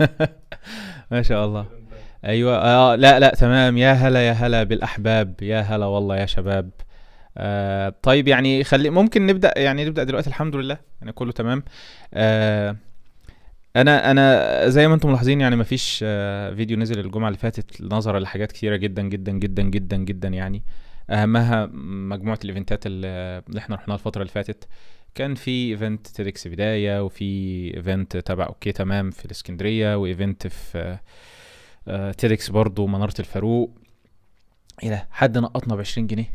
ما شاء الله. أيوه. آه لا لا تمام. يا هلا يا هلا بالأحباب. يا هلا والله يا شباب. آه طيب يعني خلي ممكن نبدأ يعني نبدأ دلوقتي. الحمد لله. يعني كله تمام. آه أنا أنا زي ما أنتم ملاحظين يعني مفيش آه فيديو نزل الجمعة اللي فاتت نظرا لحاجات كتيرة جدا جدا جدا جدا جدا يعني. أهمها مجموعة الإيفنتات اللي إحنا رحناها الفترة اللي فاتت. كان في event TEDx بداية وفي event تبع okay تمام في الإسكندرية و event في آه، TEDx برضو منارة الفاروق. إيه ده؟ حد نقطنا ب 20 جنيه؟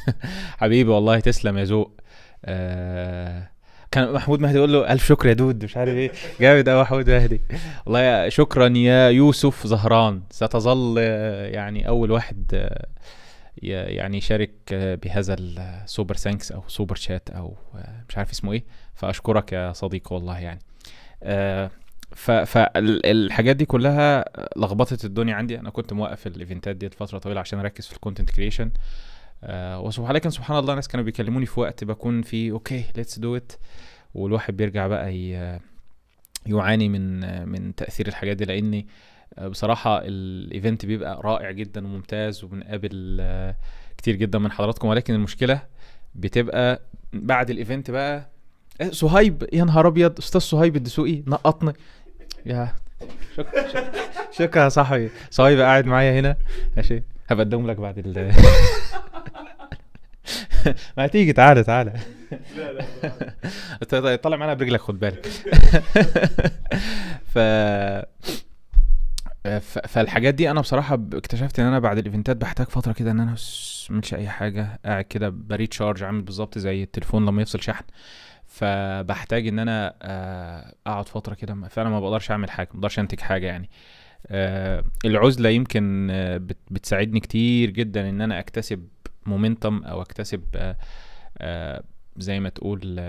حبيبي والله تسلم يا ذوق. آه كان محمود مهدي يقول له ألف شكر يا dude مش عارف إيه. جامد قوي محمود مهدي. والله شكرا يا يوسف زهران. ستظل آه، يعني أول واحد آه، يعني يشارك آه، بهذا ال super thanks أو super chat أو آه، مش عارف اسمه إيه. فأشكرك يا صديقي والله يعني. آه، فالحاجات دي كلها لخبطت الدنيا عندي. أنا كنت موقف ال events ات دي فترة طويلة عشان أركز في ال content creation وسبحان لكن سبحان الله ناس كانوا بيكلموني في وقت بكون فيه okay let's do it والواحد بيرجع بقى يعاني من من تأثير الحاجات دي لأني بصراحة ال event بيبقى رائع جدا وممتاز وبنقابل آه، كتير جدا من حضراتكم ولكن المشكلة بتبقى بعد ال event بقى إيه، صهيب يا نهار أبيض أستاذ صهيب الدسوقي نقطني. يا شكرا شكرا يا صاحبي. صهيب قاعد معايا هنا. ماشي. هبقى أديهم لك بعد ال ما تيجي تعالى تعالى. لا لا طلع معانا برجلك خد بالك. ف- فالحاجات دي أنا بصراحة اكتشفت إن أنا بعد ال events ات بحتاج فترة كده إن أنا مش مش أي حاجة قاعد كده ب recharge عامل بالظبط زي التليفون لما يفصل شحن. فبحتاج إن أنا آه، أقعد فترة كده ما- فعلا ما بقدرش أعمل حاجة ما بقدرش أنتج حاجة يعني. آه، العزلة يمكن آه، بت- بتساعدني كتير جدا إن أنا أكتسب momentum أو أكتسب زي ما تقول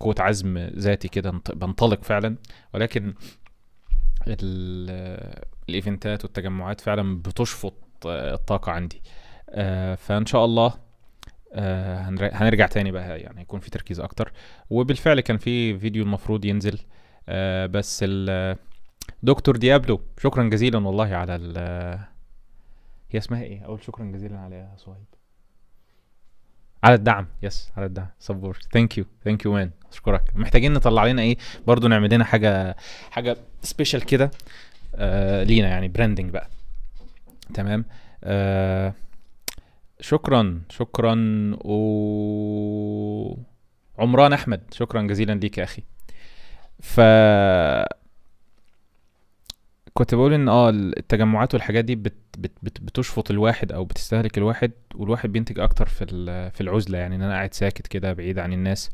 قوة عزم ذاتي كده بنطلق فعلا. ولكن الإيفنتات والتجمعات فعلا بتشفط آه، الطاقة عندي. آه، فإن شاء الله آه، هنر- هنرجع تاني بقى يعني يكون في تركيز أكتر. وبالفعل كان في فيديو المفروض ينزل. بس دكتور ديابلو شكرا جزيلا والله على ال هي اسمها إيه؟ أقول شكرا جزيلا على يا صهيب. على الدعم yes على الدعم. support thank you thank you man أشكرك. محتاجين نطلع لنا إيه؟ برضو نعمل لنا حاجة حاجة special كده آه لينا يعني branding بقى. تمام؟ آه شكرا شكرا و عمران أحمد شكرا جزيلا ليك يا أخي. ف كنت بقول إن آه التجمعات والحاجات دي بت بت بت بتشفط الواحد أو بتستهلك الواحد والواحد بينتج أكتر في في العزلة. يعني إن أنا قاعد ساكت كده بعيد عن الناس. آه،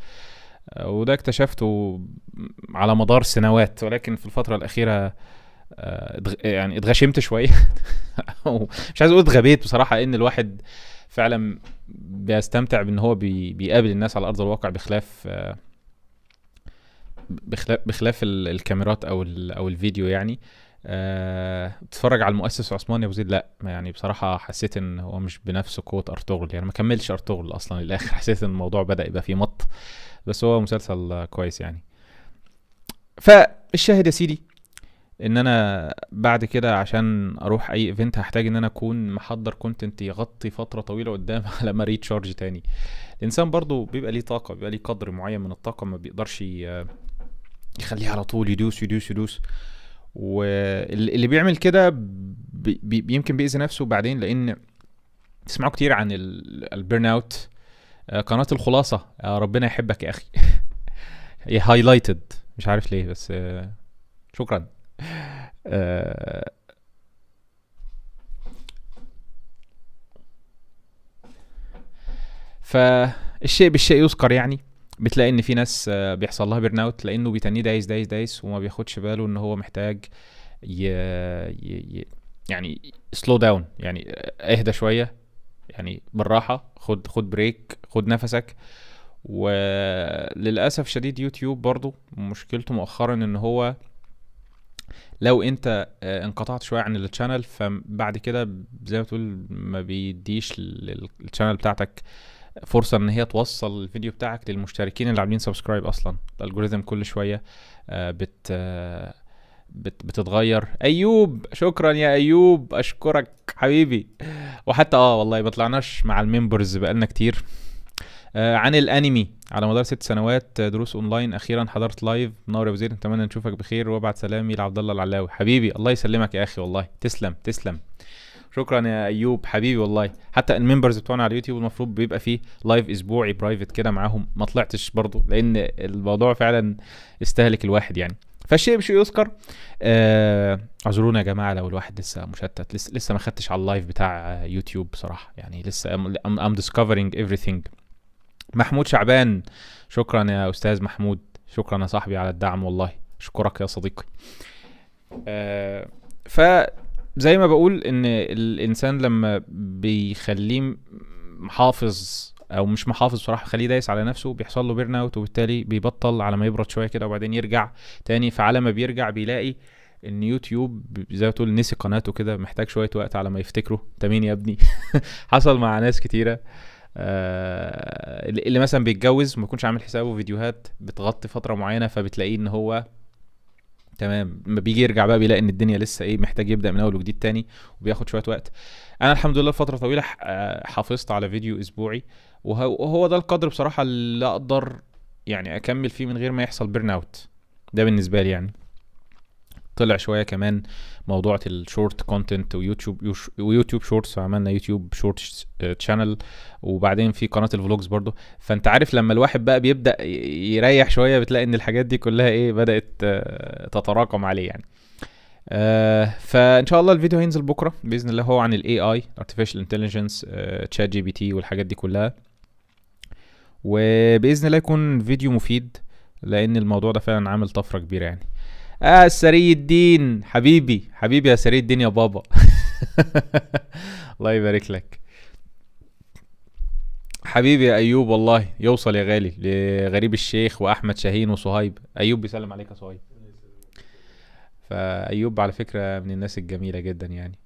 وده اكتشفته على مدار سنوات ولكن في الفترة الأخيرة آه، يعني اتغشمت شوية. مش عايز أقول اتغبيت بصراحة ان الواحد فعلا بيستمتع بإن هو بي بيقابل الناس على أرض الواقع بخلاف آه، بخلاف بخلاف ال- الكاميرات أو أو الفيديو يعني. أه تتفرج على المؤسس عثمان يا أبو زيد؟ لا يعني بصراحة حسيت إن هو مش بنفس قوة أرطغرل يعني ما كملش أرطغرل أصلا للآخر. حسيت إن الموضوع بدأ يبقى فيه مط. بس هو مسلسل كويس يعني. فالشاهد يا سيدي إن أنا بعد كده عشان أروح أي event هحتاج إن أنا أكون محضر content يغطي فترة طويلة قدام على ما recharge تاني. الإنسان برضو بيبقى ليه طاقة بيبقى ليه قدر معين من الطاقة ما بيقدرش يخليه على طول يدوس يدوس يدوس. واللي بيعمل كده بي يمكن بيأذي نفسه بعدين لأن تسمعوا كتير عن ال burnout قناة الخلاصة. آه، ربنا يحبك يا أخي. highlighted مش عارف ليه بس آه، شكرا. آه، فالشيء بالشيء يذكر يعني. بتلاقي إن في ناس آه، بيحصل لها burnout لأنه بيتنيه دايس دايس دايس وما بياخدش باله إن هو محتاج. ي... ي... يعني slow down يعني اهدى شوية. يعني بالراحة خد خد break خد نفسك. وللأسف شديد يوتيوب برضو مشكلته مؤخرا إن هو لو أنت آه، انقطعت شوية عن ال channel فبعد كده زي ما تقول ما بيديش لل channel بتاعتك فرصة إن هي توصل الفيديو بتاعك للمشتركين اللي عاملين subscribe أصلا. ال algorithm كل شوية آه، بت آه، بت بتتغير. أيوب شكرا يا أيوب أشكرك حبيبي. وحتى آه والله ما طلعناش مع ال members بقالنا كتير. آه عن الأنمي. على مدار ست سنوات دروس أونلاين. أخيرا حضرت live منور يا وزير اتمنى نشوفك بخير. وابعت سلامي لعبد الله العلاوي. حبيبي الله يسلمك يا أخي والله. تسلم تسلم. شكرا يا أيوب. حبيبي والله. حتى ال members بتوعنا على اليوتيوب المفروض بيبقى فيه live أسبوعي private كده معاهم. ما طلعتش برضو لأن الموضوع فعلا استهلك الواحد يعني. فالشيء بشيء يذكر. آه، اعذرونا يا جماعة لو الواحد لسه مشتت لسه لسه ما خدتش على ال live بتاع يوتيوب بصراحة. يعني لسه I'm discovering everything. محمود شعبان شكرا يا أستاذ محمود. شكرا يا صاحبي على الدعم والله. أشكرك يا صديقي. آه فزي ما بقول إن الإنسان لما بيخليه محافظ أو مش محافظ بصراحة خليه دايس على نفسه بيحصل له burnout وبالتالي بيبطل على ما يبرد شوية كده وبعدين يرجع تاني. فعلى ما بيرجع بيلاقي إن يوتيوب زي ما تقول نسي قناته كده محتاج شوية وقت على ما يفتكره. انت مين يا ابني. حصل مع ناس كتيرة. آه اللي مثلا بيتجوز وما يكونش عامل حسابه فيديوهات بتغطي فترة معينة فبتلاقيه إن هو تمام. لما بيجي يرجع بقى بيلاقي إن الدنيا لسه إيه محتاج يبدأ من أول وجديد تاني وبياخد شوية وقت. أنا الحمد لله فتره طويلة آه، حافظت على فيديو أسبوعي. وهو ده القدر بصراحة اللي أقدر يعني أكمل فيه من غير ما يحصل burnout ده بالنسبة لي يعني. طلع شوية كمان موضوع ال short content ويوتيوب و YouTube Shorts عملنا YouTube Shorts channel وبعدين في قناة ال vlogs برضو. فأنت عارف لما الواحد بقى بيبدأ يريح شوية بتلاقي إن الحاجات دي كلها إيه بدأت آه، تتراكم عليه يعني. آه فإن شاء الله الفيديو هينزل بكرة بإذن الله هو عن ال AI artificial intelligence ChatGPT والحاجات دي كلها. وبإذن الله يكون فيديو مفيد لأن الموضوع ده فعلا عامل طفرة كبيرة يعني. آه سري الدين حبيبي حبيبي يا سري الدين يا بابا. الله يبارك لك. حبيبي يا أيوب والله يوصل يا غالي لغريب الشيخ وأحمد شاهين وصهيب أيوب بيسلم عليك يا صهيب فأيوب على فكرة من الناس الجميلة جدا يعني.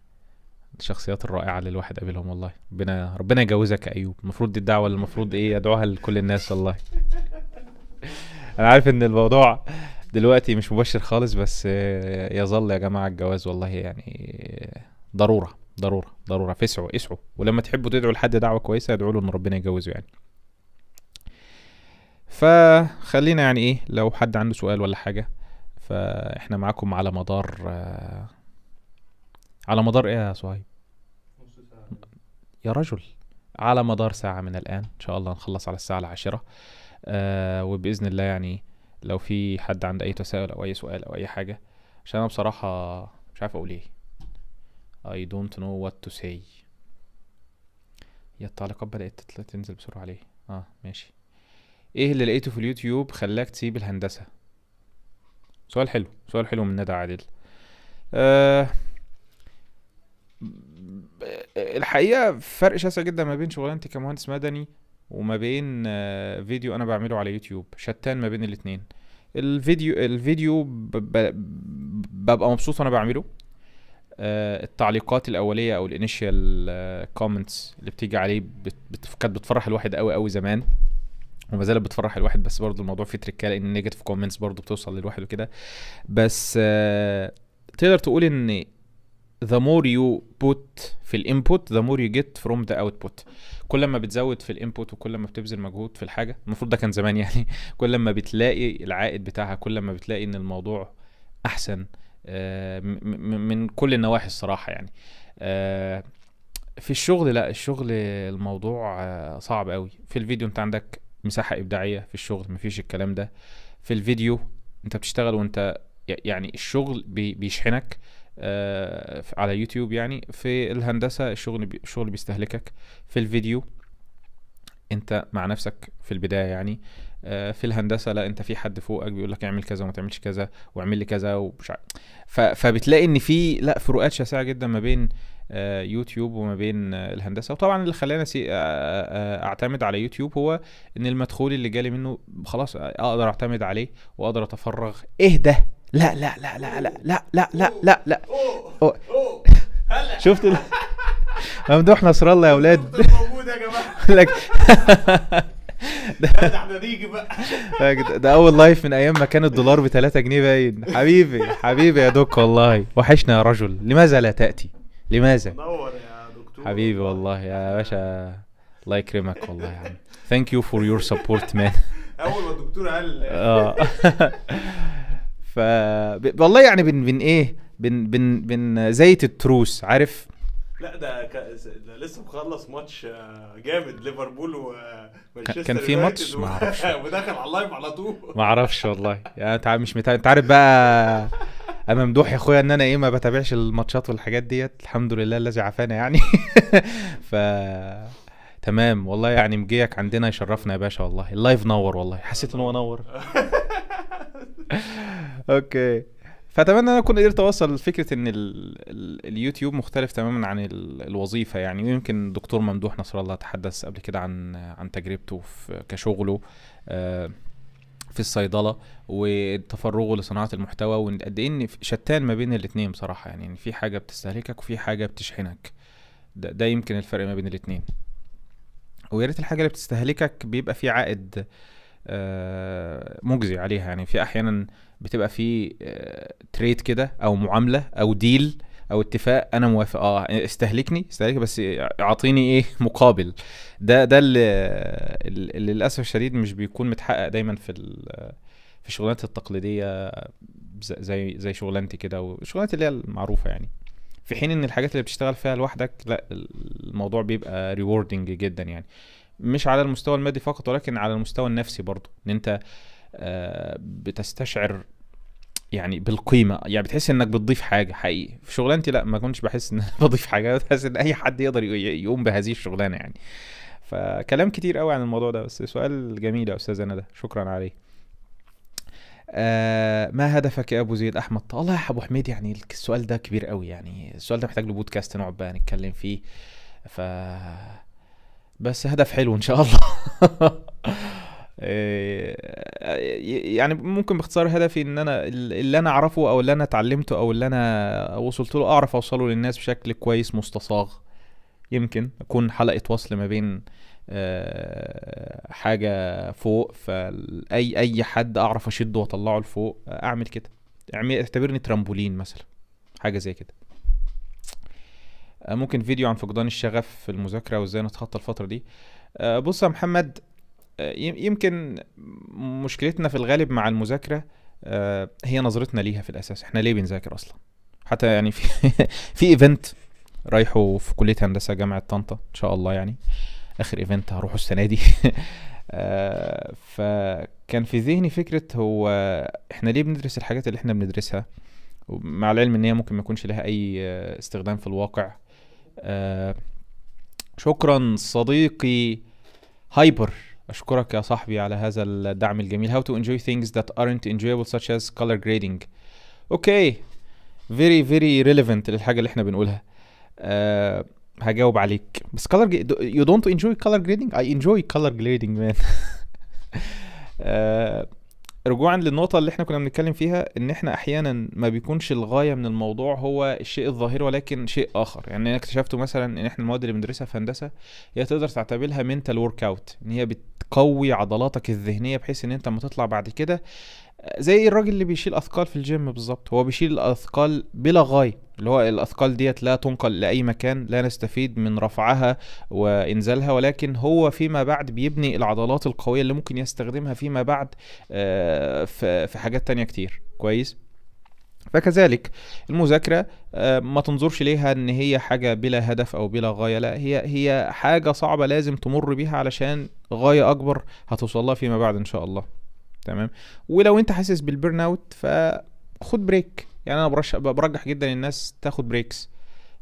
الشخصيات الرائعة اللي الواحد قابلهم والله. ربنا ربنا يجوزك يا أيوب. المفروض دي الدعوة اللي المفروض إيه ادعوها لكل الناس والله. أنا عارف إن الموضوع دلوقتي مش مبشر خالص بس يظل يا جماعة الجواز والله يعني ضرورة ضرورة ضرورة. فاسعوا اسعوا. ولما تحبوا تدعوا لحد دعوة كويسة ادعوا له إن ربنا يجوزه يعني. فخلينا يعني إيه لو حد عنده سؤال ولا حاجة فإحنا معاكم على مدار على مدار إيه يا صهيب؟ يا رجل. على مدار ساعة من الآن. إن شاء الله نخلص على الساعة العاشرة. آه وبإذن الله يعني لو في حد عنده أي تساؤل أو أي سؤال أو أي حاجة. عشان أنا بصراحة مش عارف أقول إيه. I don't know what to say. هي التعليقات بدأت تنزل بسرعة ليه؟ آه ماشي. إيه اللي لقيته في اليوتيوب خلاك تسيب الهندسة؟ سؤال حلو. سؤال حلو من ندى عادل. آه الحقيقة فرق شاسع جدا ما بين شغلانتي كمهندس مدني وما بين آه، فيديو أنا بعمله على يوتيوب شتان ما بين الاتنين. الفيديو الفيديو ببقى مبسوط وأنا بعمله. آه، التعليقات الأولية أو ال initial comments اللي بتيجي عليه كانت بتفرح الواحد قوي قوي زمان. وما زالت بتفرح الواحد بس برضه الموضوع فيه trick لأن ال negative comments برضه بتوصل للواحد وكده. بس آه، تقدر تقول إن the more you put في ال input the more you get from the output. كل ما بتزود في ال input وكل ما بتبذل مجهود في الحاجة المفروض ده كان زمان يعني كل ما بتلاقي العائد بتاعها كل ما بتلاقي إن الموضوع أحسن آه، من كل النواحي الصراحة يعني. آه، في الشغل لا الشغل الموضوع آه، صعب قوي في الفيديو أنت عندك مساحة إبداعية في الشغل مفيش الكلام ده. في الفيديو أنت بتشتغل وأنت يعني الشغل بي- بيشحنك على يوتيوب يعني في الهندسة الشغل بي الشغل بيستهلكك في الفيديو انت مع نفسك في البداية يعني آه، في الهندسة لا انت في حد فوقك بيقول لك اعمل كذا وما تعملش كذا واعمل لي كذا ومش عارف. فبتلاقي ان في لا فروقات شاسعة جدا ما بين آه، يوتيوب وما بين آه، الهندسة. وطبعا اللي خلاني آه، آه، أعتمد على يوتيوب هو إن المدخول اللي جالي منه خلاص أقدر أعتمد عليه وأقدر أتفرغ. ده لا لا لا لا لا لا لا لا لا لا. شفت. ممدوح نصر الله يا أولاد موجود يا جماعة ده إحنا نيجي بقى ده, ده اول لايف من أيام ما كان الدولار ب 3 جنيه باين حبيبي حبيبي يا دوك والله وحشنا يا رجل لماذا لا تاتي لماذا نور يا دكتور حبيبي والله يا باشا الله يكرمك والله يا عم ثانك يو فور يور سبورت مان اول ما الدكتور قال آه ف والله يعني بن بن إيه بن بن بن زيت التروس عارف؟ لا ده, ك... ده لسه مخلص ماتش آه، جامد ليفربول ومانشستر كان في ماتش؟ و- ما أعرفش. ودخل على اللايف على طول. ما أعرفش والله. يعني مش متابع أنت عارف بقى أنا ممدوح يا أخويا إن أنا إيه ما بتابعش الماتشات والحاجات ديت الحمد لله الذي عافانا يعني. ف تمام والله يعني مجيك عندنا يشرفنا يا باشا والله. ال live نور والله. حسيت إن هو نور. أوكي. فأتمنى ان أنا أكون قدرت أوصل لفكره إن ال... ال... اليوتيوب مختلف تماما عن ال... الوظيفة يعني. ويمكن الدكتور ممدوح نصر الله تحدث قبل كده عن عن تجربته في كشغله آه، في الصيدلة وتفرغه لصناعة المحتوى وقد إيه إن شتان ما بين الاثنين بصراحة يعني. في حاجة بتستهلكك وفي حاجة بتشحنك. ده, ده يمكن الفرق ما بين الاثنين ويا ريت الحاجة اللي بتستهلكك بيبقى في عائد آه، مجزي عليها. يعني في أحيانا بتبقى في آه، تريد كده أو معاملة أو ديل أو اتفاق أنا موافق. آه استهلكني استهلكني بس أعطيني إيه؟ مقابل. ده ده اللي, للأسف الشديد مش بيكون متحقق دايما في في الشغلانات التقليدية زي زي شغلانتي كده والشغلانات اللي هي المعروفة يعني. في حين إن الحاجات اللي بتشتغل فيها لوحدك لا الموضوع بيبقى ريوردنج جدا يعني. مش على المستوى المادي فقط ولكن على المستوى النفسي برضو. إن أنت آه، بتستشعر يعني بالقيمة. يعني بتحس إنك بتضيف حاجة حقيقي. في شغلانتي لا ما كنتش بحس إن أنا بضيف حاجة. بحس إن أي حد يقدر يقوم بهذه الشغلانة يعني. فكلام كتير قوي عن الموضوع ده بس سؤال جميل يا أستاذ ندى. شكرا عليه آه ما هدفك يا أبو زيد أحمد؟ والله يا أبو حميد يعني السؤال ده كبير قوي يعني. السؤال ده محتاج له بودكاست نقعد بقى نتكلم فيه. ف بس هدف حلو إن شاء الله. إيه، يعني ممكن باختصار هدفي إن أنا اللي أنا أعرفه أو اللي أنا اتعلمته أو اللي أنا وصلت له أعرف أوصله للناس بشكل كويس مستصاغ. يمكن أكون حلقة وصل ما بين آه، حاجة فوق فأي أي حد أعرف أشده وأطلعه لفوق أعمل كده. اعمل- اعتبرني ترامبولين مثلا حاجة زي كده. آه، ممكن فيديو عن فقدان الشغف في المذاكرة وإزاي نتخطى الفترة دي. آه، بص يا محمد آه، يم- يمكن مشكلتنا في الغالب مع المذاكرة آه، هي نظرتنا ليها في الأساس. إحنا ليه بنذاكر أصلا؟ حتى يعني في في event رايحه في كلية هندسة جامعة طنطا إن شاء الله يعني. آخر event هروحه السنة دي. آه، فكان في ذهني فكرة هو إحنا ليه بندرس الحاجات اللي إحنا بندرسها؟ مع العلم إن هي ممكن ما يكونش لها أي آه، استخدام في الواقع. آه، شكرا صديقي هايبر اشكرك يا صاحبي على هذا الدعم الجميل how to enjoy things that aren't enjoyable such as color grading okay very very relevant للحاجه اللي إحنا بنقولها أه هجاوب عليك بس color you don't enjoy color grading I enjoy color grading man أه رجوعا للنقطة اللي إحنا كنا بنتكلم فيها إن إحنا أحيانا ما بيكونش الغاية من الموضوع هو الشيء الظاهري ولكن شيء آخر. يعني أنا اكتشفته مثلا إن إحنا المواد اللي بندرسها في هندسة هي تقدر تعتبرها mental workout إن هي بتقوي عضلاتك الذهنية بحيث إن أنت لما تطلع بعد كده زي الراجل اللي بيشيل أثقال في الجيم بالظبط هو بيشيل الأثقال بلا غاية. اللي هو الأثقال ديت لا تنقل لاي مكان لا نستفيد من رفعها وإنزالها ولكن هو فيما بعد بيبني العضلات القوية اللي ممكن يستخدمها فيما بعد آه، في حاجات تانية كتير. كويس؟ فكذلك المذاكرة آه، ما تنظرش ليها إن هي حاجة بلا هدف أو بلا غاية لا هي هي حاجة صعبة لازم تمر بيها علشان غاية أكبر هتوصل لها فيما بعد إن شاء الله. تمام؟ ولو أنت حاسس بال burnout فخد break يعني أنا برشح برجح جدا الناس تاخد breaks.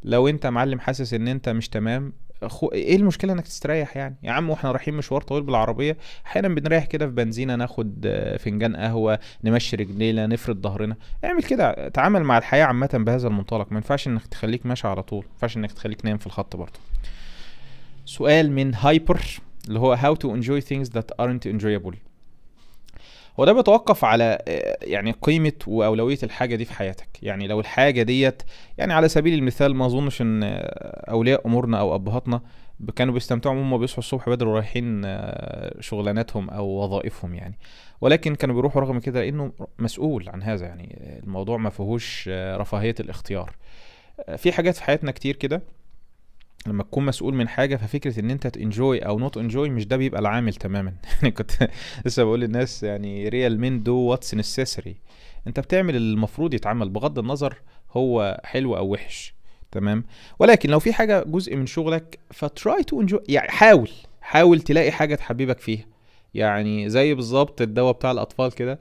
لو أنت معلم حاسس إن أنت مش تمام خو... إيه المشكلة إنك تستريح يعني؟ يا عم وإحنا رايحين مشوار طويل بالعربية أحيانا بنريح كده في بنزينة ناخد فنجان قهوة نمشي رجلينا نفرد ظهرنا. اعمل كده تعامل مع الحياة عامة بهذا المنطلق. ما ينفعش إنك تخليك ماشي على طول ما ينفعش إنك تخليك نايم في الخط برضه. سؤال من هايبر اللي هو how to enjoy things that aren't enjoyable. هو ده بيتوقف على آه، يعني قيمة وأولوية الحاجة دي في حياتك. يعني لو الحاجة ديت يعني على سبيل المثال ما أظنش إن آه، أولياء أمورنا أو أبهاتنا كانوا بيستمتعوا هم بيصحوا الصبح بدري ورايحين آه، شغلاناتهم أو وظائفهم يعني. ولكن كانوا بيروحوا رغم كده لأنه مسؤول عن هذا يعني. الموضوع ما فيهوش رفاهية الاختيار. في حاجات في حياتنا كتير كده لما تكون مسؤول من حاجة ففكرة إن أنت ت enjoy أو not enjoy مش ده بيبقى العامل تماما. يعني كنت لسه بقول للناس يعني real men do what's necessary أنت بتعمل المفروض يتعمل بغض النظر هو حلو أو وحش. تمام؟ ولكن لو في حاجة جزء من شغلك ف try to enjoy يعني حاول حاول تلاقي حاجة تحببك فيها. يعني زي بالظبط الدواء بتاع الأطفال كده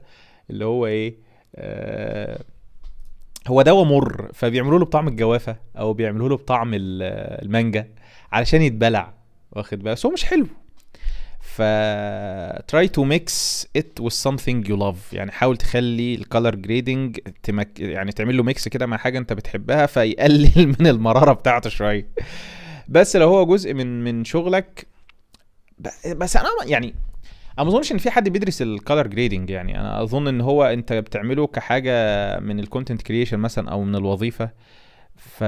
اللي هو إيه آه هو دواء مر فبيعملوا له بطعم الجوافة أو بيعملوا له بطعم ال- المانجا علشان يتبلع واخد بالك بس هو مش حلو. ف try to mix it with something you love. يعني حاول تخلي ال color grading تمك... يعني تعمل له mix كده مع حاجة انت بتحبها فيقلل من المرارة بتاعته شوية. بس لو هو جزء من من شغلك بس أنا يعني ما اظنش ان في حد بيدرس ال color grading يعني. أنا اظن ان هو انت بتعمله كحاجة من ال content creation مثلا أو من الوظيفة. ف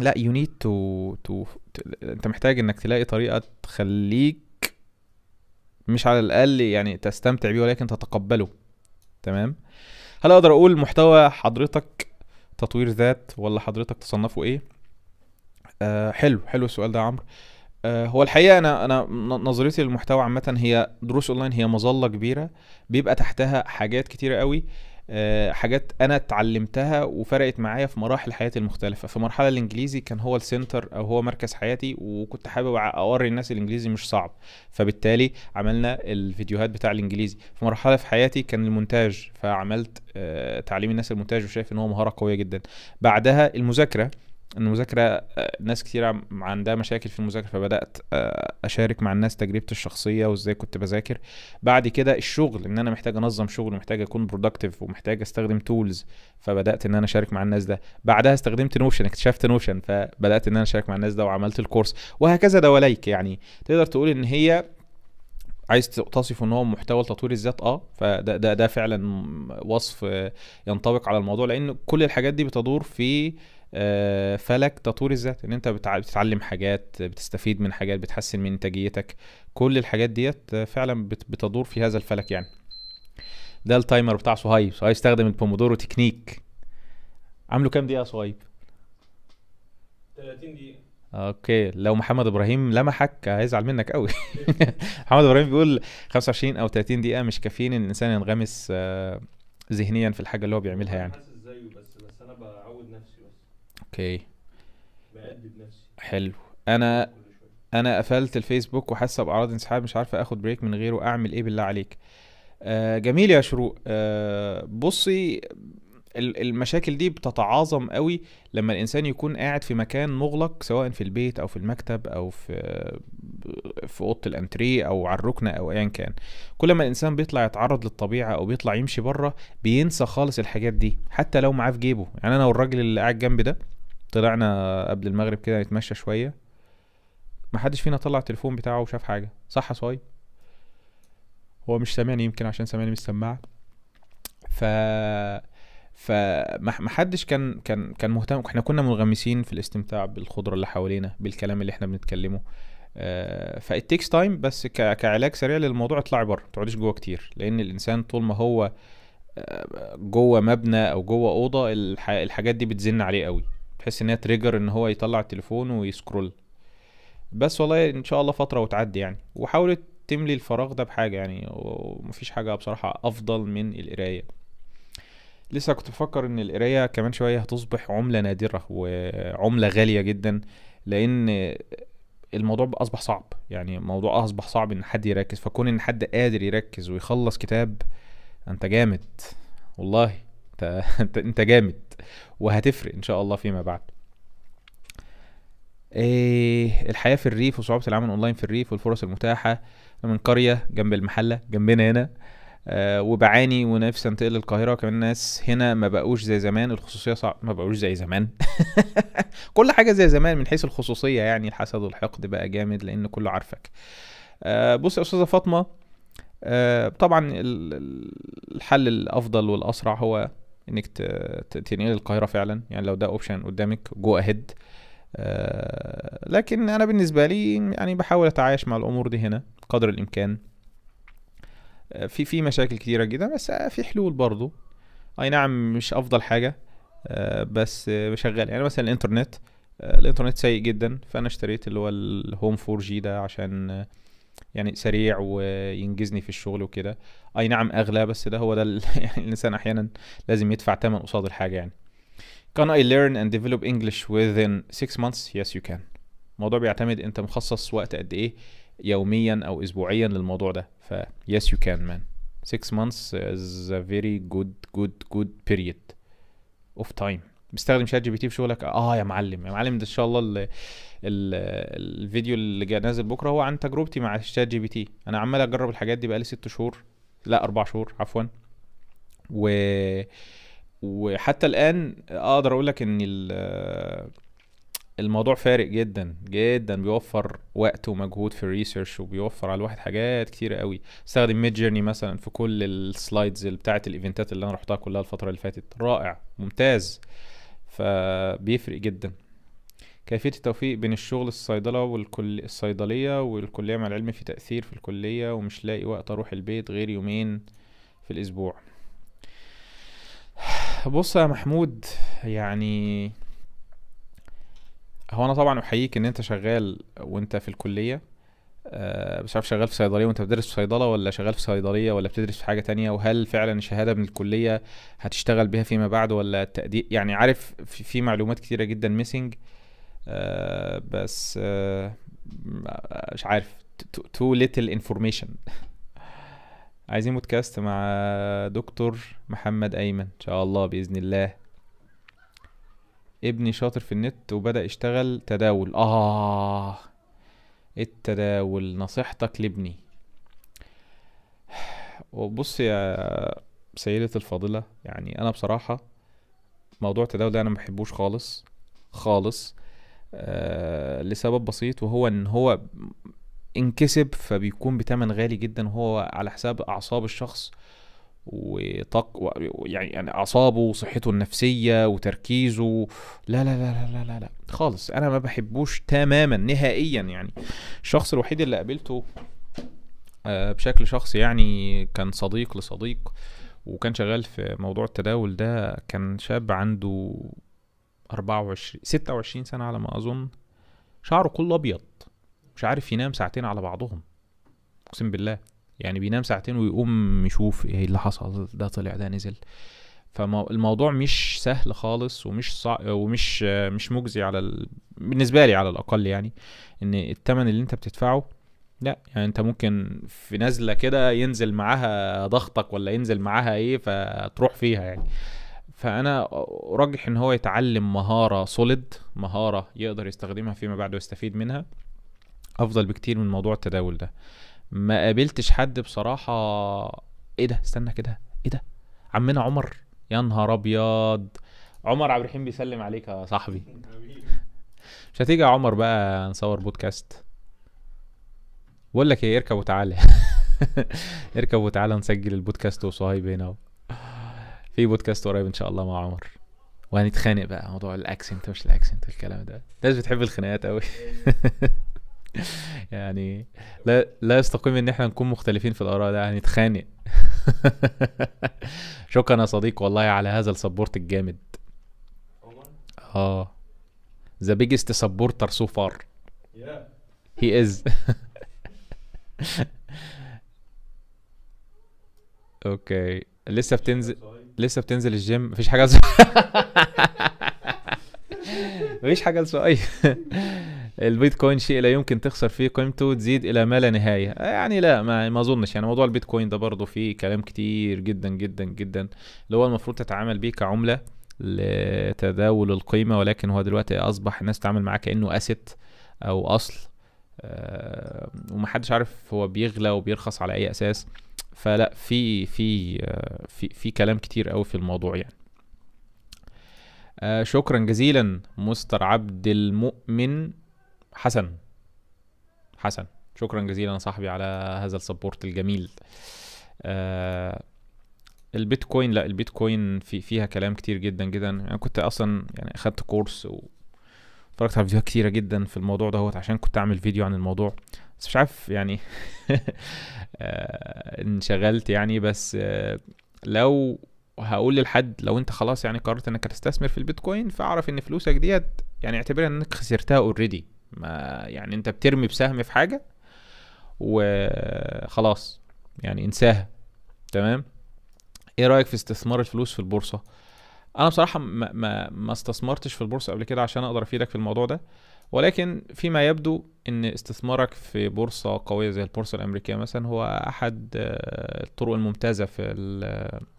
لا you need to to انت محتاج انك تلاقي طريقة تخليك مش على الأقل يعني تستمتع بيه ولكن تتقبله. تمام؟ هل أقدر أقول محتوى حضرتك تطوير ذات ولا حضرتك تصنفه إيه؟ آه حلو حلو السؤال ده يا عمرو. هو الحقيقة أنا أنا ن- نظرتي للمحتوى عامة هي دروس أونلاين هي مظلة كبيرة بيبقى تحتها حاجات كتيرة قوي آه، حاجات أنا اتعلمتها وفرقت معايا في مراحل حياتي المختلفة. في مرحلة الإنجليزي كان هو السنتر أو هو مركز حياتي وكنت حابب أوري الناس الإنجليزي مش صعب. فبالتالي عملنا الفيديوهات بتاع الإنجليزي. في مرحلة في حياتي كان المونتاج فعملت آه، تعليم الناس المونتاج وشايف إن هو مهارة قوية جدا. بعدها المذاكرة. المذاكرة آه، ناس كتير عندها مشاكل في المذاكرة فبدأت آه، أشارك مع الناس تجربتي الشخصية وإزاي كنت بذاكر. بعد كده الشغل إن أنا محتاج أنظم شغل ومحتاج أكون productive ومحتاج أستخدم tools فبدأت إن أنا أشارك مع الناس ده. بعدها استخدمت نوشن اكتشفت نوشن فبدأت إن أنا أشارك مع الناس ده وعملت ال course وهكذا دواليك يعني. تقدر تقول إن هي عايز تصف إن هو محتوى لتطوير الذات آه فده ده ده فعلا وصف ينطبق على الموضوع لأن كل الحاجات دي بتدور في آه، فلك تطوير الذات إن أنت بتتعلم حاجات بتستفيد من حاجات بتحسن من إنتاجيتك. كل الحاجات ديت آه، فعلا بت- بتدور في هذا الفلك يعني. ده ال timer بتاع صهيب صهيب استخدم ال Pomodoro technique. عامله كام دقيقة يا صهيب 30 دقيقة. okay. لو محمد إبراهيم لمحك هيزعل منك قوي محمد إبراهيم بيقول 25 أو 30 دقيقة مش كافيين إن الإنسان ينغمس آه، ذهنيا في الحاجة اللي هو بيعملها يعني حاسس زيه بس بس أنا بعود نفسي بس okay. نفسي. حلو. أنا أنا قفلت الفيسبوك وحاسة بأعراض انسحاب مش عارفة آخد بريك من غيره أعمل إيه بالله عليك. آه جميل يا شروق. آه بصي ال- المشاكل دي بتتعاظم قوي لما الإنسان يكون قاعد في مكان مغلق سواء في البيت أو في المكتب أو في في أوضة الأنتريه أو على الركنة أو ايا كان. كل ما الإنسان بيطلع يتعرض للطبيعة أو بيطلع يمشي بره بينسى خالص الحاجات دي حتى لو معاه في جيبه. يعني أنا والراجل اللي قاعد جنبي ده طلعنا قبل المغرب كده نتمشى شوية. ما حدش فينا طلع التليفون بتاعه وشاف حاجة. صح صاي؟ هو مش سامعني يمكن عشان سامعني مش سماعة. ف فما ما حدش كان كان كان مهتم. إحنا كنا منغمسين في الاستمتاع بالخضرة اللي حوالينا بالكلام اللي إحنا بنتكلمه. ف it takes time بس. كعلاج سريع للموضوع اطلعي بره ما تقعديش جوه كتير. لأن الإنسان طول ما هو آه، جوه مبنى أو جوه أوضة الح... الحاجات دي بتزن عليه قوي. تحس إن هي تريجر إن هو يطلع التليفون ويسكرول. بس والله إن شاء الله فترة وتعدي يعني. وحاولت تملي الفراغ ده بحاجة يعني ومفيش حاجة بصراحة أفضل من القراية. لسه كنت بفكر إن القراية كمان شوية هتصبح عملة نادرة وعملة غالية جدا لأن الموضوع أصبح صعب. يعني الموضوع أصبح صعب إن حد يركز. فكون إن حد قادر يركز ويخلص كتاب أنت جامد. والله أنت, أنت جامد. وهتفرق إن شاء الله فيما بعد. إيه الحياة في الريف وصعوبة العمل اونلاين في الريف والفرص المتاحة أنا من قرية جنب المحلة جنبنا هنا. آه وبعاني ونفسي انتقل للقاهرة وكمان الناس هنا ما بقوش زي زمان. الخصوصية صعب ما بقوش زي زمان. كل حاجة زي زمان من حيث الخصوصية يعني الحسد والحقد بقى جامد لأن كله عارفك. آه بص يا أستاذة فاطمة آه، طبعا ال- ال- الحل الأفضل والأسرع هو إنك تنقل القاهرة فعلا. يعني لو ده option قدامك go ahead لكن أنا بالنسبة لي يعني بحاول أتعايش مع الأمور دي هنا قدر الإمكان. آه، في في مشاكل كتيرة جدا بس آه، في حلول برضو. أي نعم مش أفضل حاجة آه، بس شغال يعني مثلا الإنترنت الإنترنت سيء جدا فأنا اشتريت اللي هو الهوم 4 جي ده عشان يعني سريع وينجزني في الشغل وكده. أي نعم أغلى بس ده هو ده يعني الإنسان أحيانا لازم يدفع ثمن قصاد الحاجة يعني. Can I learn and develop English within 6 months? Yes you can. الموضوع بيعتمد أنت مخصص وقت قد إيه يوميا أو اسبوعيا للموضوع ده. ف yes you can man. 6 months is a very good good good period of time. بستخدم شات جي بي تي في شغلك؟ آه يا معلم يا معلم ده إن شاء الله ال ال الفيديو اللي جاي نازل بكرة هو عن تجربتي مع شات جي بي تي. أنا عمال أجرب الحاجات دي بقالي ست شهور لا أربع شهور عفوا. و وحتى الآن أقدر أقول لك إن ال- الموضوع فارق جدا جدا. بيوفر وقت ومجهود في ال research وبيوفر على الواحد حاجات كتيرة قوي. استخدم ميد جيرني مثلا في كل ال slides بتاعت ال event ات اللي أنا رحتها كلها الفترة اللي فاتت. رائع ممتاز. فبيفرق جدا. كيفية التوفيق بين الشغل الصيدلة والكل الصيدلية والكلية مع العلم في تأثير في الكلية ومش لاقي وقت أروح البيت غير يومين في الأسبوع. بص يا محمود يعني هو أنا طبعا أحييك إن أنت شغال وأنت في الكلية. أه مش عارف شغال في صيدلية وانت بتدرس في صيدلة ولا شغال في صيدلية ولا بتدرس في حاجة تانية؟ وهل فعلا الشهادة من الكلية هتشتغل بيها فيما بعد ولا التقدير؟ يعني عارف في, معلومات كتيرة جدا missing أه بس أه مش عارف too little information عايزين بودكاست مع دكتور محمد أيمن إن شاء الله بإذن الله. ابني شاطر في النت وبدأ يشتغل تداول. آه. التداول نصيحتك لابني. وبص يا سيدة الفاضلة يعني أنا بصراحة موضوع التداول ده أنا ما بحبوش خالص خالص آه لسبب بسيط وهو إن هو انكسب فبيكون بتمن غالي جدا وهو على حساب أعصاب الشخص. وطاق يعني يعني أعصابه وصحته النفسية وتركيزه لا لا لا لا لا لا. خالص. أنا ما بحبوش تماما نهائيا يعني. الشخص الوحيد اللي قابلته آه، بشكل شخصي يعني كان صديق لصديق وكان شغال في موضوع التداول ده كان شاب عنده 24 26 سنة على ما أظن. شعره كله أبيض مش عارف ينام ساعتين على بعضهم أقسم بالله. يعني بينام ساعتين ويقوم يشوف إيه اللي حصل ده طلع ده نزل. فالموضوع مش سهل خالص ومش صع... ومش مش مجزي على ال... بالنسبة لي على الأقل يعني إن الثمن اللي أنت بتدفعه لأ يعني أنت ممكن في نزلة كده ينزل معاها ضغطك ولا ينزل معاها إيه فتروح فيها يعني. فأنا أرجح إن هو يتعلم مهارة سوليد مهارة يقدر يستخدمها فيما بعد ويستفيد منها. أفضل بكتير من موضوع التداول ده. ما قابلتش حد بصراحة. إيه ده؟ استنى كده. إيه ده؟ عمنا عمر. يا نهار أبيض. عمر عبد الرحيم بيسلم عليك يا صاحبي. مش هتيجي يا عمر بقى نصور بودكاست؟ بقول لك إيه اركب وتعالى. اركب وتعالى نسجل البودكاست وصهيب هنا. في بودكاست قريب إن شاء الله مع عمر. وهنتخانق بقى موضوع الأكسنت مش الأكسنت الكلام ده. الناس بتحب الخناقات قوي يعني لا لا يستقيم إن إحنا نكون مختلفين في الآراء ده هنتخانق شكرا يا صديق والله على هذا ال support الجامد. آه. the biggest supporter so far he is okay لسه بتنزل لسه بتنزل الجيم؟ مفيش حاجة مفيش حاجة لسؤال البيتكوين شيء لا يمكن تخسر فيه قيمته تزيد إلى ما لا نهاية. يعني لا ما ما أظنش. يعني موضوع البيتكوين ده برضه فيه كلام كتير جدا جدا جدا اللي هو المفروض تتعامل بيه كعملة لتداول القيمة ولكن هو دلوقتي أصبح الناس تتعامل معاه كأنه أسيت أو أصل. آه، ومحدش عارف هو بيغلى وبيرخص على أي أساس. فلا في في آه، في في كلام كتير قوي في الموضوع يعني. آه، شكرا جزيلا مستر عبد المؤمن حسن. حسن. شكرا جزيلا صاحبي على هذا ال support الجميل. آه البيتكوين لا البيتكوين في فيها كلام كتير جدا جدا. أنا كنت أصلا يعني أخدت course واتفرجت على فيديوهات كتيرة جدا في الموضوع دوت عشان كنت أعمل فيديو عن الموضوع. بس مش عارف يعني آه، انشغلت يعني. بس آه، لو هقول للحد لو أنت خلاص يعني قررت إنك هتستثمر في البيتكوين فاعرف إن فلوسك ديت يعني اعتبرها إنك خسرتها already ما يعني انت بترمي بسهم في حاجة وخلاص يعني انساها تمام؟ إيه رأيك في استثمار الفلوس في البورصة؟ أنا بصراحة ما, ما, ما استثمرتش في البورصة قبل كده عشان أقدر افيدك في الموضوع ده ولكن فيما يبدو ان استثمارك في بورصة قوية زي البورصة الأمريكية مثلا هو أحد آه، الطرق الممتازة في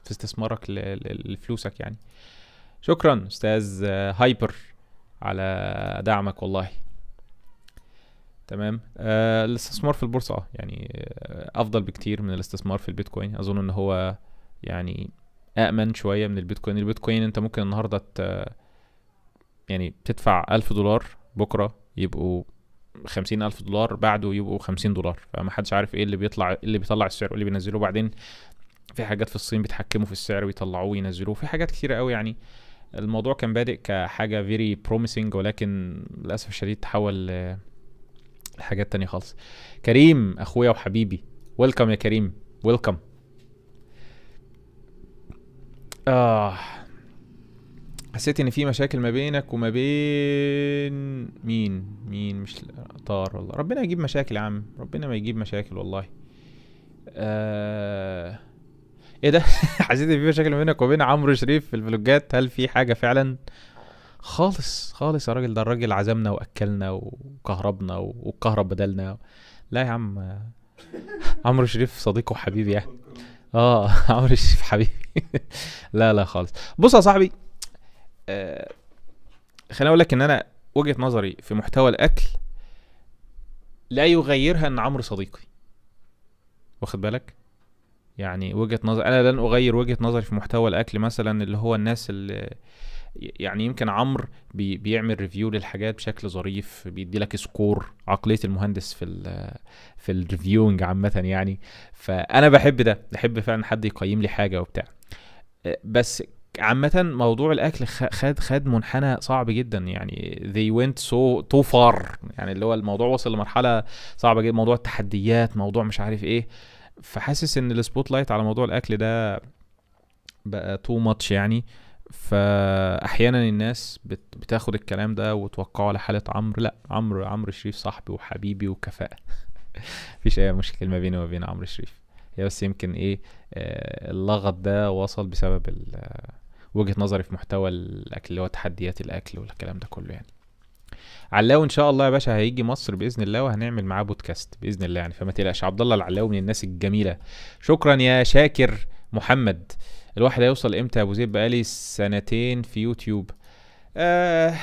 في استثمارك لفلوسك يعني. شكرا أستاذ آه، هايبر على دعمك والله. تمام؟ آه الاستثمار في البورصة آه يعني آه، أفضل بكتير من الاستثمار في البيتكوين. أظن إن هو يعني أأمن شوية من البيتكوين. البيتكوين أنت ممكن النهاردة ت... يعني تدفع ألف دولار بكرة يبقوا خمسين ألف دولار بعده يبقوا خمسين دولار. فما حدش عارف إيه اللي بيطلع إيه اللي بيطلع السعر واللي بينزلوه بعدين في حاجات في الصين بيتحكموا في السعر ويطلعوه وينزلوه. في حاجات كتيرة قوي يعني. الموضوع كان بادئ كحاجة very promising ولكن للأسف الشديد تحول لحاجات تانية خالص. كريم أخويا وحبيبي. ويلكم يا كريم. ويلكم آه. حسيت إن في مشاكل ما بينك وما بين مين؟ مين؟ مش طار والله. ربنا يجيب مشاكل يا عم. ربنا ما يجيب مشاكل والله. آه... إيه ده؟ حسيت إن في مشاكل ما بينك وبين عمرو شريف في الفلوجات. هل في حاجة فعلا؟ خالص خالص يا راجل. ده الراجل عزمنا وأكلنا وكهربنا وكهرب بدلنا. لا يا عم عمرو شريف صديقي وحبيبي يعني. آه عمرو شريف حبيبي لا لا خالص. بص يا صاحبي آه خليني أقول لك إن أنا وجهة نظري في محتوى الأكل لا يغيرها إن عمرو صديقي. واخد بالك؟ يعني وجهة نظر أنا لن أغير وجهة نظري في محتوى الأكل مثلا اللي هو الناس اللي يعني يمكن عمرو بي بيعمل review للحاجات بشكل ظريف بيدي لك score عقلية المهندس في ال في ال reviewing عامة يعني. فأنا بحب ده بحب فعلا حد يقيم لي حاجة وبتاع. بس عامة موضوع الأكل خد خد منحنى صعب جدا يعني. they went so too far. يعني اللي هو الموضوع وصل لمرحلة صعبة جدا موضوع التحديات موضوع مش عارف إيه. فحاسس إن ال spotlight على موضوع الأكل ده بقى تو ماتش يعني. فأحيانا الناس بت- بتاخد الكلام ده وتوقعه على حاله عمرو لأ عمرو عمرو شريف صاحبي وحبيبي وكفاءة. مفيش أي مشكلة ما بيني وما بين عمرو شريف. هي بس يمكن إيه آه، اللغط ده وصل بسبب وجهة نظري في محتوى الأكل اللي هو تحديات الأكل والكلام ده كله يعني. علاوي إن شاء الله يا باشا هيجي مصر بإذن الله وهنعمل معاه بودكاست بإذن الله يعني فما تقلقش. عبد الله العلاوي من الناس الجميلة. شكرا يا شاكر محمد. الواحد هيوصل إمتى يا أبو زيد؟ بقالي سنتين في يوتيوب. آه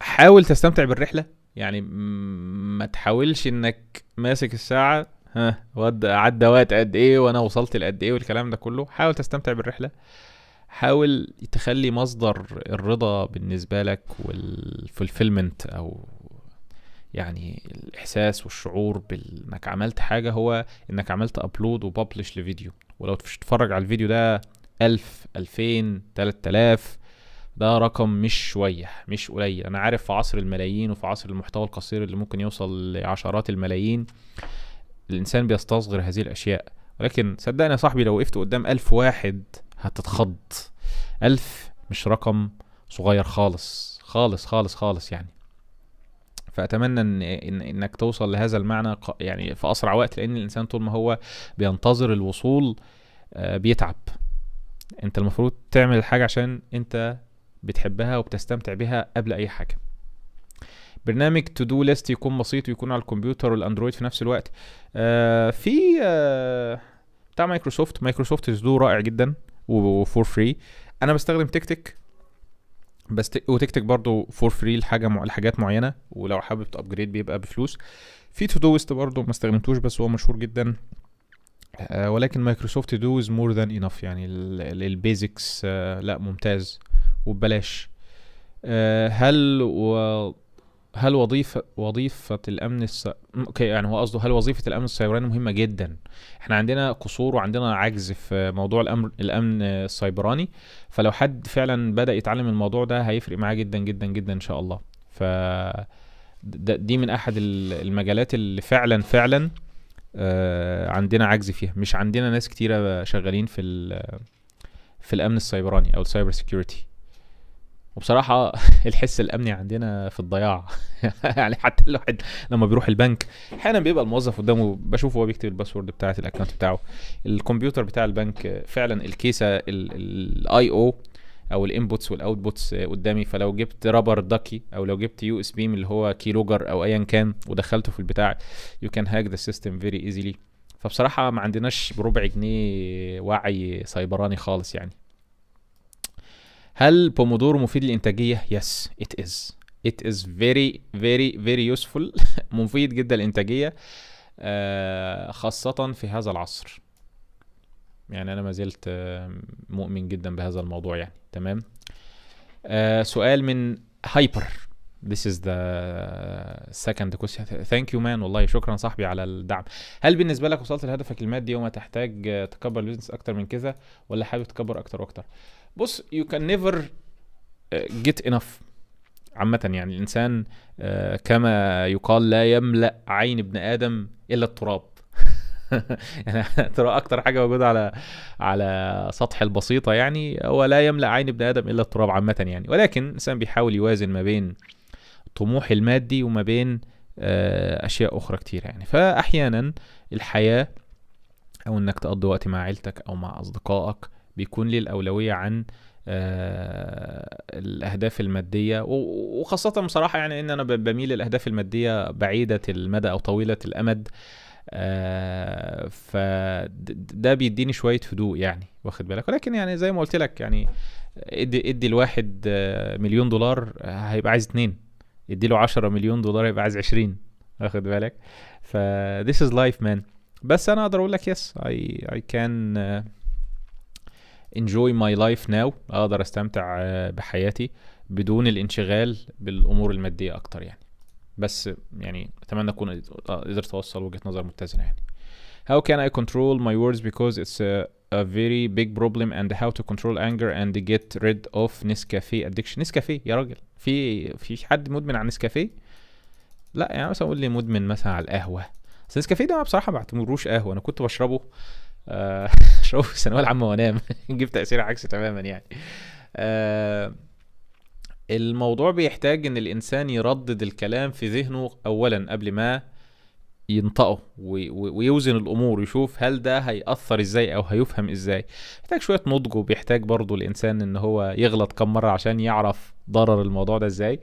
حاول تستمتع بالرحلة. يعني ما تحاولش إنك ماسك الساعة ها عدى وقت قد إيه وأنا وصلت لقد إيه والكلام ده كله. حاول تستمتع بالرحلة. حاول تخلي مصدر الرضا بالنسبة لك والفولفيلمنت أو يعني الإحساس والشعور بإنك عملت حاجة هو إنك عملت ابلود وببلش لفيديو. ولو تتفرج على الفيديو ده ألف ألفين تلات ده رقم مش شوية مش قليل. أنا عارف في عصر الملايين وفي عصر المحتوى القصير اللي ممكن يوصل لعشرات الملايين الإنسان بيستصغر هذه الأشياء. ولكن صدقني يا صاحبي لو وقفت قدام ألف واحد هتتخض. ألف مش رقم صغير خالص خالص خالص خالص يعني. فأتمنى ان, إنك توصل لهذا المعنى يعني في أسرع وقت لأن الإنسان طول ما هو بينتظر الوصول آه، بيتعب. أنت المفروض تعمل الحاجة عشان أنت بتحبها وبتستمتع بها قبل أي حاجة. برنامج to-do list يكون بسيط ويكون على الكمبيوتر والأندرويد في نفس الوقت. آه في آه بتاع مايكروسوفت. مايكروسوفت To Do رائع جدا و for free أنا بستخدم TickTick. بس ت- و TickTick برضه for free لحاجة مع... لحاجات معينة ولو حابب ت upgrade بيبقى بفلوس. في Todoist برضه ما استخدمتوش بس هو مشهور جدا. آه ولكن مايكروسوفت To Do is more than enough يعني ال basics آه لا ممتاز وببلاش. آه هل و هل وظيفة وظيفة الأمن الس... أوكي يعني هو قصده هل وظيفة الأمن السيبراني مهمة جدا؟ إحنا عندنا قصور وعندنا عجز في موضوع الأمن الأمن السيبراني فلو حد فعلا بدأ يتعلم الموضوع ده هيفرق معاه جدا جدا جدا إن شاء الله. ف دي من أحد ال- المجالات اللي فعلا فعلا آه، عندنا عجز فيها. مش عندنا ناس كتيرة شغالين في في الأمن السيبراني أو ال cyber security. وبصراحة الحس الأمني عندنا في الضياع. يعني حتى الواحد لما بيروح البنك أحيانا بيبقى الموظف قدامه بشوفه هو بيكتب ال password بتاعت ال account بتاعه. الكمبيوتر بتاع البنك فعلا الكيسة ال I/O أو ال inputs وال outputs قدامي. فلو جبت rubber ducky أو لو جبت USB اللي هو keylogger أو ايا كان ودخلته في البتاع you can hack the system very easily فبصراحة ما عندناش بربع جنيه وعي سيبراني خالص يعني. هل بومودورو مفيد للإنتاجية؟ Yes, it is. It is very very very useful مفيد جدا للإنتاجية آه، خاصة في هذا العصر. يعني أنا ما زلت آه، مؤمن جدا بهذا الموضوع يعني تمام. آه، سؤال من هايبر. This is the second question. Thank you man والله شكرا صاحبي على الدعم. هل بالنسبة لك وصلت لهدفك المادي وما تحتاج تكبر ال business أكتر من كذا ولا حابب تكبر أكتر وأكتر؟ بص can never uh, get enough. عامة يعني الإنسان آه، كما يقال لا يملأ عين ابن آدم إلا التراب. يعني ترى أكتر حاجة موجودة على على سطح البسيطة يعني هو لا يملأ عين ابن آدم إلا التراب عامة يعني. ولكن الإنسان بيحاول يوازن ما بين طموح المادي وما بين آه، أشياء أخرى كتير يعني. فأحيانا الحياة أو إنك تقضي وقت مع عيلتك أو مع أصدقائك بيكون ليه الأولوية عن آه، الأهداف المادية. و- وخاصة بصراحة يعني إن أنا ب- بميل للأهداف المادية بعيدة المدى أو طويلة الأمد آه، فده بيديني شوية هدوء يعني واخد بالك؟ ولكن يعني زي ما قلت لك يعني ادي ادي الواحد آه، مليون دولار هيبقى عايز اتنين. ادي له 10 مليون دولار هيبقى عايز 20 واخد بالك؟ ف this is life man. بس أنا أقدر أقول لك yes I I can enjoy my life now أقدر أستمتع آه، بحياتي بدون الانشغال بالأمور المادية أكتر يعني. بس يعني أتمنى أكون قدرت أوصل وجهة نظر متزنة يعني. How can I control my words because it's a, a very big problem and how to control anger and get rid of Nescafe addiction نسكافيه يا راجل في في حد مدمن على نسكافيه لا يعني مثلا قول لي مدمن مثلا على القهوة. بس نسكافيه ده أنا بصراحة ما بعتبروش قهوة أنا كنت بشربه آه، اشربه في الثانويه العامة وانام جبت تأثير عكسي تماما يعني. آه، الموضوع بيحتاج إن الإنسان يردد الكلام في ذهنه اولا قبل ما ينطقه وي- وي- ويوزن الأمور يشوف هل ده هيأثر إزاي أو هيفهم إزاي. محتاج شوية نضج وبيحتاج برضو الإنسان إن هو يغلط كم مرة عشان يعرف ضرر الموضوع ده إزاي.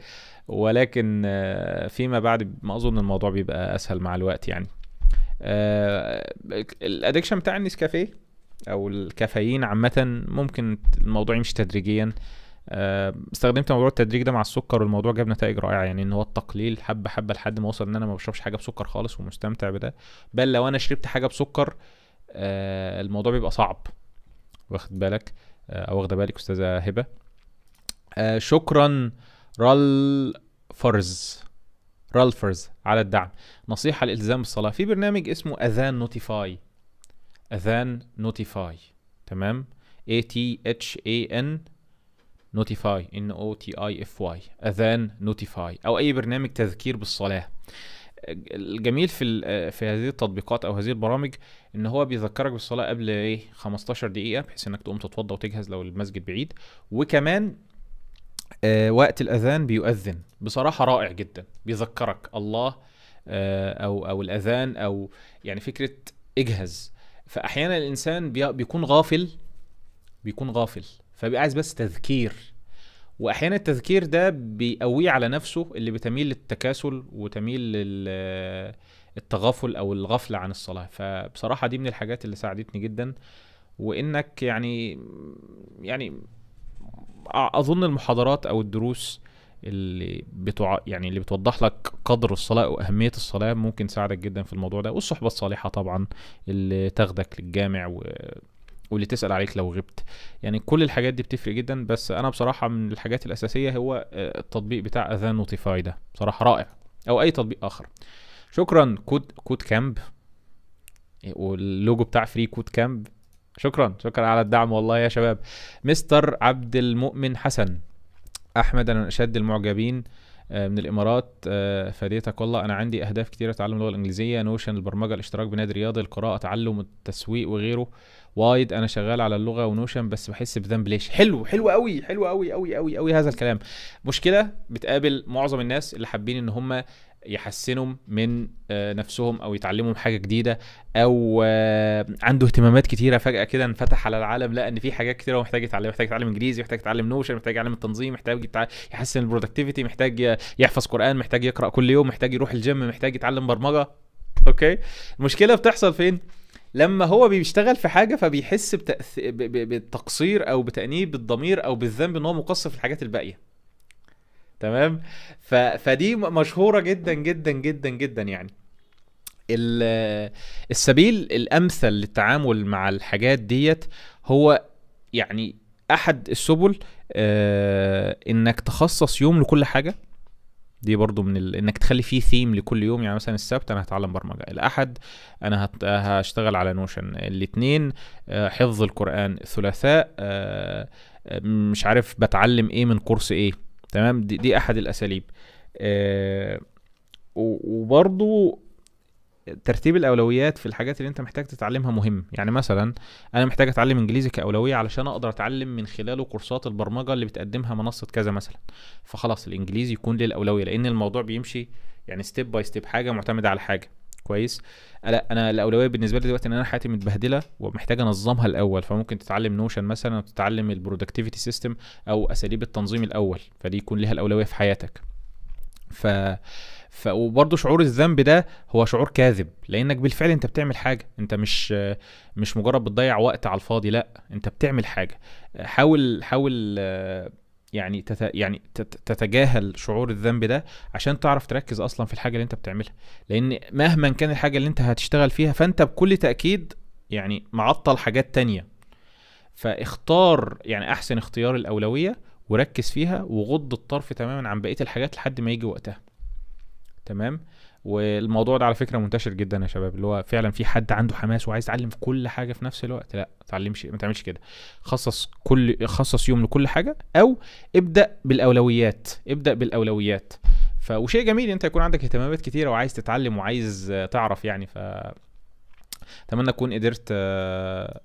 ولكن آه، فيما بعد ما أظن الموضوع بيبقى أسهل مع الوقت يعني. الادكشن بتاع النسكافيه أو الكافيين عامة ممكن الموضوع يمشي تدريجيا. آه، استخدمت موضوع التدريج ده مع السكر والموضوع جاب نتائج رائعة يعني إن هو التقليل حبة حبة لحد ما أوصل إن أنا ما بشربش حاجة بسكر خالص ومستمتع بده. بل لو أنا شربت حاجة بسكر آه، الموضوع بيبقى صعب. واخد بالك؟ آه، أو واخدة بالك أستاذة هبة؟ آه، شكرا رال فرز رالفرز على الدعم. نصيحة الالتزام بالصلاة في برنامج اسمه Athan Notify. Athan Notify. تمام؟ A T H A N Notify. N O T I F Y Athan Notify. أو أي برنامج تذكير بالصلاة. الجميل في في هذه التطبيقات أو هذه البرامج إن هو بيذكرك بالصلاة قبل إيه؟ 15 دقيقة بحيث إنك تقوم تتوضى وتجهز لو المسجد بعيد. وكمان آه وقت الأذان بيؤذن. بصراحة رائع جدا. بيذكرك الله آه أو أو الأذان أو يعني فكرة اجهز. فاحيانا الإنسان بي- بيكون غافل بيكون غافل. فبيبقى عايز بس تذكير. واحيانا التذكير ده بيقويه على نفسه اللي بتميل للتكاسل وتميل للتغافل أو الغفلة عن الصلاة. فبصراحة دي من الحاجات اللي ساعدتني جدا. وإنك يعني يعني أظن المحاضرات أو الدروس اللي بتوع يعني اللي بتوضح لك قدر الصلاة واهميه الصلاة ممكن تساعدك جدا في الموضوع ده والصحبة الصالحة طبعا اللي تاخدك للجامع و... واللي تسأل عليك لو غبت. يعني كل الحاجات دي بتفرق جدا بس أنا بصراحة من الحاجات الأساسية هو آه، التطبيق بتاع أذان نوتيفاي ده. بصراحة رائع. أو أي تطبيق آخر. شكرا code code camp. وال logo بتاع freeCodeCamp. شكرا. شكرا على الدعم والله يا شباب. مستر عبد المؤمن حسن أحمد أنا أشد المعجبين آه، من الإمارات. آه، فديتك والله. أنا عندي أهداف كتيرة تعلم اللغة الإنجليزية Notion البرمجة الاشتراك بنادي رياضي القراءة تعلم التسويق وغيره. وايد أنا شغال على اللغة و Notion بس بحس بذنب ليش؟ حلو حلو قوي حلو قوي قوي قوي قوي هذا الكلام. مشكلة بتقابل معظم الناس اللي حابين إن هم يحسنوا من آه، نفسهم أو يتعلموا حاجة جديدة أو آه، عنده اهتمامات كتيرة فجأة كده انفتح على العالم لقى إن في حاجات كتيرة محتاج يتعلم محتاج يتعلم إنجليزي محتاج يتعلم Notion محتاج يتعلم التنظيم محتاج يحسن ال productivity محتاج يحفظ قرآن محتاج يقرأ كل يوم محتاج يروح الجيم محتاج يتعلم برمجة. أوكي؟ المشكلة بتحصل فين؟ لما هو بيشتغل في حاجة فبيحس بتأث... بالتقصير أو بتأنيب الضمير أو بالذنب إن هو مقصر في الحاجات الباقية. تمام؟ ف... فدي مشهورة جدا جدا جدا جدا يعني. ال- السبيل الأمثل للتعامل مع الحاجات ديت هو يعني أحد السبل آه إنك تخصص يوم لكل حاجة. دي برضو من ال... إنك تخلي فيه ثيم لكل يوم يعني مثلا السبت أنا هتعلم برمجة الأحد أنا هت... هشتغل على Notion الاثنين حفظ القرآن الثلاثاء آه، آه، مش عارف بتعلم إيه من course إيه تمام؟ دي, دي أحد الأساليب. آه، وبرضو ترتيب الأولويات في الحاجات اللي أنت محتاج تتعلمها مهم. يعني مثلا أنا محتاج أتعلم إنجليزي كأولوية علشان أقدر أتعلم من خلاله كورسات البرمجة اللي بتقدمها منصة كذا مثلا. فخلاص الإنجليزي يكون ليه الاولويه لأن الموضوع بيمشي يعني step by step حاجة معتمدة على حاجة. كويس؟ لا أنا الأولوية بالنسبة لي دلوقتي إن أنا حياتي متبهدلة ومحتاج أنظمها الأول. فممكن تتعلم Notion مثلا وتتعلم ال productivity system أو أساليب التنظيم الأول. فدي يكون لها الأولوية في حياتك. ف ف وبرضه شعور الذنب ده هو شعور كاذب لأنك بالفعل أنت بتعمل حاجة أنت مش مش مجرد بتضيع وقت على الفاضي لأ أنت بتعمل حاجة. حاول حاول يعني تت يعني تت- تتجاهل شعور الذنب ده عشان تعرف تركز أصلا في الحاجة اللي أنت بتعملها. لأن مهما كان الحاجة اللي أنت هتشتغل فيها فأنت بكل تأكيد يعني معطل حاجات تانية. فاختار يعني أحسن اختيار الأولوية وركز فيها وغض الطرف تماما عن بقية الحاجات لحد ما يجي وقتها. تمام؟ والموضوع ده على فكرة منتشر جدا يا شباب اللي هو فعلا في حد عنده حماس وعايز يتعلم في كل حاجة في نفس الوقت. لا تعلمش ما تعملش كده. خصص كل خصص يوم لكل حاجة أو ابدأ بالأولويات ابدأ بالأولويات. ف وشيء جميل أنت يكون عندك اهتمامات كتيرة وعايز تتعلم وعايز تعرف يعني. ف أتمنى أكون قدرت آه،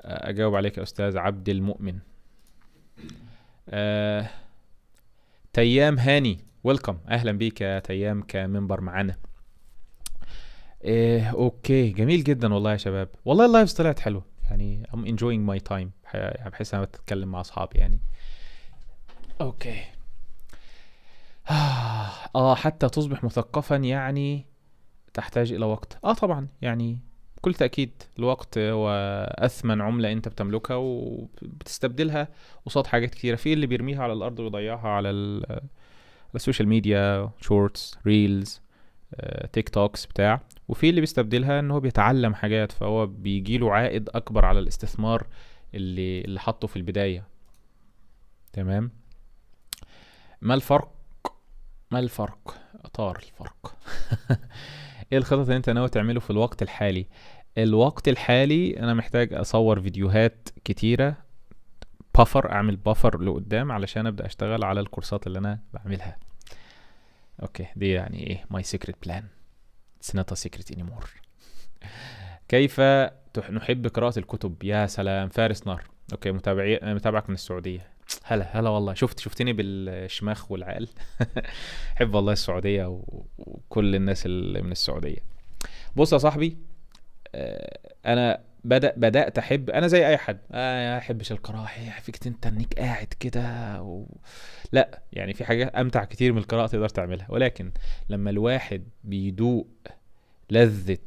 أجاوب عليك يا أستاذ عبد المؤمن. آه، تيام هاني. welcome أهلا بيك يا تيام كممبر معانا. إيه okay. جميل جدا والله يا شباب. والله ال lives طلعت حلوة. يعني I'm enjoying my time. بحس أنا بتكلم مع أصحابي يعني. okay. آه حتى تصبح مثقفا يعني تحتاج إلى وقت. آه طبعا. يعني بكل تأكيد الوقت هو أثمن عملة أنت بتملكها وبتستبدلها قصاد حاجات كتيرة. في اللي بيرميها على الأرض ويضيعها على ال- السوشيال ميديا shorts reels TikToks بتاع. وفي اللي بيستبدلها إن هو بيتعلم حاجات فهو بيجيله عائد أكبر على الاستثمار اللي اللي حطه في البداية. تمام؟ ما الفرق؟ ما الفرق؟ طار الفرق. إيه الخطط اللي أنت ناوي تعمله في الوقت الحالي؟ الوقت الحالي أنا محتاج أصور فيديوهات كتيرة buffer أعمل buffer لقدام علشان أبدأ أشتغل على الكورسات اللي أنا بعملها. okay دي يعني إيه my secret plan it's not secret anymore كيف تح- نحب قراءة الكتب؟ يا سلام فارس نار. أوكي متابعي متابعك من السعودية. هلا هلا والله. شفت شفتني بالشماخ والعقل احب والله السعودية وكل الناس اللي من السعودية. بص يا صاحبي آه، أنا بدأ بدأت أحب أنا زي أي حد. آه ما أحبش القراءة هي فكرة انت إنك قاعد كده و... لا يعني في حاجات أمتع كتير من القراءة تقدر تعملها. ولكن لما الواحد بيدوق لذة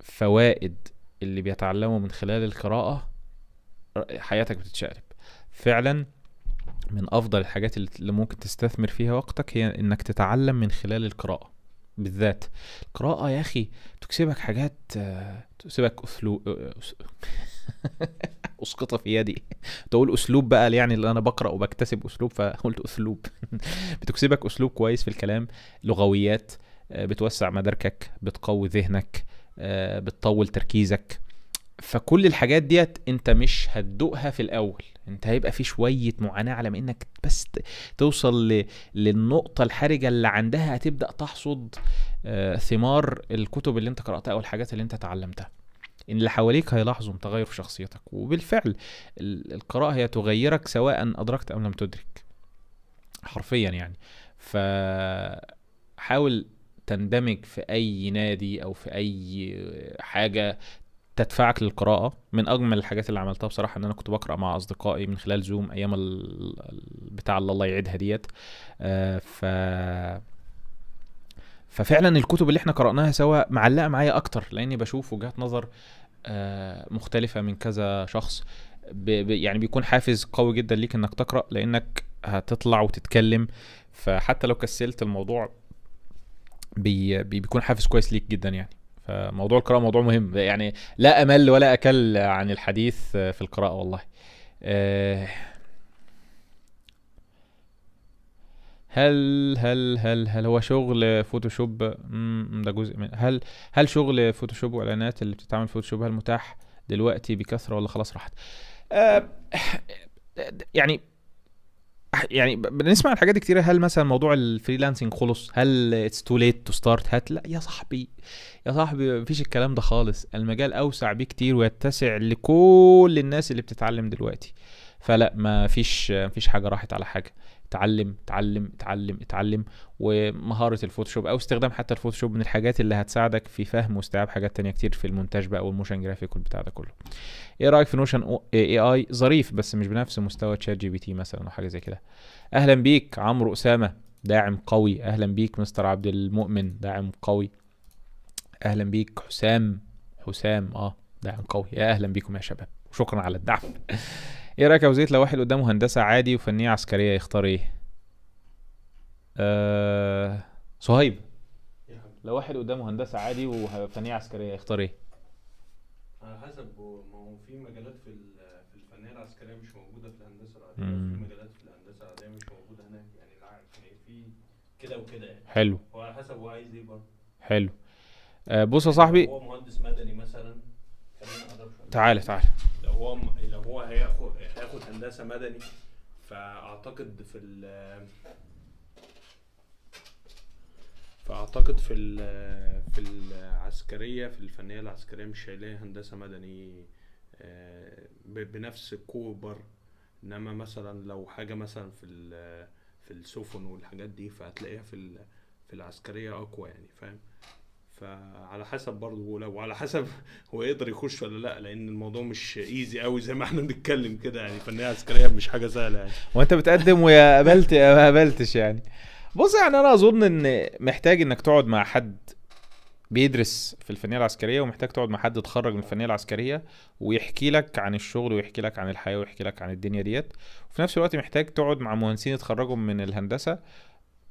فوائد اللي بيتعلمه من خلال القراءة حياتك بتتشقلب. فعلا من أفضل الحاجات اللي ممكن تستثمر فيها وقتك هي إنك تتعلم من خلال القراءة. بالذات. القراءة يا أخي تكسبك حاجات تكسبك اسلوب اسقط في يدي. تقول أسلوب بقى يعني اللي أنا بقرأ وبكتسب أسلوب فقلت أسلوب. بتكسبك أسلوب كويس في الكلام. لغويات بتوسع مداركك بتقوي ذهنك بتطول تركيزك. فكل الحاجات ديت انت مش هتدوقها في الأول. انت هيبقى في شوية معاناة على ما انك بس توصل ل... للنقطة الحرجة اللي عندها هتبدأ تحصد آه، ثمار الكتب اللي انت قرأتها أو الحاجات اللي انت اتعلمتها. إن اللي حواليك هيلاحظوا تغير في شخصيتك وبالفعل ال- القراءة هي تغيرك سواء أدركت أم لم تدرك. حرفيا يعني. فحاول تندمج في أي نادي أو في أي حاجة تدفعك للقراءة. من أجمل الحاجات اللي عملتها بصراحة إن أنا كنت بقرأ مع أصدقائي من خلال زوم أيام بتاع الله يعيدها ديت. آه، ف ففعلا الكتب اللي إحنا قرأناها سوا معلقة معايا أكتر لأني بشوف وجهات نظر آه، مختلفة من كذا شخص. ب... ب... يعني بيكون حافز قوي جدا ليك إنك تقرأ لأنك هتطلع وتتكلم. فحتى لو كسلت الموضوع. بي... بيكون حافز كويس ليك جدا يعني. فموضوع القراءة موضوع مهم. يعني لا أمل ولا أكل عن الحديث في القراءة والله. آه، هل هل هل هل هو شغل فوتوشوب؟ ده جزء من هل هل شغل فوتوشوب وإعلانات اللي بتتعمل فوتوشوب هل متاح دلوقتي بكثرة ولا خلاص راحت؟ آه، يعني يعني بنسمع الحاجات دي كتير. هل مثلا موضوع ال freelancing خلص؟ هل it's too late to start that لا يا صاحبي يا صاحبي مفيش الكلام ده خالص. المجال أوسع بكتير ويتسع لكل الناس اللي بتتعلم دلوقتي. فلا ما فيش مفيش حاجة راحت على حاجة. اتعلم اتعلم اتعلم اتعلم ومهارة الفوتوشوب أو استخدام حتى الفوتوشوب من الحاجات اللي هتساعدك في فهم واستيعاب حاجات تانية كتير في المونتاج بقى وال motion graphic والبتاع ده كله. إيه رأيك في Notion AI ظريف بس مش بنفس مستوى ChatGPT مثلا أو حاجة زي كده؟ أهلا بيك عمرو أسامة داعم قوي. أهلا بيك مستر عبد المؤمن داعم قوي. أهلا بيك حسام حسام آه داعم قوي. يا أهلا بيكم يا شباب. وشكرا على الدعم. إيه رأيك يا زيد لو واحد قدامه هندسة عادي وفنية عسكرية يختار إيه؟ آه... صهيب. لو واحد قدامه هندسة عادي وفنية عسكرية يختار إيه؟ على حسب ما هو في مجالات في في الفنية العسكرية مش موجودة في الهندسة العادية. وفي مجالات في الهندسة العادية مش موجودة هناك. يعني يعني في كده وكده يعني. حلو. هو على حسب هو عايز إيه برضه. حلو. آه بص يا صاحبي. هو مهندس مدني مثلا تعالى تعالى. لو هو لو هو هياخد هندسة مدني فأعتقد في ال فأعتقد في ال في العسكرية في الفنية العسكرية مش هيلاقي هندسة مدني آه، بنفس بره إنما مثلا لو حاجة مثلا في في السفن والحاجات دي فهتلاقيها في في العسكرية أقوى يعني فاهم؟ فعلى حسب برضه لو على حسب هو يقدر يخش ولا لا لأن الموضوع مش ايزي قوي زي ما إحنا بنتكلم كده يعني فنيه عسكريه مش حاجة سهلة يعني. وأنت بتقدم ويا قبلت يا ما قبلتش يعني. بص يعني أنا أظن إن محتاج إنك تقعد مع حد بيدرس في الفنية العسكرية ومحتاج تقعد مع حد اتخرج من الفنية العسكرية ويحكي لك عن الشغل ويحكي لك عن الحياة ويحكي لك عن الدنيا ديت. وفي نفس الوقت محتاج تقعد مع مهندسين اتخرجوا من الهندسة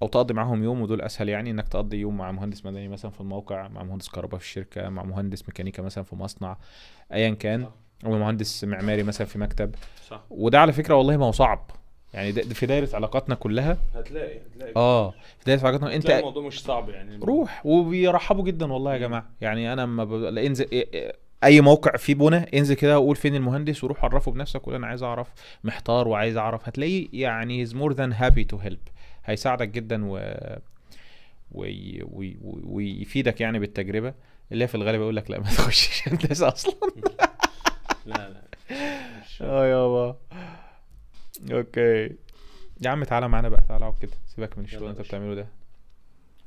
أو تقضي معاهم يوم ودول أسهل يعني إنك تقضي يوم مع مهندس مدني مثلا في الموقع مع مهندس كهرباء في الشركة مع مهندس ميكانيكا مثلا في مصنع ايا كان. أو مهندس معماري مثلا في مكتب. صح. وده على فكرة والله ما هو صعب. يعني ده في دايرة علاقاتنا كلها. هتلاقي هتلاقي. آه في دايرة علاقاتنا. أنت الموضوع مش صعب يعني. روح وبيرحبوا جدا والله يا. جماعة. يعني أنا لما ب- انزل إيه- إيه- أي موقع فيه بنا انزل كده وقول فين المهندس وروح عرفه بنفسك قول أنا عايز أعرف محتار وعايز أعرف. هتلاقيه يعني is more than happy to help هيساعدك جدا و وي... وي... وي- ويفيدك يعني بالتجربة. اللي هي في الغالب يقول لك لا ما تخشش هندسة أصلا. لا لا آه يابا. okay. يا عم تعالى معانا بقى تعالى اقعد كده. سيبك من الشغل اللي انت. بتعمله ده.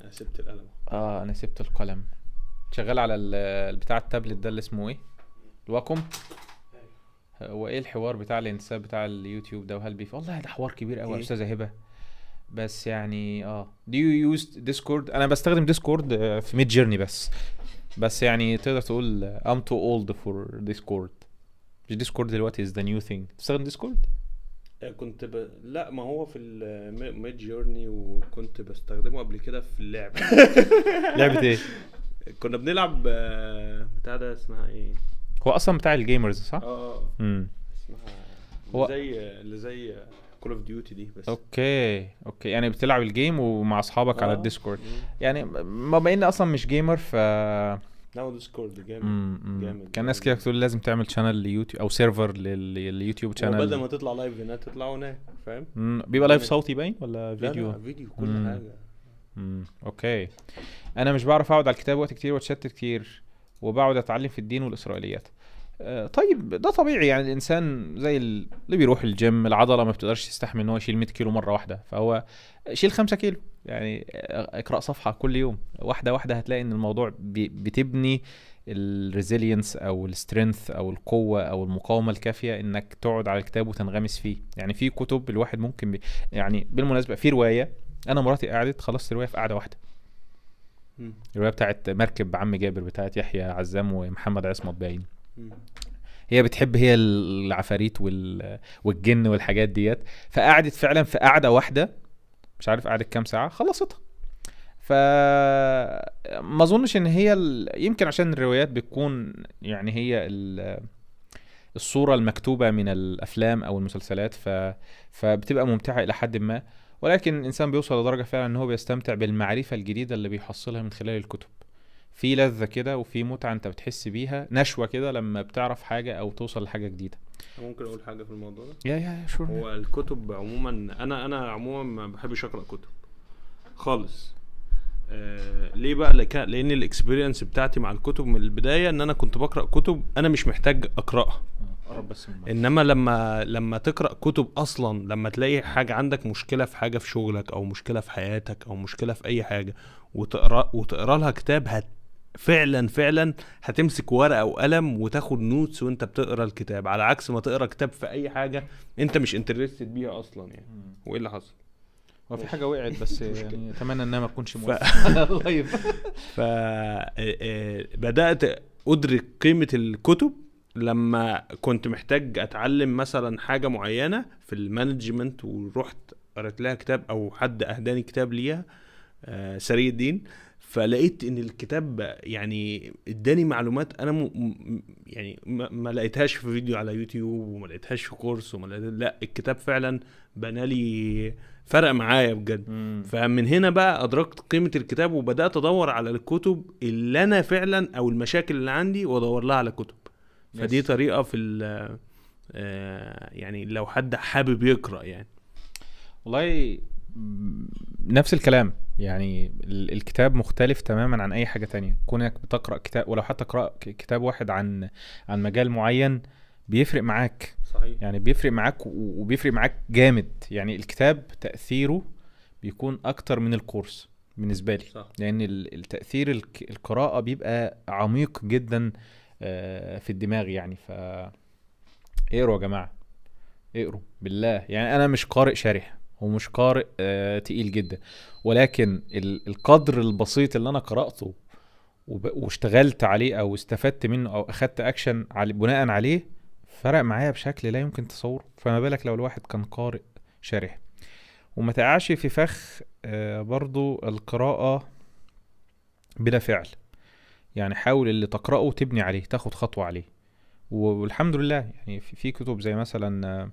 أنا سبت القلم. آه أنا سبت القلم. شغال على ال- بتاع التابلت ده اللي اسمه إيه؟ ال Wacom هو إيه الحوار بتاع الانتساب بتاع اليوتيوب ده وهل بيف؟ والله ده حوار كبير قوي يا إيه؟ أستاذة هبة. بس يعني آه. Do you use Discord أنا بستخدم Discord في Midjourney بس. بس يعني تقدر تقول آه، I'm too old for Discord مش Discord دلوقتي is the new thing. تستخدم ديسكورد كنت ب... لا ما هو في ال Midjourney وكنت بستخدمه قبل كده في اللعب. لعبة إيه؟ كنا بنلعب آه، بتاع ده اسمها إيه؟ هو أصلا بتاع ال gamers صح؟ آه هو- اسمها اللي زي اللي زي Call of Duty دي بس. okay okay. يعني بتلعب ال game ومع أصحابك على آه. ال Discord مم. يعني ما بين أصلا مش gamer ف لا Discord جامد مم، مم. جامد كان ناس. كده بتقول لازم تعمل channel ليوتيوب أو server لل- لل YouTube channel ما تطلع live هناك تطلع هناك فاهم؟ مم، بيبقى live صوتي باين ولا لا فيديو لا فيديو كل مم. حاجة. امم okay. أنا مش بعرف أقعد على الكتاب وقت كتير واتشتت كتير وبقعد أتعلم في الدين والإسرائيليات. طيب ده طبيعي يعني الإنسان زي ال- اللي بيروح الجيم العضلة ما بتقدرش تستحمل إن هو يشيل 100 كيلو مرة واحدة فهو شيل 5 كيلو يعني آه، اقرأ صفحة كل يوم واحدة واحدة هتلاقي إن الموضوع بتبني ال resilience أو ال strength أو القوة أو المقاومة الكافية إنك تقعد على الكتاب وتنغمس فيه يعني في كتب الواحد ممكن بي يعني بالمناسبة في رواية أنا مراتي قعدت خلصت الروايه في قعدة واحدة. الرواية بتاعت مركب عم جابر بتاعت يحيى عزام ومحمد عصمت باين. هي بتحب هي العفاريت وال... والجن والحاجات ديت. فقعدت فعلا في قعدة واحدة مش عارف قعدت كام ساعة خلصتها. ف ما أظنش إن هي ال... يمكن عشان الروايات بتكون يعني هي ال... الصورة المكتوبة من الأفلام أو المسلسلات ف... فبتبقى ممتعة إلى حد ما. ولكن الانسان بيوصل لدرجة فعلا إن هو بيستمتع بالمعرفة الجديدة اللي بيحصلها من خلال الكتب. في لذة كده وفي متعة انت بتحس بيها نشوة كده لما بتعرف حاجة أو توصل لحاجة جديدة. ممكن أقول حاجة في الموضوع ده؟ يا يا شور هو الكتب عموما أنا أنا عموما ما بحبش أقرأ كتب خالص. آه ليه بقى؟ لك- لأن الاكسبيرينس بتاعتي مع الكتب من البداية إن أنا كنت بقرأ كتب أنا مش محتاج أقرأها. قرب بس. إنما لما لما تقرأ كتب أصلا لما تلاقي حاجة عندك مشكلة في حاجة في شغلك أو مشكلة في حياتك أو مشكلة في أي حاجة وتقرأ وتقرأ لها كتاب هت فعلا فعلا هتمسك ورقة وقلم وتاخد notes وانت بتقرأ الكتاب على عكس ما تقرأ كتاب في أي حاجة انت مش interested بيها أصلا يعني. وإيه اللي حصل؟ هو في حاجة وقعت بس يعني أتمنى إنها ما تكونش ال live ف آه، آه، بدأت أدرك قيمة الكتب لما كنت محتاج أتعلم مثلا حاجة معينة في ال management ورحت قريت لها كتاب أو حد أهداني كتاب ليها آه، سري الدين. فلقيت إن الكتاب يعني إداني معلومات أنا م... يعني ما, ما لقيتهاش في فيديو على يوتيوب وما لقيتهاش في كورس وما لقيت... لا الكتاب فعلا بنالي فرق معايا بجد مم. فمن هنا بقى أدركت قيمة الكتاب وبدأت أدور على الكتب اللي أنا فعلا أو المشاكل اللي عندي وأدور لها على كتب فدي Yes. طريقة في ال- آه، يعني لو حد حابب يقرأ يعني والله نفس الكلام. يعني ال- الكتاب مختلف تماما عن أي حاجة تانية. كونك بتقرأ كتاب ولو حتى قرأ ك- كتاب واحد عن عن مجال معين بيفرق معاك. صحيح. يعني بيفرق معاك وبيفرق معاك جامد. يعني الكتاب تأثيره بيكون أكتر من الكورس بالنسبة لي. صح. لأن ال- التأثير الك- القراءة بيبقى عميق جدا آه، في الدماغ يعني. ف اقروا يا جماعة. اقروا. بالله. يعني أنا مش قارئ شارح. ومش قارئ آه، تقيل جدا. ولكن ال- القدر البسيط اللي أنا قرأته وب- واشتغلت عليه أو استفدت منه أو أخدت أكشن علي بناء عليه فرق معايا بشكل لا يمكن تصوره. فما بالك لو الواحد كان قارئ شارح. وما تقعش في فخ آه، برضو القراءة بلا فعل. يعني حاول اللي تقرأه تبني عليه تاخد خطوة عليه. والحمد لله يعني في, في كتب زي مثلا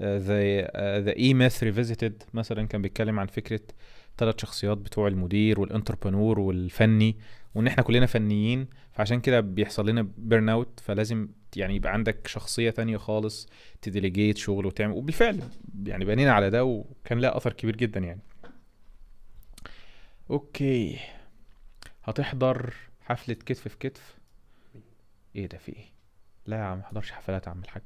آه، The E-Myth Revisited مثلا كان بيتكلم عن فكرة ثلاث شخصيات بتوع المدير وال entrepreneur والفني وإن إحنا كلنا فنيين فعشان كده بيحصل لنا burn out فلازم يعني يبقى عندك شخصية تانية خالص ت delegate شغل وتعمل. وبالفعل يعني بنينا على ده وكان لها أثر كبير جدا يعني. أوكي. هتحضر حفلة كتف في كتف؟ إيه ده في إيه؟ لا يا عم حضرش حفلات يا عم الحاج.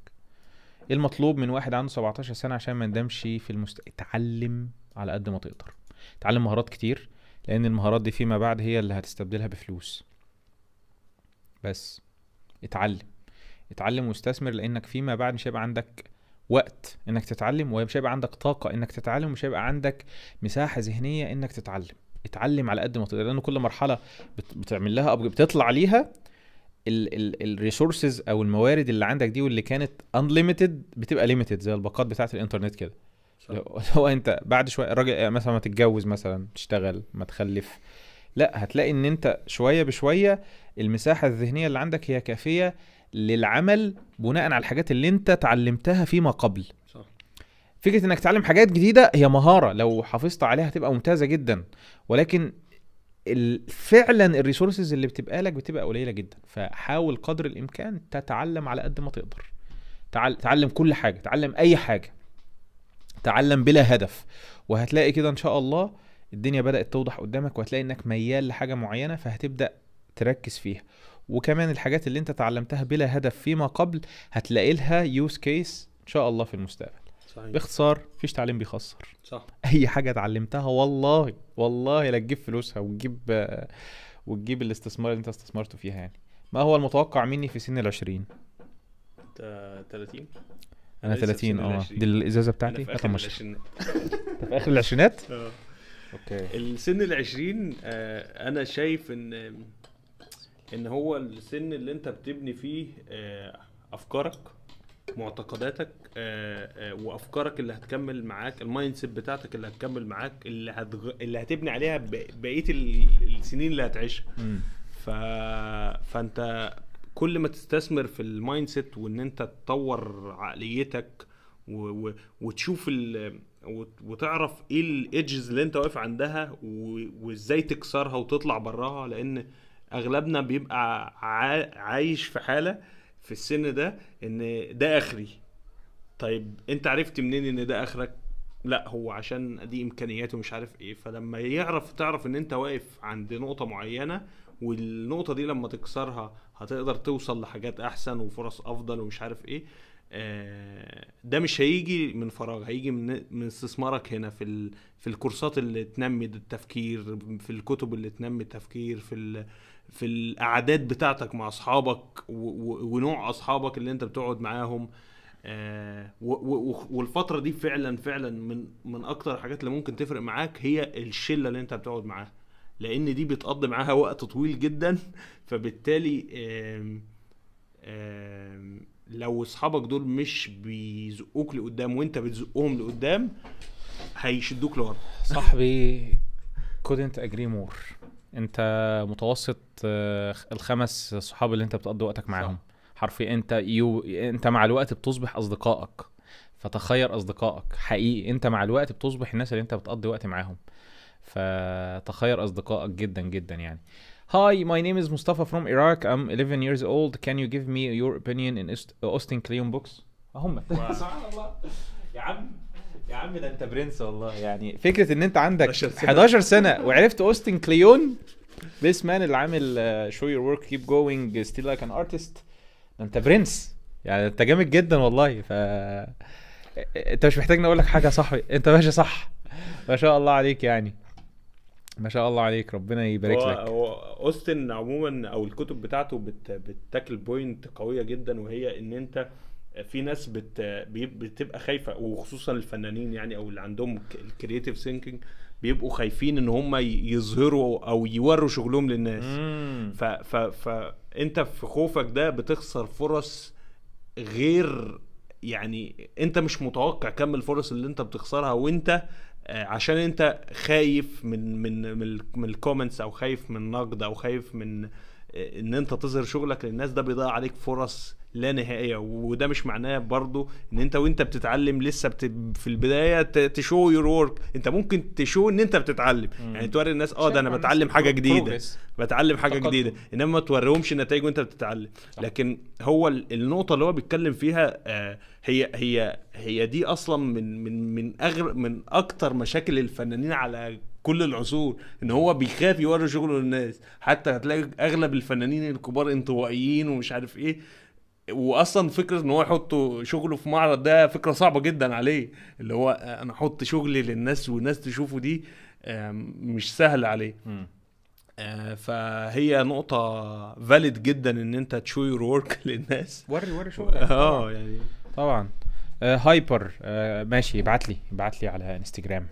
إيه المطلوب من واحد عنده 17 سنة عشان ما ندمش في المست... اتعلم على قد ما تقدر. اتعلم مهارات كتير لأن المهارات دي فيما بعد هي اللي هتستبدلها بفلوس. بس اتعلم. اتعلم واستثمر لأنك فيما بعد مش هيبقى عندك وقت إنك تتعلم ومش هيبقى عندك طاقة إنك تتعلم ومش هيبقى عندك مساحة ذهنية إنك تتعلم. اتعلم على قد ما تقدر لأن كل مرحلة بت- بتعمل لها بتطلع ليها الريسورسز أو الموارد اللي عندك دي واللي كانت unlimited بتبقى limited زي الباقات بتاعة الإنترنت كده. هو أنت بعد شوية الراجل مثلا ما تتجوز مثلا تشتغل ما تخلف لا هتلاقي إن أنت شوية بشوية المساحة الذهنية اللي عندك هي كافية للعمل بناء على الحاجات اللي أنت اتعلمتها فيما قبل. صح. فكرة إنك تتعلم حاجات جديدة هي مهارة لو حافظت عليها هتبقى ممتازة جدا. ولكن فعلا الريسورسز اللي بتبقى لك بتبقى قليلة جدا. فحاول قدر الإمكان تتعلم على قد ما تقدر. تعل- تعلم كل حاجة تعلم أي حاجة. تعلم بلا هدف. وهتلاقي كده إن شاء الله الدنيا بدأت توضح قدامك وهتلاقي إنك ميال لحاجة معينة فهتبدأ تركز فيها. وكمان الحاجات اللي أنت اتعلمتها بلا هدف فيما قبل هتلاقي لها use case إن شاء الله في المستقبل. صحيح. باختصار مفيش تعليم بيخسر. صح. أي حاجة اتعلمتها والله والله لا تجيب فلوسها وتجيب وتجيب الاستثمار اللي انت استثمرته فيها يعني. ما هو المتوقع مني في سن العشرين؟ انت 30 أنا لسه في 30 سن آه. دي الإزازة بتاعتي في هات آخر. العشرينات. في آخر العشرينات؟ آه. okay. السن العشرين آه، أنا شايف إن إن هو السن اللي أنت بتبني فيه آه، أفكارك معتقداتك آه، آه، وأفكارك اللي هتكمل معاك ال mind set بتاعتك اللي هتكمل معاك اللي هتغ... اللي هتبني عليها بقية ال- السنين اللي هتعيشها. ف... فأنت كل ما تستثمر في ال mind set وإن أنت تطور عقليتك و... و... وتشوف ال... وت- وتعرف إيه ال edges اللي أنت واقف عندها و... وإزاي تكسرها وتطلع براها لأن أغلبنا بيبقى. عايش في حالة في السن ده إن ده آخري. طيب أنت عرفت منين إن ده آخرك؟ لا هو عشان دي امكانياته مش عارف إيه. فلما يعرف تعرف إن أنت واقف عند نقطة معينة والنقطة دي لما تكسرها هتقدر توصل لحاجات أحسن وفرص أفضل ومش عارف إيه. آه، ده مش هيجي من فراغ هيجي من من استثمارك هنا في ال... في الكورسات اللي تنمي التفكير في الكتب اللي تنمي التفكير في ال... في القعدات بتاعتك مع أصحابك. ونوع أصحابك اللي أنت بتقعد معاهم. آه، و- و- والفترة دي فعلا فعلا من من أكتر الحاجات اللي ممكن تفرق معاك هي الشلة اللي أنت بتقعد معاها. لأن دي بتقضي معاها وقت طويل جدا. فبالتالي لو أصحابك دول مش بيزقوك لقدام وأنت بتزقهم لقدام هيشدوك لورا. صاحبي couldn't agree more. انت متوسط آه، الخمس صحاب اللي انت بتقضي وقتك معاهم. حرفيا انت يو انت مع الوقت بتصبح أصدقائك. فتخير أصدقائك. حقيقي انت مع الوقت بتصبح الناس اللي انت بتقضي وقت معاهم. فتخير أصدقائك جدا جدا يعني. Hi, my name is Mustafa from Iraq. I'm 11 years old. Can you give me your opinion in Aust- Austin Kleon books? هم. سبحان الله. يا عم. يا عم ده انت برنس والله. يعني فكرة إن أنت عندك 11 سنة. 11 سنة وعرفت أوستن كليون this man اللي عامل show your work keep going steal like an artist ده أنت برنس. يعني أنت جامد جدا والله. ف أنت مش محتاج نقول لك حاجة يا صاحبي أنت ماشي صح. ما شاء الله عليك يعني. ما شاء الله عليك. ربنا يبارك هو لك. هو أوستن عموما أو الكتب بتاعته بت بتاكل point قوية جدا وهي إن أنت في ناس بت بتبقى خايفة وخصوصا الفنانين يعني أو اللي عندهم ال creative thinking بيبقوا خايفين إن هم يظهروا أو يوروا شغلهم للناس مم. ف ف فانت في خوفك ده بتخسر فرص غير يعني أنت مش متوقع كم الفرص اللي أنت بتخسرها وأنت آه، عشان أنت خايف من من من ال comments أو خايف من نقد أو خايف من آه، إن أنت تظهر شغلك للناس ده بيضيع عليك فرص لا نهائية. وده مش معناه برضو إن أنت وأنت بتتعلم لسه بت... في البداية ت show your work أنت ممكن ت show إن أنت بتتعلم. مم. يعني توري الناس آه ده أنا بتعلم حاجة جديدة. بتعلم حاجة تقدم. جديدة. إنما ما توريهمش النتائج وأنت بتتعلم. صح. لكن هو ال- النقطة اللي هو بيتكلم فيها آه، هي هي هي دي أصلا من من من أغر من أكتر مشاكل الفنانين على كل العصور. إن هو بيخاف يوري شغله للناس. حتى هتلاقي أغلب الفنانين الكبار انطوائيين ومش عارف إيه. واصلا فكره ان هو يحط شغله في معرض ده فكره صعبه جدا عليه. اللي هو أنا أحط شغلي للناس والناس تشوفه دي مش سهل عليه. مم. آه، فهي نقطة valid جدا ان انت ت show your work للناس. وري وري شغلك آه يعني. طبعا. آه هايبر آه ماشي ابعت لي ابعت لي على انستجرام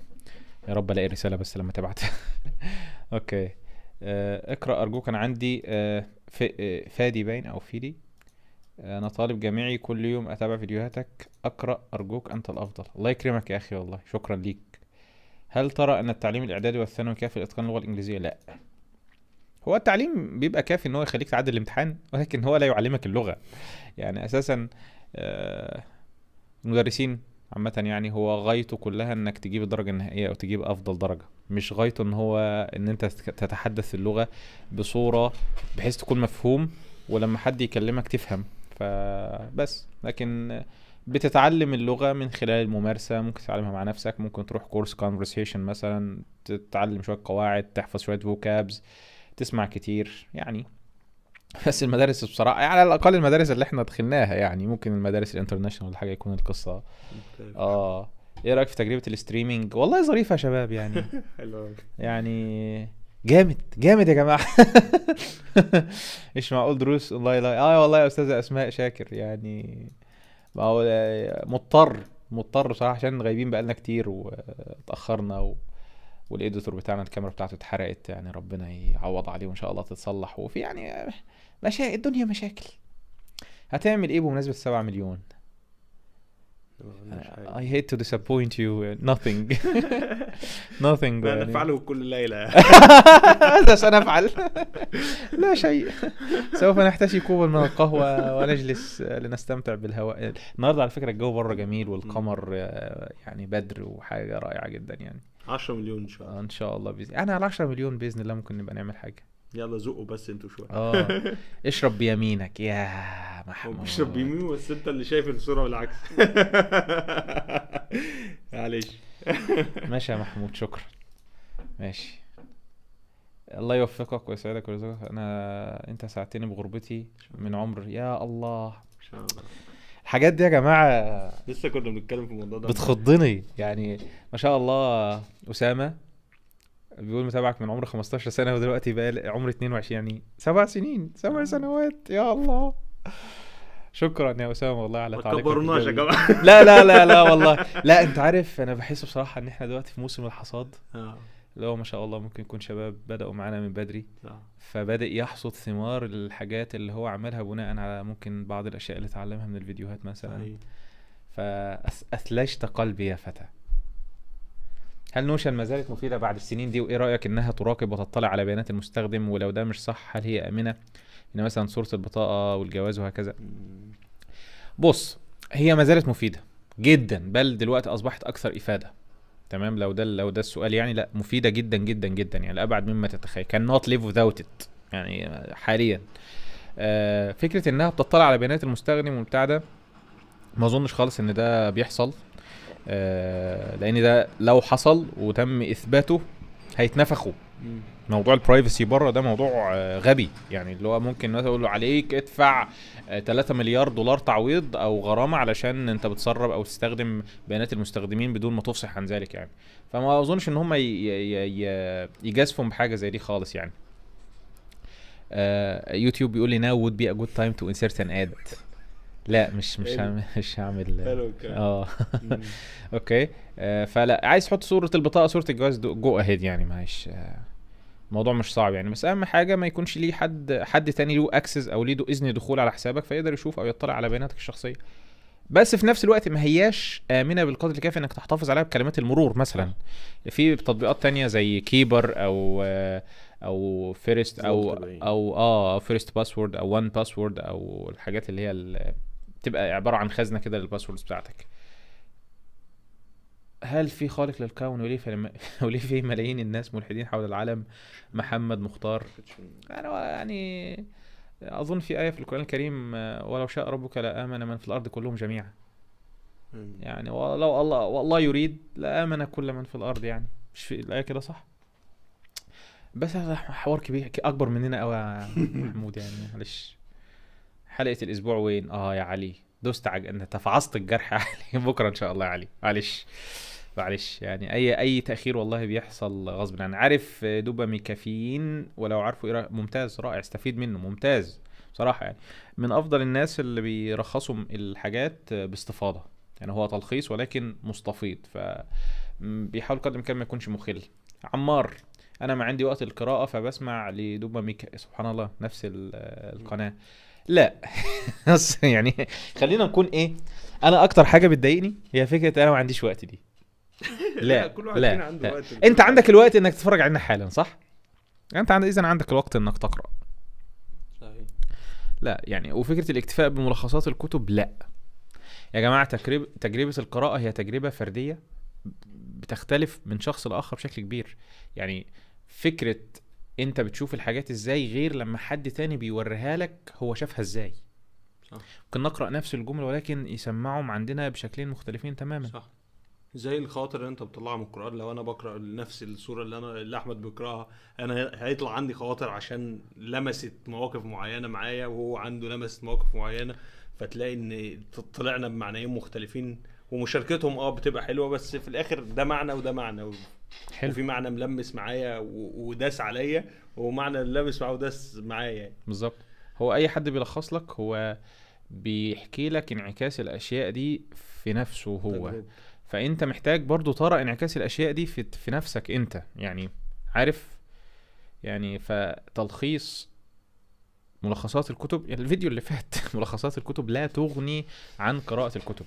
يا رب الاقي الرسالة بس لما تبعت. okay. آه اقرأ أرجوك أنا عندي آه ف... آه فادي باين أو فيدي. أنا طالب جامعي كل يوم أتابع فيديوهاتك. أقرأ أرجوك أنت الأفضل. الله يكرمك يا أخي والله. شكرا ليك. هل ترى أن التعليم الإعدادي والثانوي كافي لإتقان اللغة الإنجليزية؟ لا. هو التعليم بيبقى كافي إن هو يخليك تعدي الامتحان ولكن هو لا يعلمك اللغة. يعني أساسا آه، المدرسين عامة يعني هو غايته كلها إنك تجيب الدرجة النهائية أو تجيب أفضل درجة. مش غايته إن هو إن أنت تتحدث اللغة بصورة بحيث تكون مفهوم ولما حد يكلمك تفهم. فبس. لكن بتتعلم اللغة من خلال الممارسة ممكن تتعلمها مع نفسك ممكن تروح كورس conversation مثلا تتعلم شوية قواعد تحفظ شوية فوكابز تسمع كتير يعني. بس المدارس بصراحة يعني على الأقل المدارس اللي إحنا دخلناها يعني ممكن المدارس ال international ولا حاجة يكون القصة. آه. إيه رأيك في تجربة ال streaming والله ظريفة يا شباب يعني. يعني جامد جامد يا جماعة مش معقول دروس اونلاين لا آه والله يا أستاذة أسماء شاكر يعني ما هو مضطر مضطر بصراحة عشان غايبين بقالنا كتير واتأخرنا و... والإيديتور بتاعنا الكاميرا بتاعته اتحرقت يعني ربنا يعوض عليه وإن شاء الله تتصلح وفي يعني مشاكل الدنيا مشاكل هتعمل إيه بمناسبة السبعة مليون مش عارف. I hate to disappoint you nothing. Nothing ما يعني. نفعله كل ليلة. هذا سنفعل لا شيء. سوف نحتسي كوبا من القهوة ونجلس لنستمتع بالهواء. النهاردة على فكرة الجو بره جميل والقمر آه، يعني بدر وحاجة رائعة جدا يعني. 10 مليون إن شاء الله. إن شاء الله بإذن أنا على 10 مليون بإذن الله ممكن نبقى نعمل حاجة. يلا زقوا بس أنتوا شوية. آه. اشرب بيمينك. يا محمود. بيشرب بيمين بس انت اللي شايف الصورة بالعكس. معلش. ماشي يا محمود شكرا. ماشي. الله يوفقك ويسعدك ويرزقك. أنا أنت ساعدتني بغربتي من عمر. يا الله. إن شاء الله. الحاجات دي يا جماعة لسه كنا بنتكلم في الموضوع ده. بتخضني. يعني ما شاء الله. أسامة. بيقول متابعك من عمر 15 سنة ودلوقتي بقى عمر 22 يعني سبع سنين سبع سنوات يا الله. شكرا يا أسامة والله على ما تعليقك تكبرناش يا الجميل. جماعة. لا لا لا لا والله. لا أنت عارف أنا بحس بصراحة إن إحنا دلوقتي في موسم الحصاد. آه. اللي هو ما شاء الله ممكن يكون شباب بدأوا معانا من بدري. آه. فبدأ يحصد ثمار الحاجات اللي هو عملها بناء على ممكن بعض الأشياء اللي اتعلمها من الفيديوهات مثلا. صحيح. فأثلجت قلبي يا فتى. هل Notion ما زالت مفيدة بعد السنين دي؟ وإيه رأيك إنها تراقب وتطلع على بيانات المستخدم؟ ولو ده مش صح هل هي آمنة؟ إن مثلا صورة البطاقة والجواز وهكذا. بص هي ما زالت مفيدة جدا بل دلوقتي أصبحت أكثر إفادة. تمام؟ لو ده لو ده السؤال يعني لا مفيدة جدا جدا جدا يعني لأبعد مما تتخيل. can not live without it يعني حاليا. آه فكرة إنها بتطلع على بيانات المستخدم والبتاع ده ما أظنش خالص إن ده بيحصل. آه لأن ده لو حصل وتم إثباته هيتنفخوا. موضوع البرايفسي بره ده موضوع آه، غبي. يعني اللي هو ممكن مثلا يقول له عليك ادفع آه، 3 مليار دولار تعويض أو غرامة علشان أنت بتسرب أو تستخدم بيانات المستخدمين بدون ما تفصح عن ذلك يعني. فما أظنش إن هم ي- ي- ي- يجازفوا بحاجة زي دي خالص يعني. آه، يوتيوب بيقول لي now would be a good time to insert an ad. لا مش مش. هعمل مش هعمل. آه. okay آه فلا عايز تحط صورة البطاقة صورة الجواز go ahead يعني معلش آه الموضوع مش صعب يعني بس أهم حاجة ما يكونش ليه حد حد تاني له access أو ليه إذن دخول على حسابك فيقدر يشوف أو يطلع على بياناتك الشخصية بس في نفس الوقت ما هياش آمنة بالقدر الكافي إنك تحتفظ عليها بكلمات المرور مثلا في تطبيقات تانية زي Keeper أو آه، أو first أو. أو آه first password أو One Password أو الحاجات اللي هي بتبقى عبارة عن خزنة كده لل passwords بتاعتك. هل في خالق للكون وليه في وليه في ملايين الناس ملحدين حول العالم؟ محمد مختار. أنا يعني أظن في آية في القرآن الكريم ولو شاء ربك لآمن من في الأرض كلهم جميعا. يعني ولو الله والله يريد لآمن كل من في الأرض يعني. مش في الآية كده صح؟ بس حوار كبير أكبر مننا قوي يا محمود يعني معلش. حلقة الأسبوع وين؟ آه يا علي. دوست عج... أنت تفعصت الجرح يا علي. بكرة إن شاء الله يا علي. معلش. معلش. يعني اي أي تأخير والله بيحصل غصب عني. عارف دوبامي كافيين ولو عارفوا إيه رأ- ممتاز رائع. استفيد منه. ممتاز. بصراحة يعني. من أفضل الناس اللي بيرخصوا الحاجات باستفاضة. يعني هو تلخيص ولكن مستفيض. ف بيحاول قدر الإمكان ما يكونش مخل. عمار. أنا ما عندي وقت القراءة فبسمع لدوبامي. سبحان الله نفس ال- القناة. لا. بس يعني خلينا نكون إيه أنا أكتر حاجة بتضايقني هي فكرة أنا ما عنديش وقت دي. لا كل واحد فينا لا, عنده لا. وقت. أنت عندك الوقت إنك تتفرج علينا حالا صح؟ أنت عند اذا عندك الوقت إنك تقرأ. صحيح. لا يعني وفكرة الاكتفاء بملخصات الكتب لا. يا جماعة تجربه تجربة القراءة هي تجربة فردية بتختلف من شخص لآخر بشكل كبير. يعني فكرة انت بتشوف الحاجات إزاي غير لما حد تاني بيوريها لك هو شافها إزاي. صح. ممكن نقرأ نفس الجملة ولكن يسمعهم عندنا بشكلين مختلفين تماما. صح. زي الخواطر اللي انت بتطلعها من القرآن لو أنا بقرأ نفس الصورة اللي أنا اللي أحمد بيقراها أنا هيطلع عندي خواطر عشان لمست مواقف معينة معايا وهو عنده لمست مواقف معينة فتلاقي إن طلعنا بمعنيين مختلفين. ومشاركتهم آه بتبقى حلوة بس في الآخر ده معنى وده معنى. و- حلو. وفي معنى ملمس معايا و- وداس عليا ومعنى لمس معاه وداس معايا يعني. بالظبط. هو أي حد بيلخص لك هو بيحكي لك انعكاس الأشياء دي في نفسه هو. تجربة. فأنت محتاج برضو ترى انعكاس الأشياء دي في في نفسك أنت. يعني عارف؟ يعني فتلخيص ملخصات الكتب يعني الفيديو اللي فات ملخصات الكتب لا تغني عن قراءة الكتب.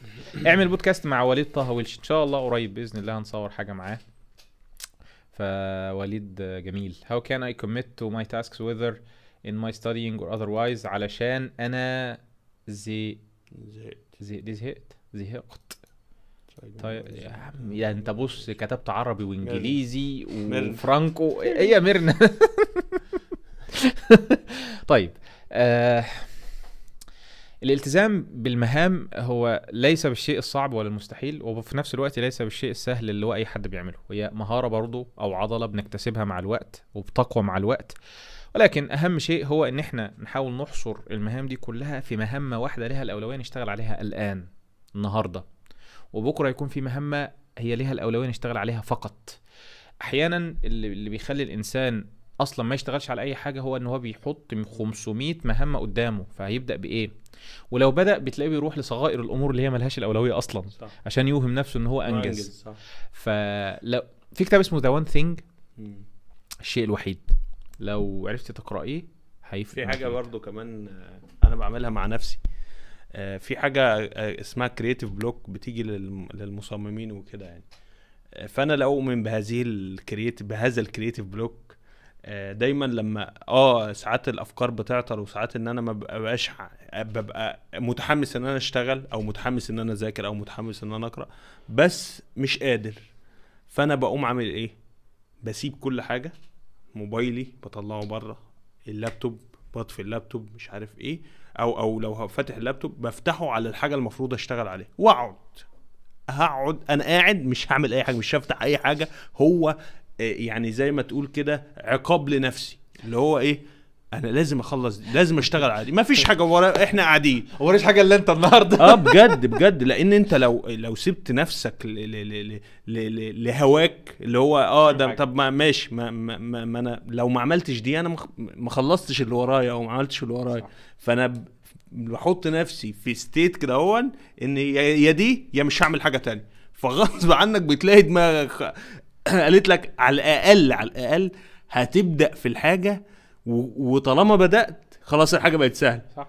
اعمل بودكاست مع وليد طه ويلش إن شاء الله قريب بإذن الله هنصور حاجة معاه. فوليد جميل. How can I commit to my tasks whether in my studying or otherwise علشان أنا زي زهقت. زي زهقت. زهقت. طيب. طيب يا عم. يا انت بص كتبت عربي وإنجليزي. وفرانكو. إيه يا ميرنا؟ طيب آه الالتزام بالمهام هو ليس بالشيء الصعب ولا المستحيل وفي نفس الوقت ليس بالشيء السهل اللي هو أي حد بيعمله. هي مهارة برضو أو عضلة بنكتسبها مع الوقت وبتقوى مع الوقت. ولكن أهم شيء هو إن إحنا نحاول نحصر المهام دي كلها في مهمة واحدة لها الأولوية نشتغل عليها الآن النهارده. وبكرة يكون في مهمة هي ليها الأولوية نشتغل عليها فقط. أحيانا اللي بيخلي الإنسان أصلا ما يشتغلش على أي حاجة هو إن هو بيحط 500 مهمة قدامه فهيبدأ بإيه؟ ولو بدأ بتلاقيه بيروح لصغائر الأمور اللي هي ملهاش الأولوية أصلا صح. عشان يوهم نفسه إن هو أنجز. صح. فلو في كتاب اسمه The One Thing. الشيء الوحيد. لو عرفت تقرأيه هيفرق في حاجة. برضو كمان آه، أنا بعملها مع نفسي. آه، في حاجة آه، اسمها creative block بتيجي للم- للمصممين وكده يعني. فأنا لا أؤمن بهذه ال creative بهذا ال creative block دايما لما آه ساعات الأفكار بتعطل وساعات إن أنا ما ببقاش ببقى متحمس إن أنا أشتغل أو متحمس إن أنا أذاكر أو متحمس إن أنا أقرأ بس مش قادر. فأنا بقوم عامل إيه؟ بسيب كل حاجة موبايلي بطلعه بره اللابتوب بطفي اللابتوب مش عارف إيه أو أو لو فاتح اللابتوب بفتحه على الحاجة المفروض أشتغل عليها وأقعد. هقعد أنا قاعد مش هعمل أي حاجة مش هفتح أي حاجة هو آه، يعني زي ما تقول كده عقاب لنفسي اللي هو إيه أنا لازم أخلص دي. لازم أشتغل عادي ما فيش حاجة ورا إحنا قاعدين وريش حاجة إلا أنت النهارده آه بجد بجد لأن أنت لو لو سبت نفسك ل ل ل ل ل ل لهواك اللي هو آه ده. طب ما ماشي ما, ما, ما, ما أنا لو ما عملتش دي أنا ما خلصتش اللي ورايا أو ما عملتش اللي ورايا. فأنا ب- بحط نفسي في state كده هو إن يا دي يا مش هعمل حاجة تانية فغصب عنك بتلاقي دماغك قالت لك على الأقل على الأقل هتبدأ في الحاجة و- وطالما بدأت خلاص الحاجة بقت سهلة. صح.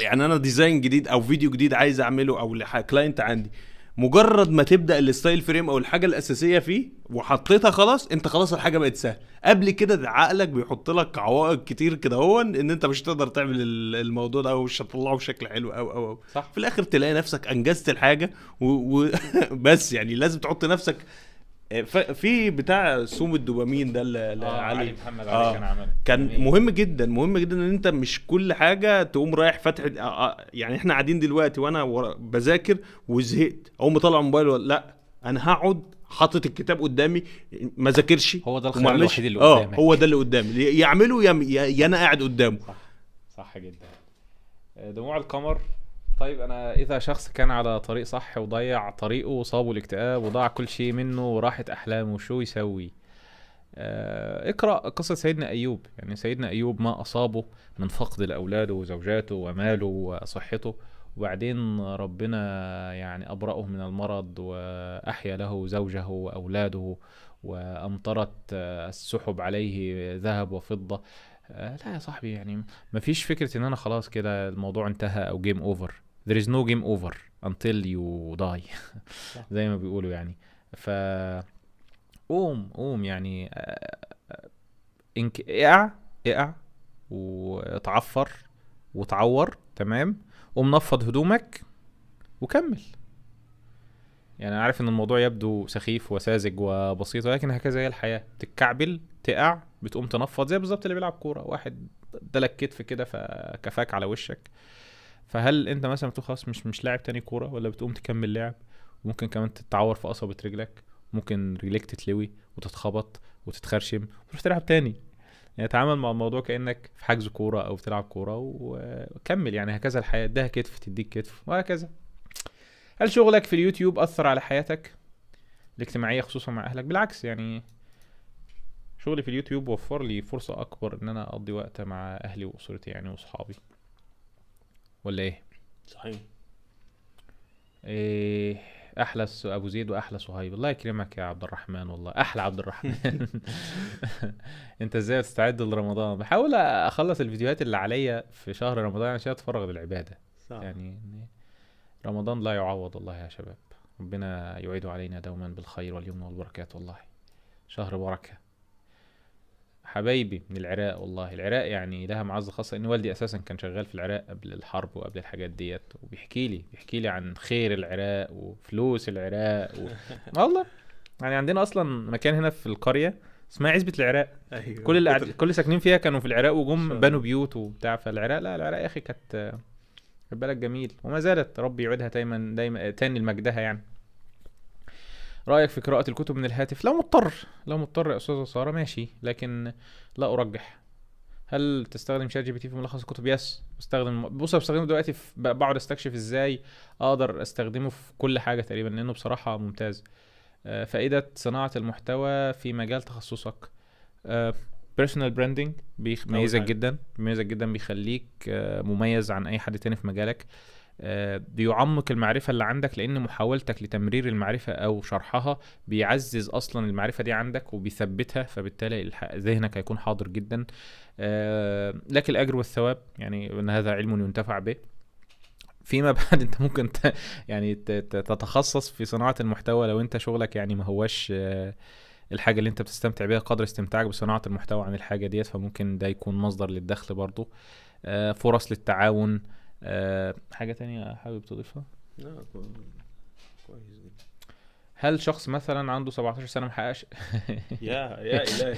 يعني أنا design جديد أو فيديو جديد عايز أعمله أو client عندي مجرد ما تبدأ ال style frame أو الحاجة الأساسية فيه وحطيتها خلاص أنت خلاص الحاجة بقت سهلة. قبل كده ده عقلك بيحط لك عوائق كتير كده هو إن أنت مش هتقدر تعمل ال- الموضوع ده أو مش هتطلعه بشكل حلو أو أو أو. صح. في الآخر تلاقي نفسك أنجزت الحاجة وبس يعني لازم تحط نفسك في بتاع سوم الدوبامين ده اللي آه علي علي محمد آه. علي كان عمله كان. مهم جدا مهم جدا إن أنت مش كل حاجة تقوم رايح فاتح آه، آه، يعني إحنا قاعدين دلوقتي وأنا بذاكر وزهقت. اقوم مطلع موبايل ولا لأ أنا هقعد حاطط الكتاب قدامي ما ذاكرش. هو ده الخيار الوحيد اللي آه قدامك. هو ده اللي قدامي. يعمله يا أنا قاعد قدامه. صح صح جدا. آه، دموع القمر. طيب أنا إذا شخص كان على طريق صح وضيع طريقه وصابه الاكتئاب وضاع كل شيء منه وراحت أحلامه شو يسوي؟ آه، اقرأ قصة سيدنا أيوب. يعني سيدنا أيوب ما أصابه من فقد لأولاده وزوجاته وماله وصحته وبعدين ربنا يعني أبرأه من المرض وأحيا له زوجه وأولاده وأمطرت السحب عليه ذهب وفضة. آه، لا يا صاحبي يعني مفيش فكرة إن أنا خلاص كده الموضوع انتهى أو جيم اوفر there is no game over until you die. زي ما بيقولوا يعني. ف قوم قوم يعني آه، إنك اقع اقع وتعفر وتعور تمام؟ ومنفض هدومك وكمل. يعني عارف إن الموضوع يبدو سخيف وساذج وبسيط ولكن هكذا هي الحياة. تتكعبل تقع بتقوم تنفض زي بالظبط اللي بيلعب كورة. واحد ادالك كتف كده فكفاك على وشك. فهل انت مثلا بتقول خلاص مش مش لاعب تاني كورة ولا بتقوم تكمل لعب وممكن كمان تتعور في قصبة رجلك ممكن رجليك تتلوي وتتخبط وتتخرشم وتروح تلعب تاني؟ يعني تعامل مع الموضوع كأنك في حجز كورة أو بتلعب كورة وكمل يعني هكذا الحياة اديها كتف تديك كتف وهكذا. هل شغلك في اليوتيوب أثر على حياتك؟ الاجتماعية خصوصا مع أهلك؟ بالعكس يعني شغلي في اليوتيوب وفر لي فرصة أكبر إن أنا أقضي وقت مع أهلي وأسرتي يعني وأصحابي. ولا إيه؟ صحيح. إيه أحلى أبو زيد وأحلى صهيب. الله يكرمك يا عبد الرحمن والله. أحلى عبد الرحمن. أنت إزاي بتستعد لرمضان؟ بحاول أخلص الفيديوهات اللي عليا في شهر رمضان عشان أتفرغ للعبادة. صح. يعني رمضان لا يعوض والله يا شباب. ربنا يعيد علينا دوما بالخير واليمن والبركات والله. شهر بركة. حبايبي من العراق والله العراق يعني لها معزة خاصة إن والدي أساسا كان شغال في العراق قبل الحرب وقبل الحاجات ديت وبيحكي لي بيحكي لي عن خير العراق وفلوس العراق و... والله يعني عندنا أصلا مكان هنا في القرية اسمها عزبة العراق. أيوه. كل اللي قاعد كل ساكنين فيها كانوا في العراق وجم بنوا. بيوت وبتاع فالعراق لا العراق يا أخي كانت بلد جميل وما زالت ربي يعيدها دايما دايما تاني لمجدها يعني. رأيك في قراءة الكتب من الهاتف؟ لو مضطر لو مضطر يا أستاذة سارة ماشي لكن لا أرجح. هل تستخدم ChatGPT في ملخص الكتب؟ yes بستخدم بص بستخدمه دلوقتي في بقعد أستكشف إزاي أقدر أستخدمه في كل حاجة تقريبا لأنه بصراحة ممتاز. آه، فائدة صناعة المحتوى في مجال تخصصك. personal branding بيميزك. جدا بيميزك جدا بيخليك آه، مميز عن أي حد تاني في مجالك. بيعمق المعرفة اللي عندك لأن محاولتك لتمرير المعرفة أو شرحها بيعزز أصلا المعرفة دي عندك وبيثبتها فبالتالي ذهنك هيكون حاضر جدا. آه، لك الأجر والثواب يعني أن هذا علم ينتفع به. فيما بعد أنت ممكن ت... يعني تتخصص في صناعة المحتوى لو أنت شغلك يعني ما هواش آه، الحاجة اللي أنت بتستمتع بيها قدر استمتاعك بصناعة المحتوى عن الحاجة ديت فممكن ده يكون مصدر للدخل برضو. آه، فرص للتعاون آه، حاجة تانية حابب تضيفها؟ لا كو- كويس جدا. هل شخص مثلا عنده 17 سنة محققش؟ يا يا إلهي.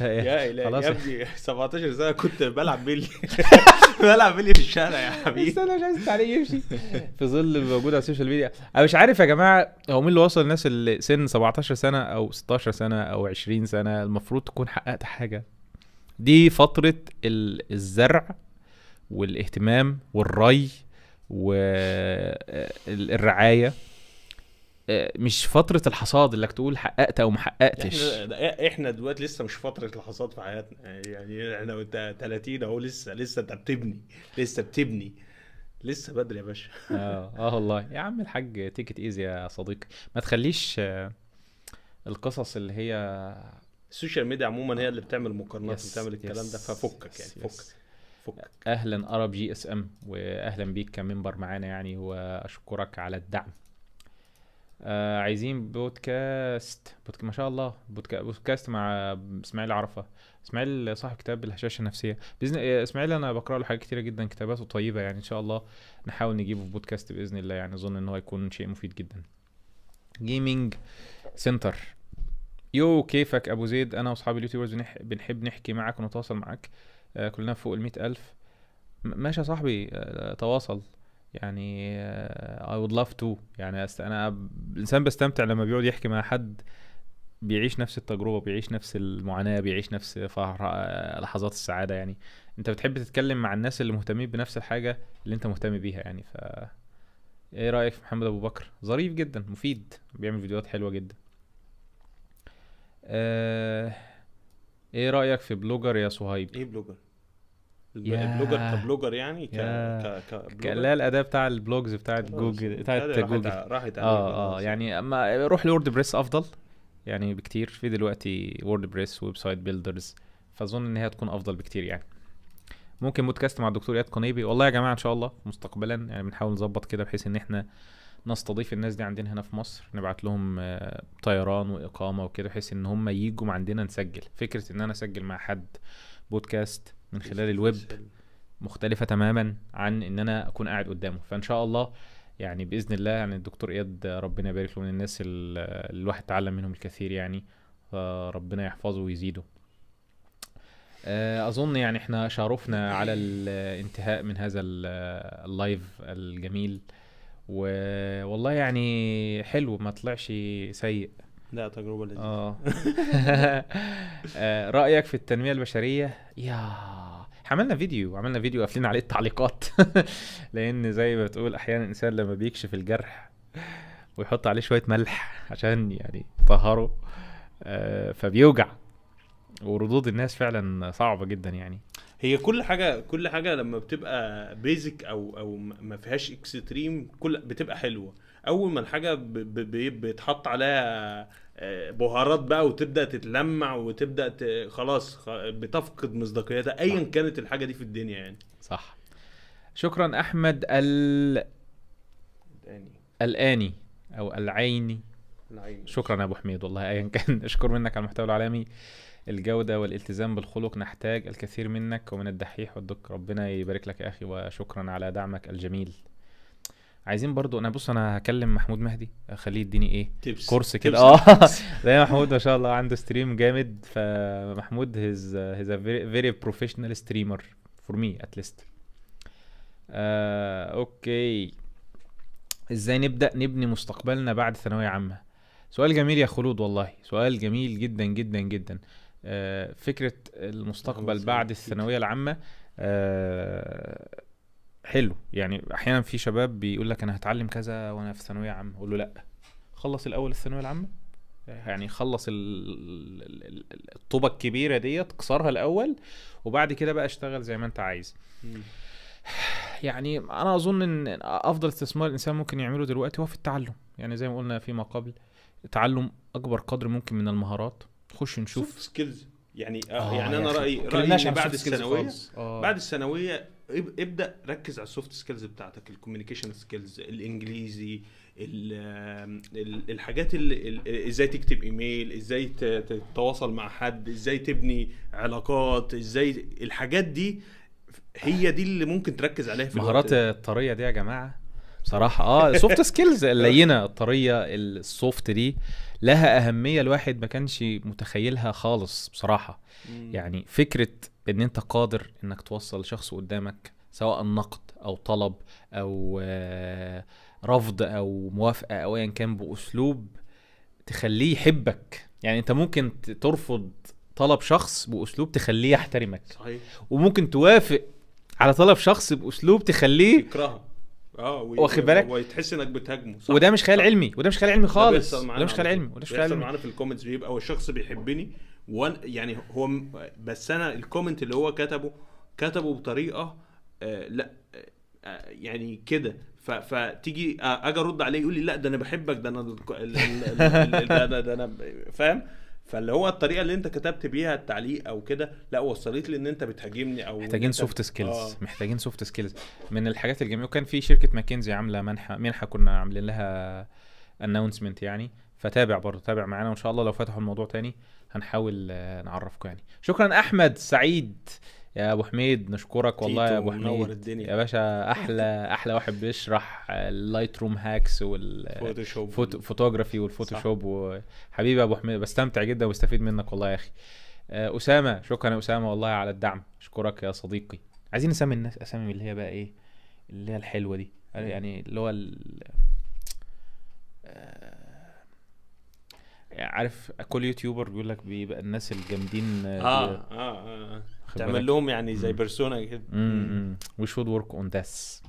إيه؟ يا إلهي. خلاص. يا ابني 17 سنة كنت بلعب بيلي. بلعب بلي في الشارع يا حبيبي. استنى مش عايز التعليق يمشي. في ظل الموجود على ال social media. أنا مش عارف يا جماعة هو مين اللي وصل الناس اللي سن 17 سنة أو 16 سنة أو 20 سنة المفروض تكون حققت حاجة؟ دي فترة ال- الزرع والاهتمام والري والرعايه مش فترة الحصاد اللي تقول حققت أو محققتش إحنا إحنا دلوقتي لسه مش فترة الحصاد في حياتنا. يعني إحنا وأنت 30 أهو لسه لسه أنت بتبني لسه بتبني. لسه بدري يا باشا. آه آه والله. يا عم الحاج take it easy يا صديقي. ما تخليش آه، القصص اللي هي ال social media عموما هي اللي بتعمل مقارنات وبتعمل الكلام ده ففكك يعني فك yes. فك أهلا Arab GSM واهلا بيك ك member معانا يعني وأشكرك على الدعم. آه عايزين بودكاست بودك... ما شاء الله بودكا... بودكاست مع إسماعيل عرفة. إسماعيل صاحب كتاب الهشاشة النفسية. باذن آه، إسماعيل أنا بقرأ له حاجات كتيرة جدا كتاباته طيبة يعني إن شاء الله نحاول نجيبه في بودكاست بإذن الله يعني. أظن إن هو يكون شيء مفيد جدا. Gaming Center يو كيفك أبو زيد؟ أنا وأصحابي ال YouTubers بنح... بنحب نحكي معك ونتواصل معك. كلنا فوق المئة ألف. م- ماشي يا صاحبي آه تواصل. يعني آه I would love to. يعني. أنا الإنسان بيستمتع لما بيقعد يحكي مع حد بيعيش نفس التجربة بيعيش نفس المعاناة بيعيش نفس فهر آه، لحظات السعادة. يعني أنت بتحب تتكلم مع الناس اللي مهتمين بنفس الحاجة اللي أنت مهتم بيها. يعني ف إيه رأيك في محمد أبو بكر؟ ظريف جدا مفيد بيعمل فيديوهات حلوة جدا. آه... إيه رأيك في Blogger يا صهيب إيه Blogger؟ ياه. ال Blogger ك Blogger يعني؟ ك. ك ك لا الاداة بتاع ال blogs بتاعت جوجل بتاعت جوجل راحت آه آه خلاص. يعني أما روح ل WordPress أفضل يعني بكتير. في دلوقتي WordPress website builders فأظن إن هي هتكون أفضل بكتير يعني. ممكن بودكاست مع الدكتور إياد قنيبي. والله يا جماعة إن شاء الله مستقبلا يعني بنحاول نظبط كده بحيث إن إحنا نستضيف الناس دي عندنا هنا في مصر نبعت لهم آه، طيران وإقامة وكده بحيث إن هم يجوا عندنا نسجل. فكرة إن أنا أسجل مع حد بودكاست من خلال الويب مختلفة تماما عن إن أنا أكون قاعد قدامه. فإن شاء الله يعني بإذن الله يعني الدكتور إياد ربنا يبارك له من الناس ال- اللي الواحد اتعلم منهم الكثير يعني فربنا يحفظه ويزيده. آه، أظن يعني إحنا شرفنا على الانتهاء من هذا ال- ال live الجميل. والله يعني حلو ما طلعش سيء. لا تجربة لذيذة. آه. آه، رأيك في التنمية البشرية؟ يا عملنا فيديو عملنا فيديو قافلين عليه التعليقات. لأن زي ما بتقول أحيانا الإنسان لما بيكشف الجرح ويحط عليه شوية ملح عشان يعني يطهره آه، فبيوجع. وردود الناس فعلا صعبة جدا يعني. هي كل حاجة كل حاجة لما بتبقى basic أو أو ما فيهاش extreme كل بتبقى حلوة. أول ما الحاجة ب- ب- ب- بيتحط عليها آه، بهارات بقى وتبدأ تتلمع وتبدأ ت- خلاص بتفقد مصداقيتها ايا كانت الحاجة دي في الدنيا يعني. صح. شكرا أحمد ال... الآني. أو العيني. العين شكرا يا أبو حميد والله ايا كان. أشكر منك على المحتوى العالمي. الجودة والالتزام بالخلق نحتاج الكثير منك ومن الدحيح والدك ربنا يبارك لك يا أخي وشكرا على دعمك الجميل. عايزين برضو أنا بص أنا هكلم محمود مهدي. اخليه يديني إيه؟ tips. course كده. آه. زي محمود ما شاء الله عنده stream جامد. فمحمود he's he's a very professional streamer for me at least okay. إزاي نبدأ نبني مستقبلنا بعد ثانوية عامة؟ سؤال جميل يا خلود والله. سؤال جميل جدا جدا جدا. فكرة المستقبل بعد. الثانوية العامة آه، حلو. يعني أحيانا في شباب بيقول لك أنا هتعلم كذا وأنا في ثانوية عامة أقول له لأ. خلص الأول الثانوية العامة. يعني خلص ال- ال- ال- ال- الطوبة الكبيرة ديت كسرها الأول وبعد كده بقى اشتغل زي ما أنت عايز. يعني أنا أظن إن أفضل استثمار الإنسان ممكن يعمله دلوقتي هو في التعلم. يعني زي ما قلنا فيما قبل تعلم أكبر قدر ممكن من المهارات. خش سوفت نشوف سكيلز يعني آه آه يعني أنا رايي رأيي عن بعد الثانويه. آه. بعد الثانوية إب- ابدأ ركز على ال soft skills بتاعتك ال communication skills الإنجليزي الحاجات اللي ال- إزاي تكتب إيميل إزاي تتواصل مع حد إزاي تبني علاقات إزاي الحاجات دي هي دي اللي ممكن تركز عليها في مهارات. الطريه دي يا جماعة بصراحة آه soft skills اللينة الطريه ال soft دي لها أهمية الواحد ما كانش متخيلها خالص بصراحة. مم. يعني فكرة إن أنت قادر إنك توصل لشخص قدامك سواء نقد أو طلب أو آه، رفض أو موافقة أو ايا كان بأسلوب تخليه يحبك. يعني أنت ممكن ترفض طلب شخص بأسلوب تخليه يحترمك. صحيح. وممكن توافق على طلب شخص بأسلوب تخليه يكرهها آه واخد بالك؟ ويتحس انك بتهاجمه صح. وده مش خيال صح. علمي وده مش خيال علمي ده خالص وده مش خيال علمي. وده مش خيال علمي معانا في ال comments بيبقى هو الشخص بيحبني وأنا يعني هو بس أنا ال comment اللي هو كتبه كتبه بطريقة آه لا آه يعني كده فتيجي أجي أرد عليه يقول لي لا ده أنا بحبك ده أنا ده أنا ده أنا فاهم فاللي هو الطريقة اللي انت كتبت بيها التعليق أو كده لا وصلت لي ان انت بتهاجمني أو محتاجين soft skills آه. محتاجين soft skills من الحاجات الجميله وكان في شركة ماكنزي عاملة منحة منحة كنا عاملين لها announcement يعني. فتابع برضه تابع معانا وإن شاء الله لو فتحوا الموضوع تاني هنحاول آه، نعرفكم يعني. شكرا أحمد سعيد. يا أبو حميد نشكرك والله يا أبو منور حميد. الدنيا. يا باشا أحلى أحلى واحد بيشرح اللايت روم hacks وال فوتوشوب فوتو فوتوغرافي والفوتوشوب وحبيبي يا أبو حميد بستمتع جدا وبستفيد منك والله يا أخي. آه، أسامة شكرا يا أسامة والله على الدعم. أشكرك يا صديقي. عايزين نسمي الناس أسامي اللي هي بقى إيه؟ اللي هي الحلوة دي. يعني اللي هو ال... آه، عارف كل يوتيوبر بيقول لك بيبقى الناس الجامدين آه آه آه آه. واخد تعمل؟ لهم يعني زي. بيرسونا كده Mm, we should work on this.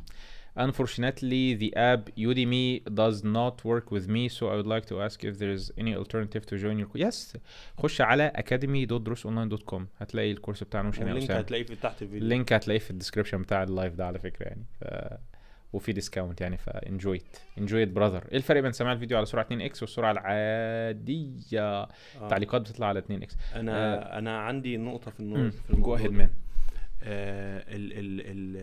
Unfortunately, the app Udemy does not work with me, so I would like to ask if there is any alternative to join your course. Yes, خش على academy.drusonline.com هتلاقي ال course بتاعنا مش هنا ال link. هتلاقيه في تحت الفيديو ال link هتلاقيه في ال description بتاع ال live ده على فكرة يعني ف... وفي discount يعني ف enjoy it enjoy it brother إيه الفرق بين سماع الفيديو على سرعة 2 x والسرعة العادية؟ آه. التعليقات بتطلع على 2 x. أنا أنا عندي نقطة في النور في الموضوع آه ال ال ال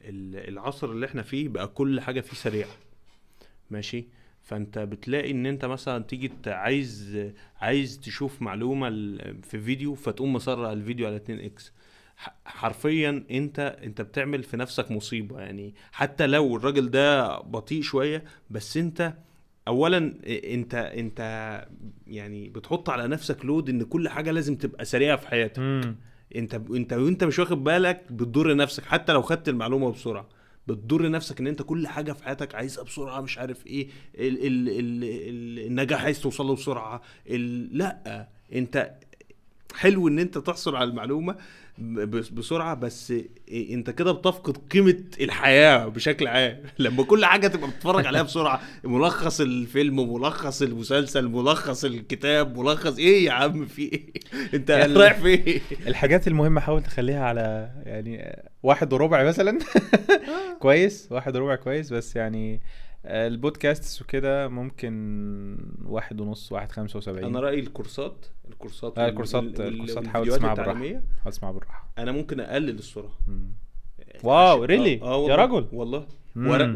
ال العصر اللي إحنا فيه بقى كل حاجة فيه سريعة. ماشي؟ فأنت بتلاقي إن أنت مثلا تيجي عايز عايز تشوف معلومة في فيديو فتقوم مسرع الفيديو على 2 إكس. حرفيا انت انت بتعمل في نفسك مصيبة. يعني حتى لو الراجل ده بطيء شوية بس انت اولا انت انت يعني بتحط على نفسك لود إن كل حاجة لازم تبقى سريعة في حياتك. مم. انت انت وانت مش واخد بالك بتضر نفسك. حتى لو خدت المعلومة بسرعة بتضر نفسك إن انت كل حاجة في حياتك عايزها بسرعة مش عارف إيه ال ال ال ال النجاح عايز توصل له بسرعة. ال لأ انت حلو إن انت تحصل على المعلومة بسرعة بس إيه انت كده بتفقد قيمة الحياة بشكل عام. لما كل حاجة تبقى بتتفرج عليها بسرعة ملخص الفيلم ملخص المسلسل ملخص الكتاب ملخص إيه يا عم في إيه؟ انت يلا. رايح فين الحاجات المهمة حاول تخليها على يعني واحد وربع مثلا. كويس واحد وربع كويس بس يعني البودكاست وكده ممكن واحد ونص واحد خمسة وسبعين. أنا رأيي الكورسات الكورسات وال- الكورسات الكورسات حاول تسمعها بالراحة. حاول تسمعها بالراحة. أنا ممكن أقلل السرعة. مم. wow really آه، آه يا رجل. والله.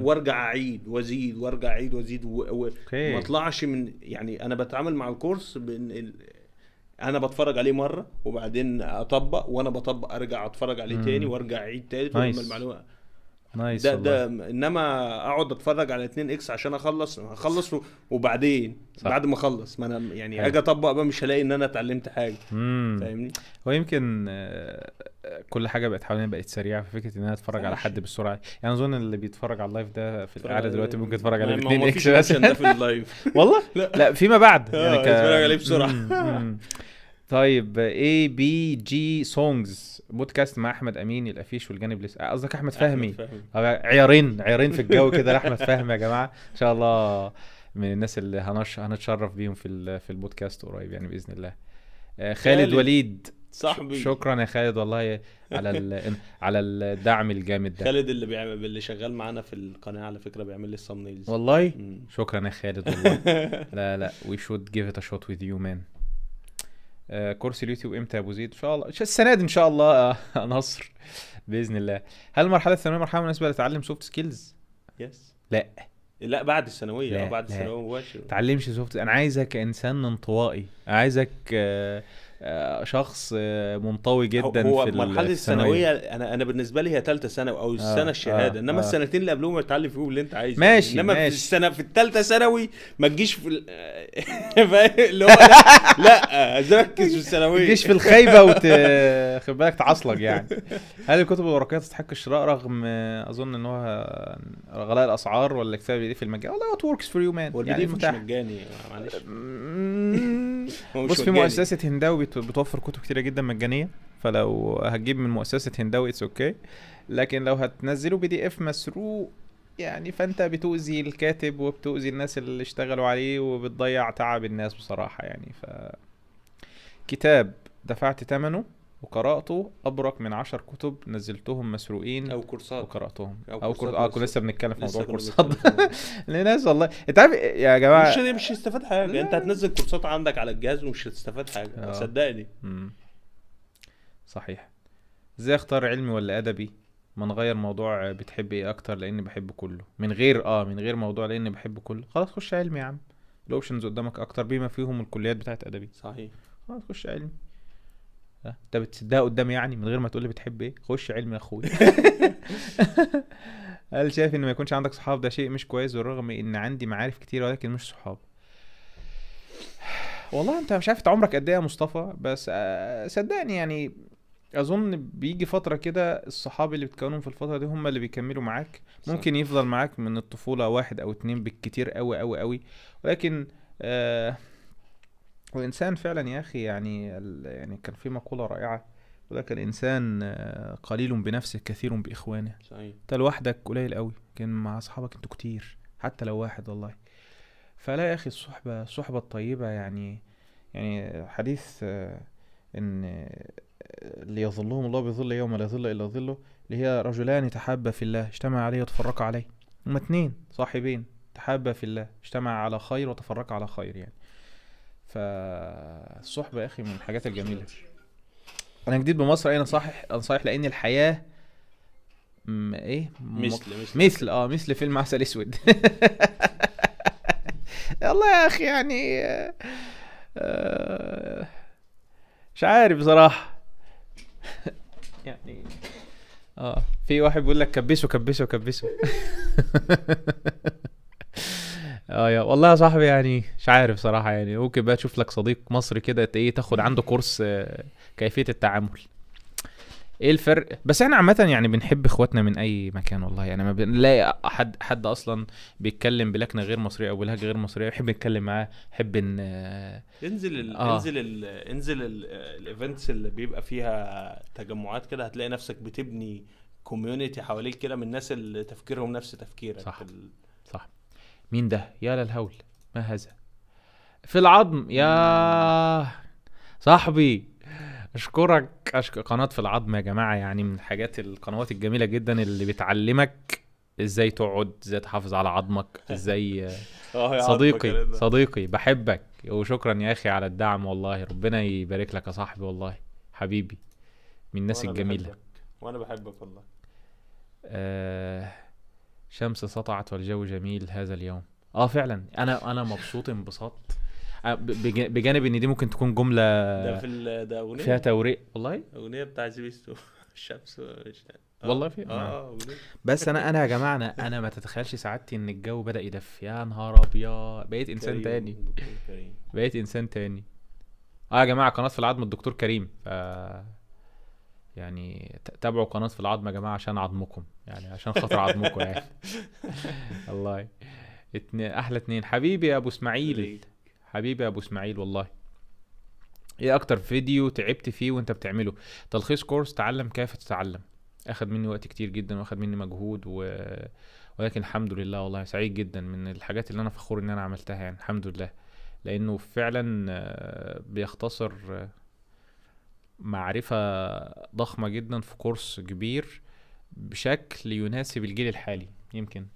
وأرجع أعيد وأزيد وأرجع أعيد وأزيد و... و... okay. ما أطلعش من يعني أنا بتعامل مع ال course بإن ال... أنا بتفرج عليه مرة وبعدين أطبق وأنا بطبق أرجع أتفرج عليه مم. تاني وأرجع أعيد تالت المعلومة nice ده. ده إنما أقعد أتفرج على 2 x عشان أخلص هخلص و- وبعدين صح. بعد ما أخلص ما أنا يعني. أجي أطبق بقى مش هلاقي إن أنا اتعلمت حاجة. فاهمني ويمكن آه، كل حاجة بقت حوالينا بقت سريعة ففكرة إن أنا أتفرج على. حد بالسرعه يعني أظن اللي بيتفرج على ال live ده في القعدة دلوقتي ممكن يتفرج هو 2 x ال option ده بس في ال live والله لا. لا فيما بعد آه، يعني ك... عليه بسرعة. طيب اي بي جي songs podcast مع أحمد أمين الأفيش والجانب لس... قصدك أحمد فهمي؟ عيارين عيارين في الجو كده لاحمد فهمي يا جماعة. إن شاء الله من الناس اللي هنش... هنتشرف بيهم في ال... في البودكاست قريب يعني بإذن الله. آه، خالد خالد. وليد. صاحبي. شكرا يا خالد والله على ال... على الدعم الجامد ده. خالد اللي بيعمل اللي شغال معانا في القناة على فكرة بيعمل لي ال thumbnails والله؟ مم. شكرا يا خالد والله. لا لا should give it a shot with you man. آه course اليوتيوب إمتى يا أبو زيد؟ إن شاء الله. السنة دي إن شاء الله آه نصر بإذن الله. هل المرحله الثانوية مرحلة مناسبه لتعلم soft skills yes لا. لا بعد الثانوية لا، آه بعد. الثانوية مباشر تعلمش soft أنا عايزك إنسان انطوائي. عايزك آه آه شخص آه منطوي جدا هو في ال- مرحلة في الثانوية. أنا أنا بالنسبة لي هي ثالثه ثانوي أو السنة آه، الشهادة. آه، إنما آه. السنتين اللي قبلهم اتعلم فيهم اللي أنت عايزه. ماشي، إنما ماشي. في السنة في الثالثه ثانوي ما تجيش في؟ اللي هو لا ركز في الثانوية؟ تجيش في الخيبه وت خد بالك تعصلك يعني. هل الكتب الورقيه تستحق الشراء رغم آه، أظن إن هو غلاء الأسعار ولا الكتاب ال PDF المجال؟ والله what works for you man هو البي يعني دي مش مجاني معلش. بص في. مؤسسة هنداوي بتوفر كتب كتيرة جدا مجانية فلو هتجيب من مؤسسة هنداوي it's okay لكن لو هتنزله PDF مسروق يعني فأنت بتؤذي الكاتب وبتؤذي الناس اللي اشتغلوا عليه وبتضيع تعب الناس بصراحة يعني. ف كتاب دفعت ثمنه وقرأته ابرك من عشر كتب نزلتهم مسروقين أو كورسات. وقرأتهم. أو أو كورسات. كورس آه لسه- كنا لسه بنتكلم في موضوع. الكورسات الناس والله؟ أنت عارف يا جماعة مش مش هتستفاد حاجة. أنت هتنزل كورسات عندك على الجهاز ومش هتستفاد حاجة. آه. صدقني. صحيح. إزاي أختار علمي ولا أدبي؟ ما نغير موضوع بتحب إيه أكتر لأني بحب كله. من غير آه من غير موضوع لأني بحب كله. خلاص خش علمي يا عم. الأوبشنز قدامك أكتر بما فيهم الكليات بتاعت أدبي. صحيح. خلاص خش علمي. انت بتسدها قدامي يعني من غير ما تقول لي بتحب إيه؟ خش علمي يا اخويا هل شايف إن ما يكونش عندك صحاب؟ ده شيء مش كويس بالرغم إن عندي معارف كتير ولكن مش صحاب. والله أنت مش عارف عمرك قد إيه يا مصطفى؟ بس آه، صدقني يعني أظن بيجي فترة كده الصحاب اللي بتكونهم في الفترة دي هم اللي بيكملوا معاك. ممكن يفضل معاك من الطفولة واحد أو اتنين بالكتير قوي قوي قوي ولكن آه والإنسان فعلا يا أخي يعني يعني كان في مقولة رائعة ولكن الإنسان آه، قليل بنفسه كثير بإخوانه. صحيح. أنت لوحدك قليل قوي كان مع أصحابك أنتوا كتير حتى لو واحد والله. فلا يا أخي الصحبة الصحبة الطيبة يعني يعني حديث آه، إن آه، اللي يظلهم الله بظل يوم لا ظل إلا ظله اللي هي رجلان تحابا في الله اجتمع عليه وتفرقا عليه. هما اتنين صاحبين تحابا في الله اجتمع على خير وتفرقا على خير يعني. فالصحبة يا أخي من الحاجات الجميلة. أنا جديد بمصر اي نصائح نصائح لأن الحياة م... إيه؟ م- مثل مثل. مثل آه مثل فيلم عسل أسود. والله يا أخي يعني آه، مش عارف بصراحة. يعني آه في واحد بيقول لك كبسه كبسه كبسه. آه يا والله يا صاحبي يعني مش عارف صراحة يعني. ممكن بقى تشوف لك صديق مصري كده إيه تاخد عنده كورس آه، كيفية التعامل. إيه الفرق؟ بس إحنا عامة يعني بنحب إخواتنا من أي مكان والله. يعني ما بنلاقي حد حد أصلا بيتكلم بلكنة غير مصرية أو بلهجة غير مصرية. بنحب نتكلم معاه نحب إن آه، انزل ال... آه. انزل ال... انزل ال- ال events اللي بيبقى فيها تجمعات كده. هتلاقي نفسك بتبني community حواليك كده من الناس اللي تفكيرهم نفس تفكيرك. صح. ال... مين ده؟ يا للهول ما هذا؟ في العظم يا صاحبي أشكرك أشك... قناة في العظم يا جماعة يعني من الحاجات القنوات الجميلة جدا اللي بتعلمك إزاي تقعد إزاي تحافظ على عظمك إزاي يا صديقي صديقي بحبك وشكرا يا أخي على الدعم والله ربنا يبارك لك يا صاحبي والله حبيبي من الناس وأنا الجميلة. بحبك. وأنا بحبك والله. آه شمس سطعت والجو جميل هذا اليوم. آه فعلا. أنا أنا مبسوط انبساط آه، بجانب إن دي ممكن تكون جملة ده في ال... ده أغنية؟ فيها توريق. والله؟ أغنية بتاع زبيستو الشمس آه. والله في؟ آه أغنية. بس أنا أنا يا جماعة أنا أنا ما تتخيلش سعادتي إن الجو بدأ يدفي. يا نهار أبيض. بقيت إنسان تاني. بقيت إنسان تاني. آه يا جماعة قناة في العظم الدكتور كريم. ف يعني تابعوا قناة في العظم يا جماعة عشان عظمكم يعني عشان خاطر عظمكم يعني. الله اتنين أحلى اتنين. حبيبي يا أبو إسماعيل. حبيبي يا أبو إسماعيل والله. إيه أكتر فيديو تعبت فيه وأنت بتعمله؟ تلخيص كورس تعلم كيف تتعلم. أخد مني وقت كتير جدا وأخد مني مجهود و... ولكن الحمد لله والله سعيد جدا من الحاجات اللي أنا فخور إن أنا عملتها يعني الحمد لله. لأنه فعلا آه، بيختصر آه، معرفة ضخمة جدا في كورس كبير بشكل يناسب الجيل الحالي يمكن.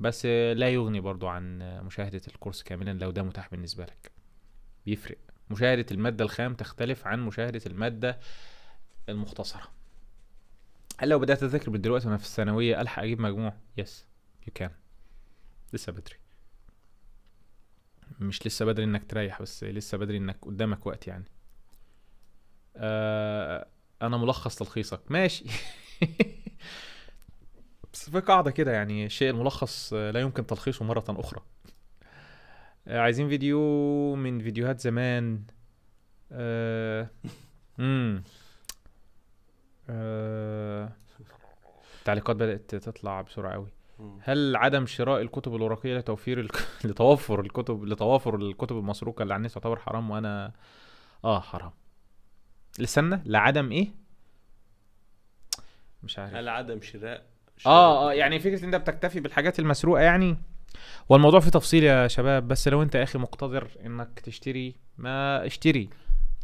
بس لا يغني برضو عن مشاهدة الكورس كاملا لو ده متاح بالنسبة لك. بيفرق. مشاهدة المادة الخام تختلف عن مشاهدة المادة المختصرة. هل لو بدأت أذاكر من دلوقتي وأنا في الثانوية ألحق أجيب مجموع؟ يس يو كان لسه بدري. مش لسه بدري إنك تريح بس لسه بدري إنك قدامك وقت يعني. آه أنا ملخص تلخيصك. ماشي. بس في قاعدة كده يعني الشيء الملخص آه، لا يمكن تلخيصه مرة أخرى. آه، عايزين فيديو من فيديوهات زمان. آه... مم. آه... التعليقات بدأت تطلع بسرعة قوي. هل عدم شراء الكتب الورقية لتوفير الك... لتوفر الكتب لتوافر الكتب المسروقة اللي على النت تعتبر حرام وأنا؟ آه حرام. استنى لعدم إيه؟ مش عارف. هل عدم شراء شراء. آه آه يعني فكرة إن أنت بتكتفي بالحاجات المسروقة يعني. والموضوع فيه تفصيل يا شباب بس لو أنت يا أخي مقتدر إنك تشتري ما اشتري.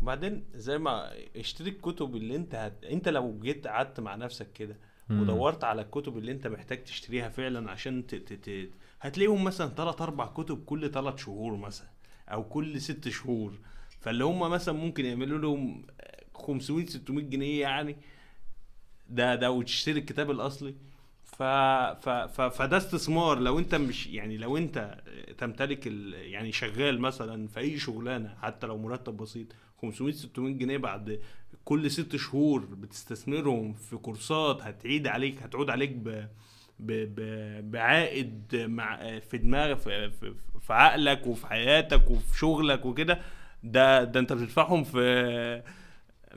وبعدين زي ما اشتري الكتب اللي أنت هت... أنت لو جيت قعدت مع نفسك كده. ودورت على الكتب اللي أنت محتاج تشتريها فعلا عشان ت... ت... ت... هتلاقيهم مثلا ثلاث أربع كتب كل ثلاث شهور مثلا أو كل ست شهور. فاللي هم مثلا ممكن يعملوا لهم 500 600 جنيه يعني. ده ده وتشتري الكتاب الأصلي. ف... ف... ف... فده استثمار. لو أنت مش يعني لو أنت تمتلك ال... يعني شغال مثلا في أي شغلانة حتى لو مرتب بسيط 500 600 جنيه بعد كل ست شهور بتستثمرهم في كورسات هتعيد عليك هتعود عليك ب... ب... ب... بعائد مع في دماغك في... في... في عقلك وفي حياتك وفي شغلك وكده ده ده أنت بتدفعهم في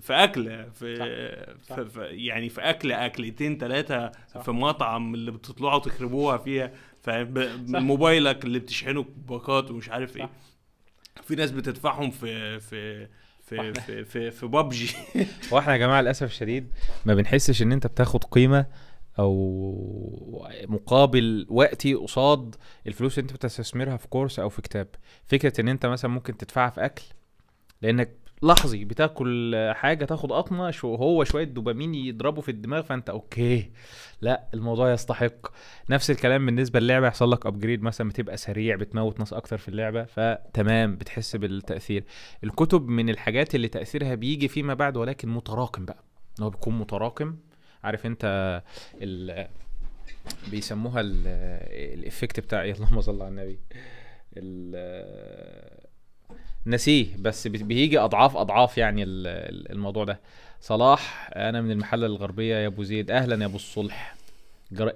في اكله في, صح. في, في يعني في اكله أكلتين ثلاثة. في مطعم اللي بتطلعوا تخربوها فيها فموبايلك اللي بتشحنه باقات ومش عارف إيه صح. في ناس بتدفعهم في في في في في, في بابجي وإحنا يا جماعة للأسف الشديد ما بنحسش إن أنت بتاخد قيمة أو مقابل وقتي قصاد الفلوس اللي أنت بتستثمرها في course أو في كتاب فكرة إن أنت مثلا ممكن تدفعها في أكل لأنك لحظي بتاكل حاجة تاخد قطمة شوية دوبامين يضربوا في الدماغ فأنت okay. لا الموضوع يستحق. نفس الكلام بالنسبة للعبة يحصل لك upgrade مثلا بتبقى سريع بتموت ناس أكتر في اللعبة فتمام بتحس بالتأثير. الكتب من الحاجات اللي تأثيرها بيجي فيما بعد ولكن متراكم بقى. هو بيكون متراكم عارف أنت ال بيسموها ال- ال effect بتاع إيه؟ اللهم صل على النبي. ال- نسيه بس بي- بيجي أضعاف أضعاف يعني ال- ال- الموضوع ده. صلاح أنا من المحلة الغربية يا أبو زيد أهلا يا أبو الصلح.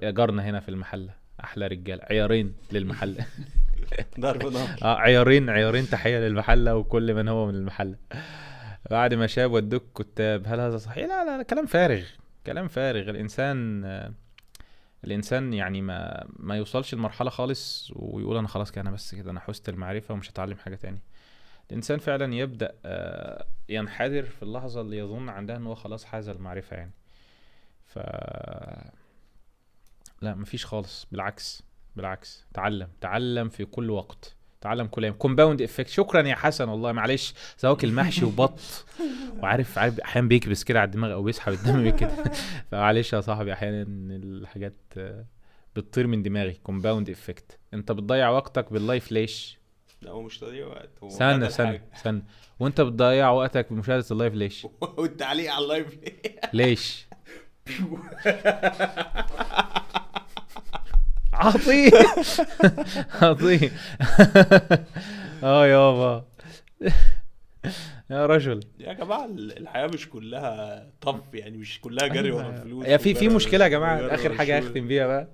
جارنا هنا في المحلة أحلى رجال عيارين للمحلة. ضرب نار. آه عيارين عيارين تحية للمحلة وكل من هو من المحلة. بعد ما شاب ودوك كتاب هل هذا صحيح؟ لا لا, لا كلام فارغ كلام فارغ. الإنسان الإنسان يعني ما ما يوصلش لمرحلة خالص ويقول أنا خلاص كده أنا بس كده أنا حزت المعرفة ومش هتعلم حاجة تاني. الإنسان فعلا يبدأ آه، ينحدر في اللحظة اللي يظن عندها إن هو خلاص حاز المعرفة يعني. ف لا مفيش خالص. بالعكس بالعكس. تعلم تعلم في كل وقت. تعلم كل يوم. compound effect شكرا يا حسن والله. معلش زي المحشي وبط. وعارف عارف أحيانا بيكبس كده على الدماغ أو بيسحب الدم كده. فمعلش يا صاحبي أحيانا الحاجات بتطير من دماغي. compound effect أنت بتضيع وقتك بال live ليش؟ لا هو مش تضييع وقت هو استنى استنى. استنى. وانت بتضيع وقتك بمشاهده ال live ليش؟ والتعليق على ال live ليش؟ عطيه عطيه آه يابا. يا رجل. يا جماعة الحياة مش كلها طف يعني مش كلها جري ورا الفلوس يا في في مشكلة يا جماعة. آخر حاجة. هختم بيها بقى.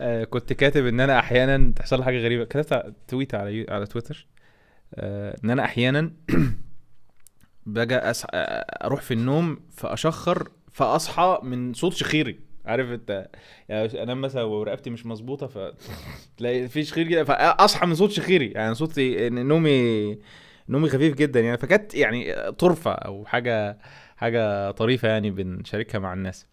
آه كنت كاتب إن أنا أحيانا تحصل لي حاجة غريبة. كتبت تويت على يو... على تويتر آه إن أنا أحيانا باجي أس... آه، أروح في النوم فأشخر فأصحى من صوت شخيري. عارف أنت؟ يعني أنام مثلا ورقبتي مش مظبوطة ف تلاقي في شخير كده فأصحى من صوت شخيري. يعني صوتي نومي نومي خفيف جدا يعني. فكانت يعني طرفة أو حاجة حاجة طريفة يعني بنشاركها مع الناس.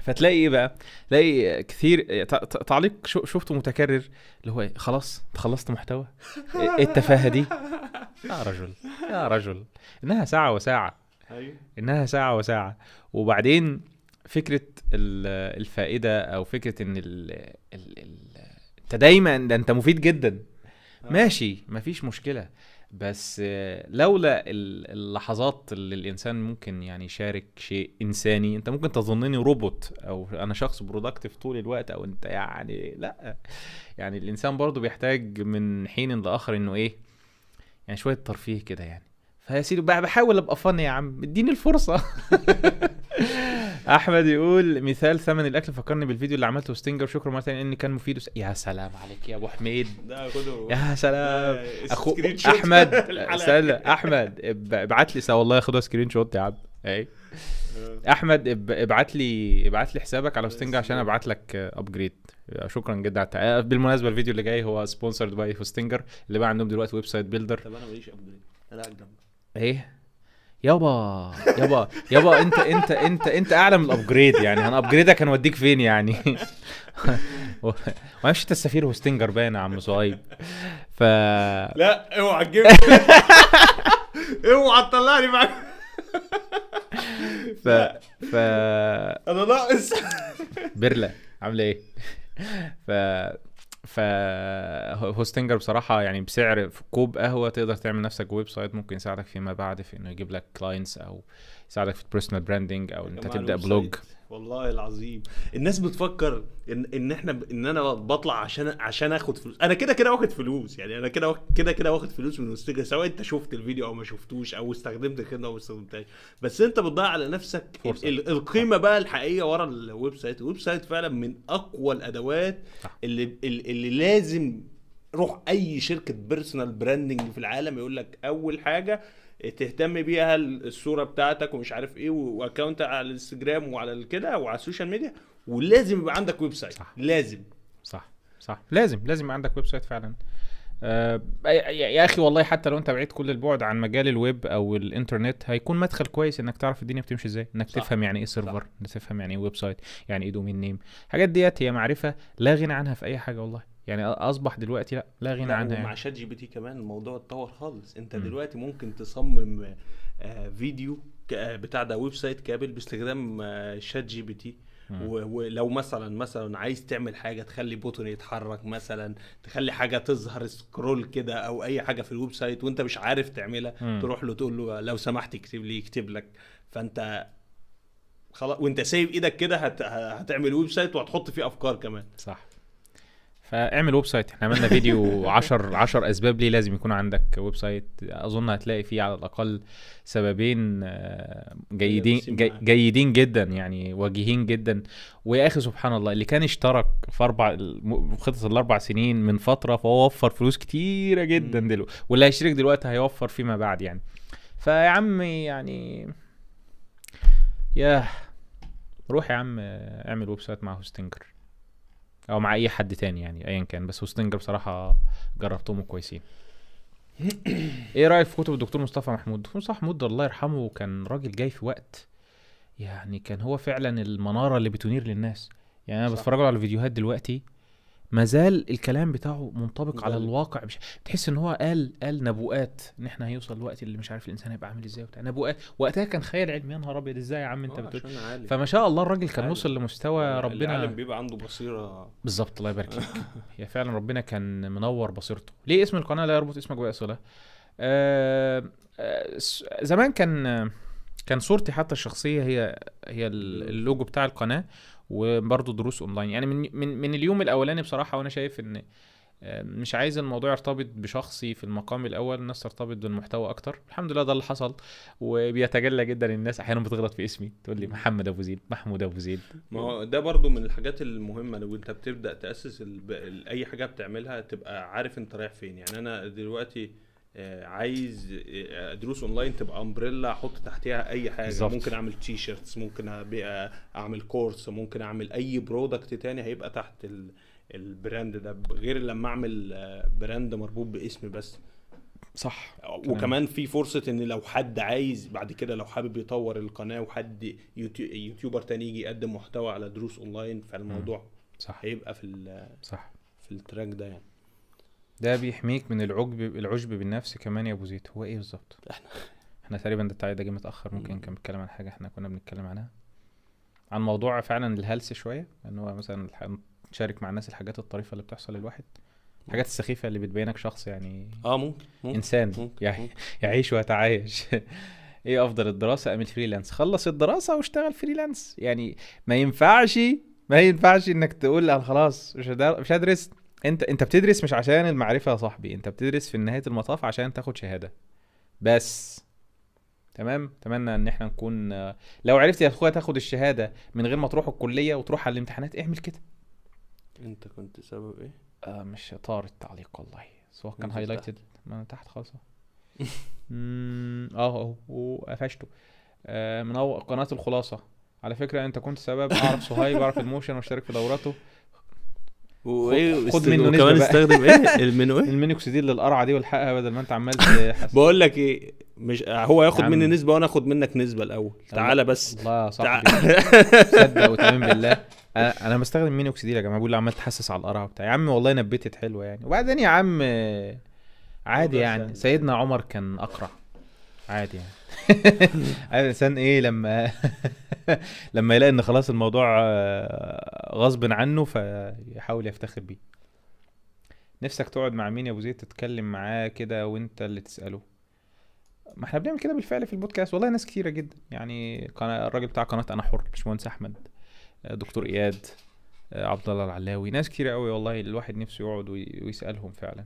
فتلاقي إيه بقى؟ تلاقي كثير تعليق شفته متكرر اللي هو إيه، خلاص أنت خلصت محتوى؟ إيه التفاهة دي؟ يا رجل يا رجل. إنها ساعة وساعة. أيوه. إنها ساعة وساعة. وبعدين فكرة ال- الفائدة أو فكرة إن ال ال ال أنت دايما ده أنت مفيد جدا. ماشي مفيش مشكلة. بس لولا ال- اللحظات اللي الإنسان ممكن يعني يشارك شيء إنساني أنت ممكن تظنني روبوت أو أنا شخص productive طول الوقت أو أنت يعني لأ. يعني الإنسان برضه بيحتاج من حين لآخر إنه إيه يعني شوية ترفيه كده يعني. فيا سيدي بحاول أبقى fun يا عم اديني الفرصة. أحمد يقول مثال ثمن الأكل فكرني بالفيديو اللي عملته هوستنجر شكرا مرة ثانية ان كان مفيد وس... يا سلام عليك يا أبو حميد. يا سلام. أخو أحمد. استنى أحمد اب- ابعت لي والله خدها screenshot يا عم. اهي أحمد اب- ابعت لي ابعت لي حسابك على هوستنجر عشان أبعت لك upgrade شكرا جدا. على التع- بالمناسبة الفيديو اللي جاي هو sponsored by هوستنجر اللي بقى عندهم دلوقتي website builder طب أنا ماليش upgrade أنا جنبك إيه؟ يابا يابا يابا انت انت انت انت اعلى من ال upgrade يعني. هن upgrade ك هنوديك فين يعني؟ معلش انت السفير هوستنجر باين يا عم صهيب. ف لا اوعى تجيب اوعى تطلعني معاك. ف ف أنا ناقص. بيرلا عامله إيه؟ ف ف هوستنجر بصراحة يعني بسعر في كوب قهوة تقدر تعمل نفسك website ممكن يساعدك فيما بعد في إنه يجيب لك clients أو يساعدك في ال personal branding أو إنت تبدأ blog site. والله العظيم. الناس بتفكر ان إن إحنا ب... إن أنا بطلع عشان عشان آخد فلوس. أنا كده كده واخد فلوس. يعني أنا كده كده كده واخد فلوس من هوستنجر سواء أنت شفت الفيديو أو ما شفتوش أو استخدمت كده أو ما استخدمتهاش. بس أنت بتضيع على نفسك فرصة. ال... ال... القيمة بقى الحقيقية ورا ال website. ال website فعلا من أقوى الأدوات اللي اللي لازم روح أي شركة personal branding في العالم يقول لك أول حاجة تهتم بيها الصورة بتاعتك ومش عارف إيه و account على الانستجرام وعلى الكده وعلى ال social media ولازم يبقى عندك website. صح. لازم. صح. صح. لازم لازم يبقى عندك website فعلا. آه يا أخي والله حتى لو أنت بعيد كل البعد عن مجال الويب أو الإنترنت هيكون مدخل كويس إنك تعرف الدنيا بتمشي إزاي إنك صح. تفهم يعني إيه server إنك تفهم يعني إيه website يعني إيه domain name الحاجات ديت هي معرفة لا غنى عنها في أي حاجة والله. يعني أصبح دلوقتي لا لا غنى عنها يعني. شات جي بي تي كمان الموضوع اتطور خالص انت مم. دلوقتي ممكن تصمم آه، فيديو آه، بتاع ده website كامل باستخدام آه، شات جي بي تي ولو مثلا مثلا عايز تعمل حاجة تخلي button يتحرك مثلا تخلي حاجة تظهر scroll كده أو أي حاجة في ال website وأنت مش عارف تعملها مم. تروح له تقول له لو سمحت اكتب لي يكتب لك فأنت خلاص وأنت سايب إيدك كده هت... هتعمل website وهتحط فيه أفكار كمان صح فاعمل website. إحنا عملنا فيديو 10 10 أسباب ليه لازم يكون عندك website. أظن هتلاقي فيه على الأقل سببين آه، جيدين جي. جيدين جدا يعني وجيهين جدا. ويا أخي سبحان الله اللي كان اشترك في أربع خطه الأربع سنين من فترة فهو وفر فلوس كتيرة جدا. دلوقتي. واللي هيشترك دلوقتي هيوفر فيما بعد يعني. فيا عم يعني ياه. روح يا عم آه، اعمل website مع هوستنجر. أو مع أي حد تاني يعني ايا كان. بس هوستنجر بصراحة جربتهم كويسين إيه رأيك في كتب الدكتور مصطفى محمود؟ الدكتور مصطفى محمود الله يرحمه كان راجل جاي في وقت يعني كان هو فعلا المنارة اللي بتنير للناس. يعني أنا. بتفرج على الفيديوهات دلوقتي مازال الكلام بتاعه منطبق على. الواقع. مش تحس إن هو قال قال نبوءات إن إحنا هيوصل الوقت اللي مش عارف الإنسان هيبقى عامل إزاي وبتاع. نبوءات. وقتها كان خيال علمي. يا نهار أبيض إزاي يا عم أنت آه، بتقول؟ فما شاء الله الراجل كان. وصل لمستوى العالم ربنا. بيبقى عنده بصيرة. بالظبط الله يبارك فيك. هي فعلا ربنا كان منور بصيرته. ليه اسم القناة لا يربط اسمك بأي صله آه آه زمان كان كان صورتي حتى الشخصية هي هي ال- اللوجو بتاع القناة. وبرضه دروس أونلاين. يعني من من من اليوم الأولاني بصراحة وأنا شايف إن مش عايز الموضوع يرتبط بشخصي في المقام الأول الناس ترتبط بالمحتوى أكتر. الحمد لله ده اللي حصل. وبيتجلى جدا الناس. أحيانا بتغلط في اسمي. تقول لي محمد أبو زيد محمود أبو زيد. ما هو ده برضو من الحاجات المهمة. لو أنت الب... ال- أي حاجة بتعملها تبقى عارف أنت رايح فين. يعني أنا دلوقتي عايز آه، دروس اونلاين تبقى umbrella أحط تحتها أي حاجة. بالظبط. ممكن أعمل t-shirts ممكن أعمل course ممكن أعمل أي product تاني هيبقى تحت ال... ال brand ده. غير لما أعمل آه، brand مربوط باسمي بس. صح. وكمان في فرصة إن لو حد عايز بعد كده لو حابب يطور القناة وحد YouTu- YouTuber تاني يجي يقدم محتوى على دروس اونلاين فالموضوع صح. هيبقى في ال- صح. في ال track ده يعني. ده بيحميك من العجب العجب بالنفس كمان يا أبو زيد. هو إيه بالظبط؟ إحنا إحنا تقريبا ده التعليق ده جه متأخر. ممكن مم. كان بيتكلم عن حاجة إحنا كنا بنتكلم عنها. عن موضوع فعلا الهلس شوية إن هو مثلا نشارك مع الناس الحاجات الطريفة اللي بتحصل للواحد. الحاجات السخيفة اللي بتبينك شخص يعني آه ممكن ممكن إنسان ممكن يع- ممكن. يعيش ويتعايش. إيه أفضل الدراسة أم ال freelance؟ خلص الدراسة واشتغل freelance. يعني ما ينفعش ما ينفعش إنك تقول أنا خلاص مش هدرس. انت انت بتدرس مش عشان المعرفة يا صاحبي انت بتدرس في نهاية المطاف عشان تاخد شهادة. بس. تمام؟ اتمنى ان إحنا نكون لو عرفت يا اخويا تاخد الشهادة من غير ما تروح الكلية وتروح على الامتحانات اعمل كده. انت كنت سبب إيه؟ آه مش طار التعليق والله. هو كان highlighted ما تحت خالص آه اهو. وقفشته. آه من أول قناة الخلاصة. على فكرة انت كنت سبب اعرف صهيب اعرف ال motion واشترك في دورته. وايه خد منه وكمان. استخدم إيه؟ المينو إيه؟ المينوكسيديل للقرعة دي والحقها بدل ما أنت عمال بقول لك إيه مش هو ياخد يا عم. مني نسبة وأنا أخد منك نسبة الأول تعالى بس الله صاحبي صدق وتمام بالله أنا أنا بستخدم مينوكسيديل يا جماعة بقول عمال تحسس على القرعة بتاع يا عم والله نبتت حلوة يعني وبعدين يا عم عادي يعني سهل. سيدنا عمر كان أقرع عادي يعني. الإنسان إيه لما لما يلاقي إن خلاص الموضوع آه، غصب عنه فيحاول يفتخر بيه. نفسك تقعد مع مين يا أبو زيد؟ تتكلم معاه كده وأنت اللي تسأله. ما إحنا بنعمل كده بالفعل في البودكاست. والله ناس كتيرة جدا. يعني قناة الراجل بتاع قناة أنا حر باشمهندس أحمد آه، دكتور إياد آه، عبد الله العلاوي. ناس كتير قوي والله الواحد نفسه يقعد وي- ويسألهم فعلا.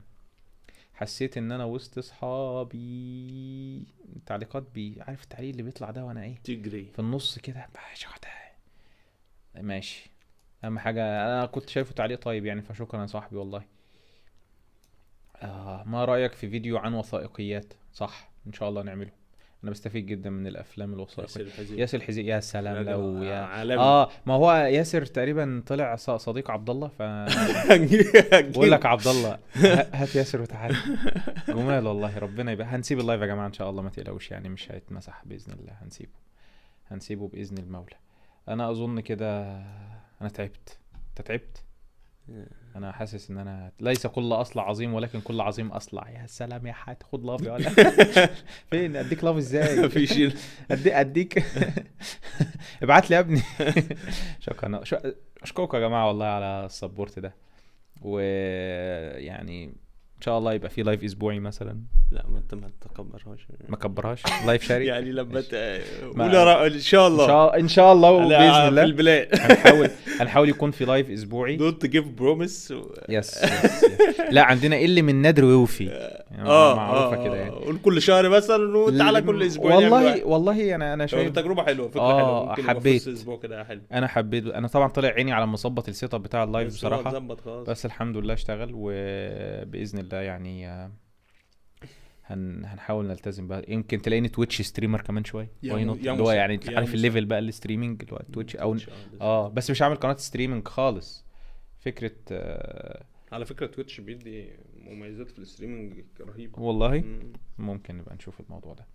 حسيت إن أنا وسط أصحابي التعليقات بي عارف التعليق اللي بيطلع ده وأنا إيه؟ تجري. في النص كده ماشي ماشي. أهم حاجة أنا كنت شايفه تعليق طيب يعني فشكرا يا صاحبي والله. آه ما رأيك في فيديو عن وثائقيات؟ صح إن شاء الله نعمله. أنا بستفيد جدا من الأفلام الوثائقية. ياسر الحزين. ياسر الحزي يا سلام لو يا عالمي. آه ما هو ياسر تقريبا طلع صديق عبد الله ف بقول لك عبد الله هات ياسر وتعالى جمال والله ربنا يبقى هنسيب اللايف يا جماعة إن شاء الله ما تقلقوش يعني مش هيتمسح بإذن الله. هنسيبه. هنسيبه بإذن المولى. أنا أظن كده أنا تعبت. أنت تعبت؟ أنا حاسس إن أنا ليس كل أصلع عظيم ولكن كل عظيم أصلع. يا سلام يا حات خد love يا ولا فين؟ أديك love إزاي؟ مفيش. اديك أديك. ابعت لي يا ابني. شكرا. أشكركم يا جماعة والله على ال support ده. ويعني إن شاء الله يبقى في live أسبوعي مثلا. لا ما أنت ما تكبرهاش. ما كبرهاش؟ live شاري يعني لما قول إن شاء الله. إن شاء الله باذن في الله. البلاد هنحاول هنحاول يكون في live أسبوعي. don't give promises. لا عندنا اللي من نادر ويوفي يعني آه معروفة آه، كده آه. يعني. قول كل شهر مثلا وتعالى كل أسبوع والله. والله أنا أنا شايف تجربة حلوة فكرة آه، حلوة في حبيت. أسبوع كده حلو. أنا حبيت. أنا طبعا طلع عيني على مظبط ال setup بتاع ال live بصراحة. بس الحمد لله اشتغل وبإذن الله. يعني آه، هن هنحاول نلتزم بقى يمكن تلاقيني تويتش streamer كمان شوية. why not اللي هو يعني يا عارف. ال level بقى ال streaming اللي هو تويتش أو آه بس مش هعمل قناة streaming خالص. فكرة آه على فكرة تويتش بيدي مميزات في ال streaming رهيبة. والله؟ مم. ممكن نبقى نشوف الموضوع ده.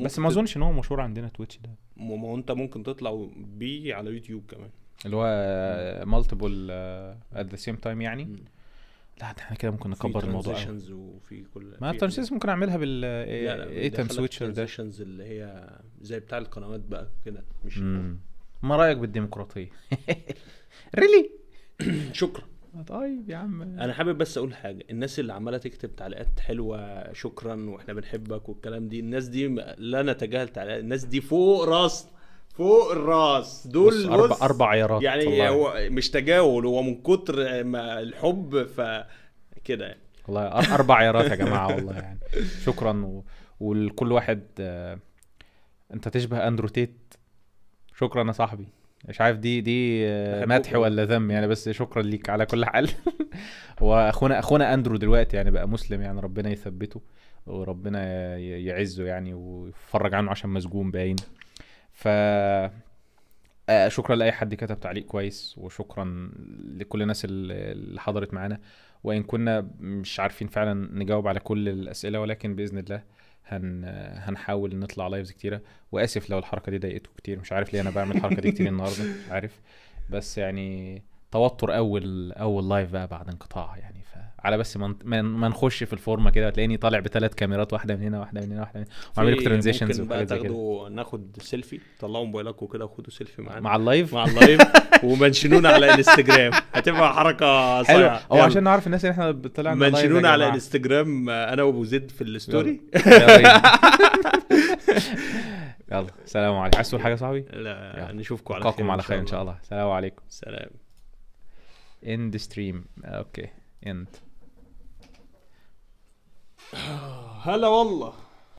بس ما أظنش إن هو مشهور عندنا تويتش ده. ما ما هو أنت ممكن تطلع بيه على يوتيوب كمان. اللي هو مالتيبل ات ذا سيم تايم يعني؟ مم. لا ده إحنا كده ممكن نكبر الموضوع قوي وفي كل ما الترانسيس ممكن اعملها بال ايتن بيدخلك سويتشر ده؟ اللي هي زي بتاع القنوات بقى كده مش مم. ما رأيك بالديمقراطية؟ ريلي شكرا. طيب يا عم. أنا حابب بس أقول حاجة الناس اللي عمالة تكتب تعليقات حلوة شكرا وإحنا بنحبك والكلام دي الناس دي لا نتجاهل تعليقات الناس دي فوق راس فوق الراس. دول بص أربع بص، أربع عيارات يعني والله. هو مش تجاهل هو من كتر ما الحب ف كده يعني. والله أربع عيارات يا جماعة والله يعني. شكرا. و... ولكل واحد آه، أنت تشبه أندرو تيت. شكرا يا صاحبي. مش عارف دي دي آه،. مدح ولا ذم يعني بس شكرا ليك على كل حال. واخونا اخونا أندرو دلوقتي يعني بقى مسلم يعني ربنا يثبته وربنا يعزه يعني ويفرج عنه عشان مسجون باين. ف آه، شكرا لأي حد كتب تعليق كويس وشكرا لكل الناس اللي حضرت معانا. وإن كنا مش عارفين فعلا نجاوب على كل الأسئلة ولكن بإذن الله هن هنحاول نطلع lives كتيرة. وآسف لو الحركة دي ضايقتكم كتير. مش عارف ليه أنا بعمل الحركه دي كتير النهارده مش عارف. بس يعني توتر أول أول live بقى بعد انقطاع يعني. فعلى بس ما ما نخش في الفورمة كده هتلاقيني طالع بثلاث كاميرات واحدة من هنا واحدة من هنا واحدة من هنا. وعامل لك transitions ممكن بقى تاخدوا ناخد سيلفي طلعوا موبايلكم كده وخدوا سيلفي معانا. مع ال live؟ مع ال live. و mention ونا على انستجرام هتبقى حركة صايعة. هو. عشان نعرف الناس ان إحنا طلعنا mention ونا على. انستجرام أنا وابو زيد في ال story. يلا. سلام عليكم. عايز تقول حاجة يا صاحبي؟ لا. نشوفكم على نلقاكم على خير إن شاء الله. سلام عليكم. سلام. End stream. okay end. هلا والله.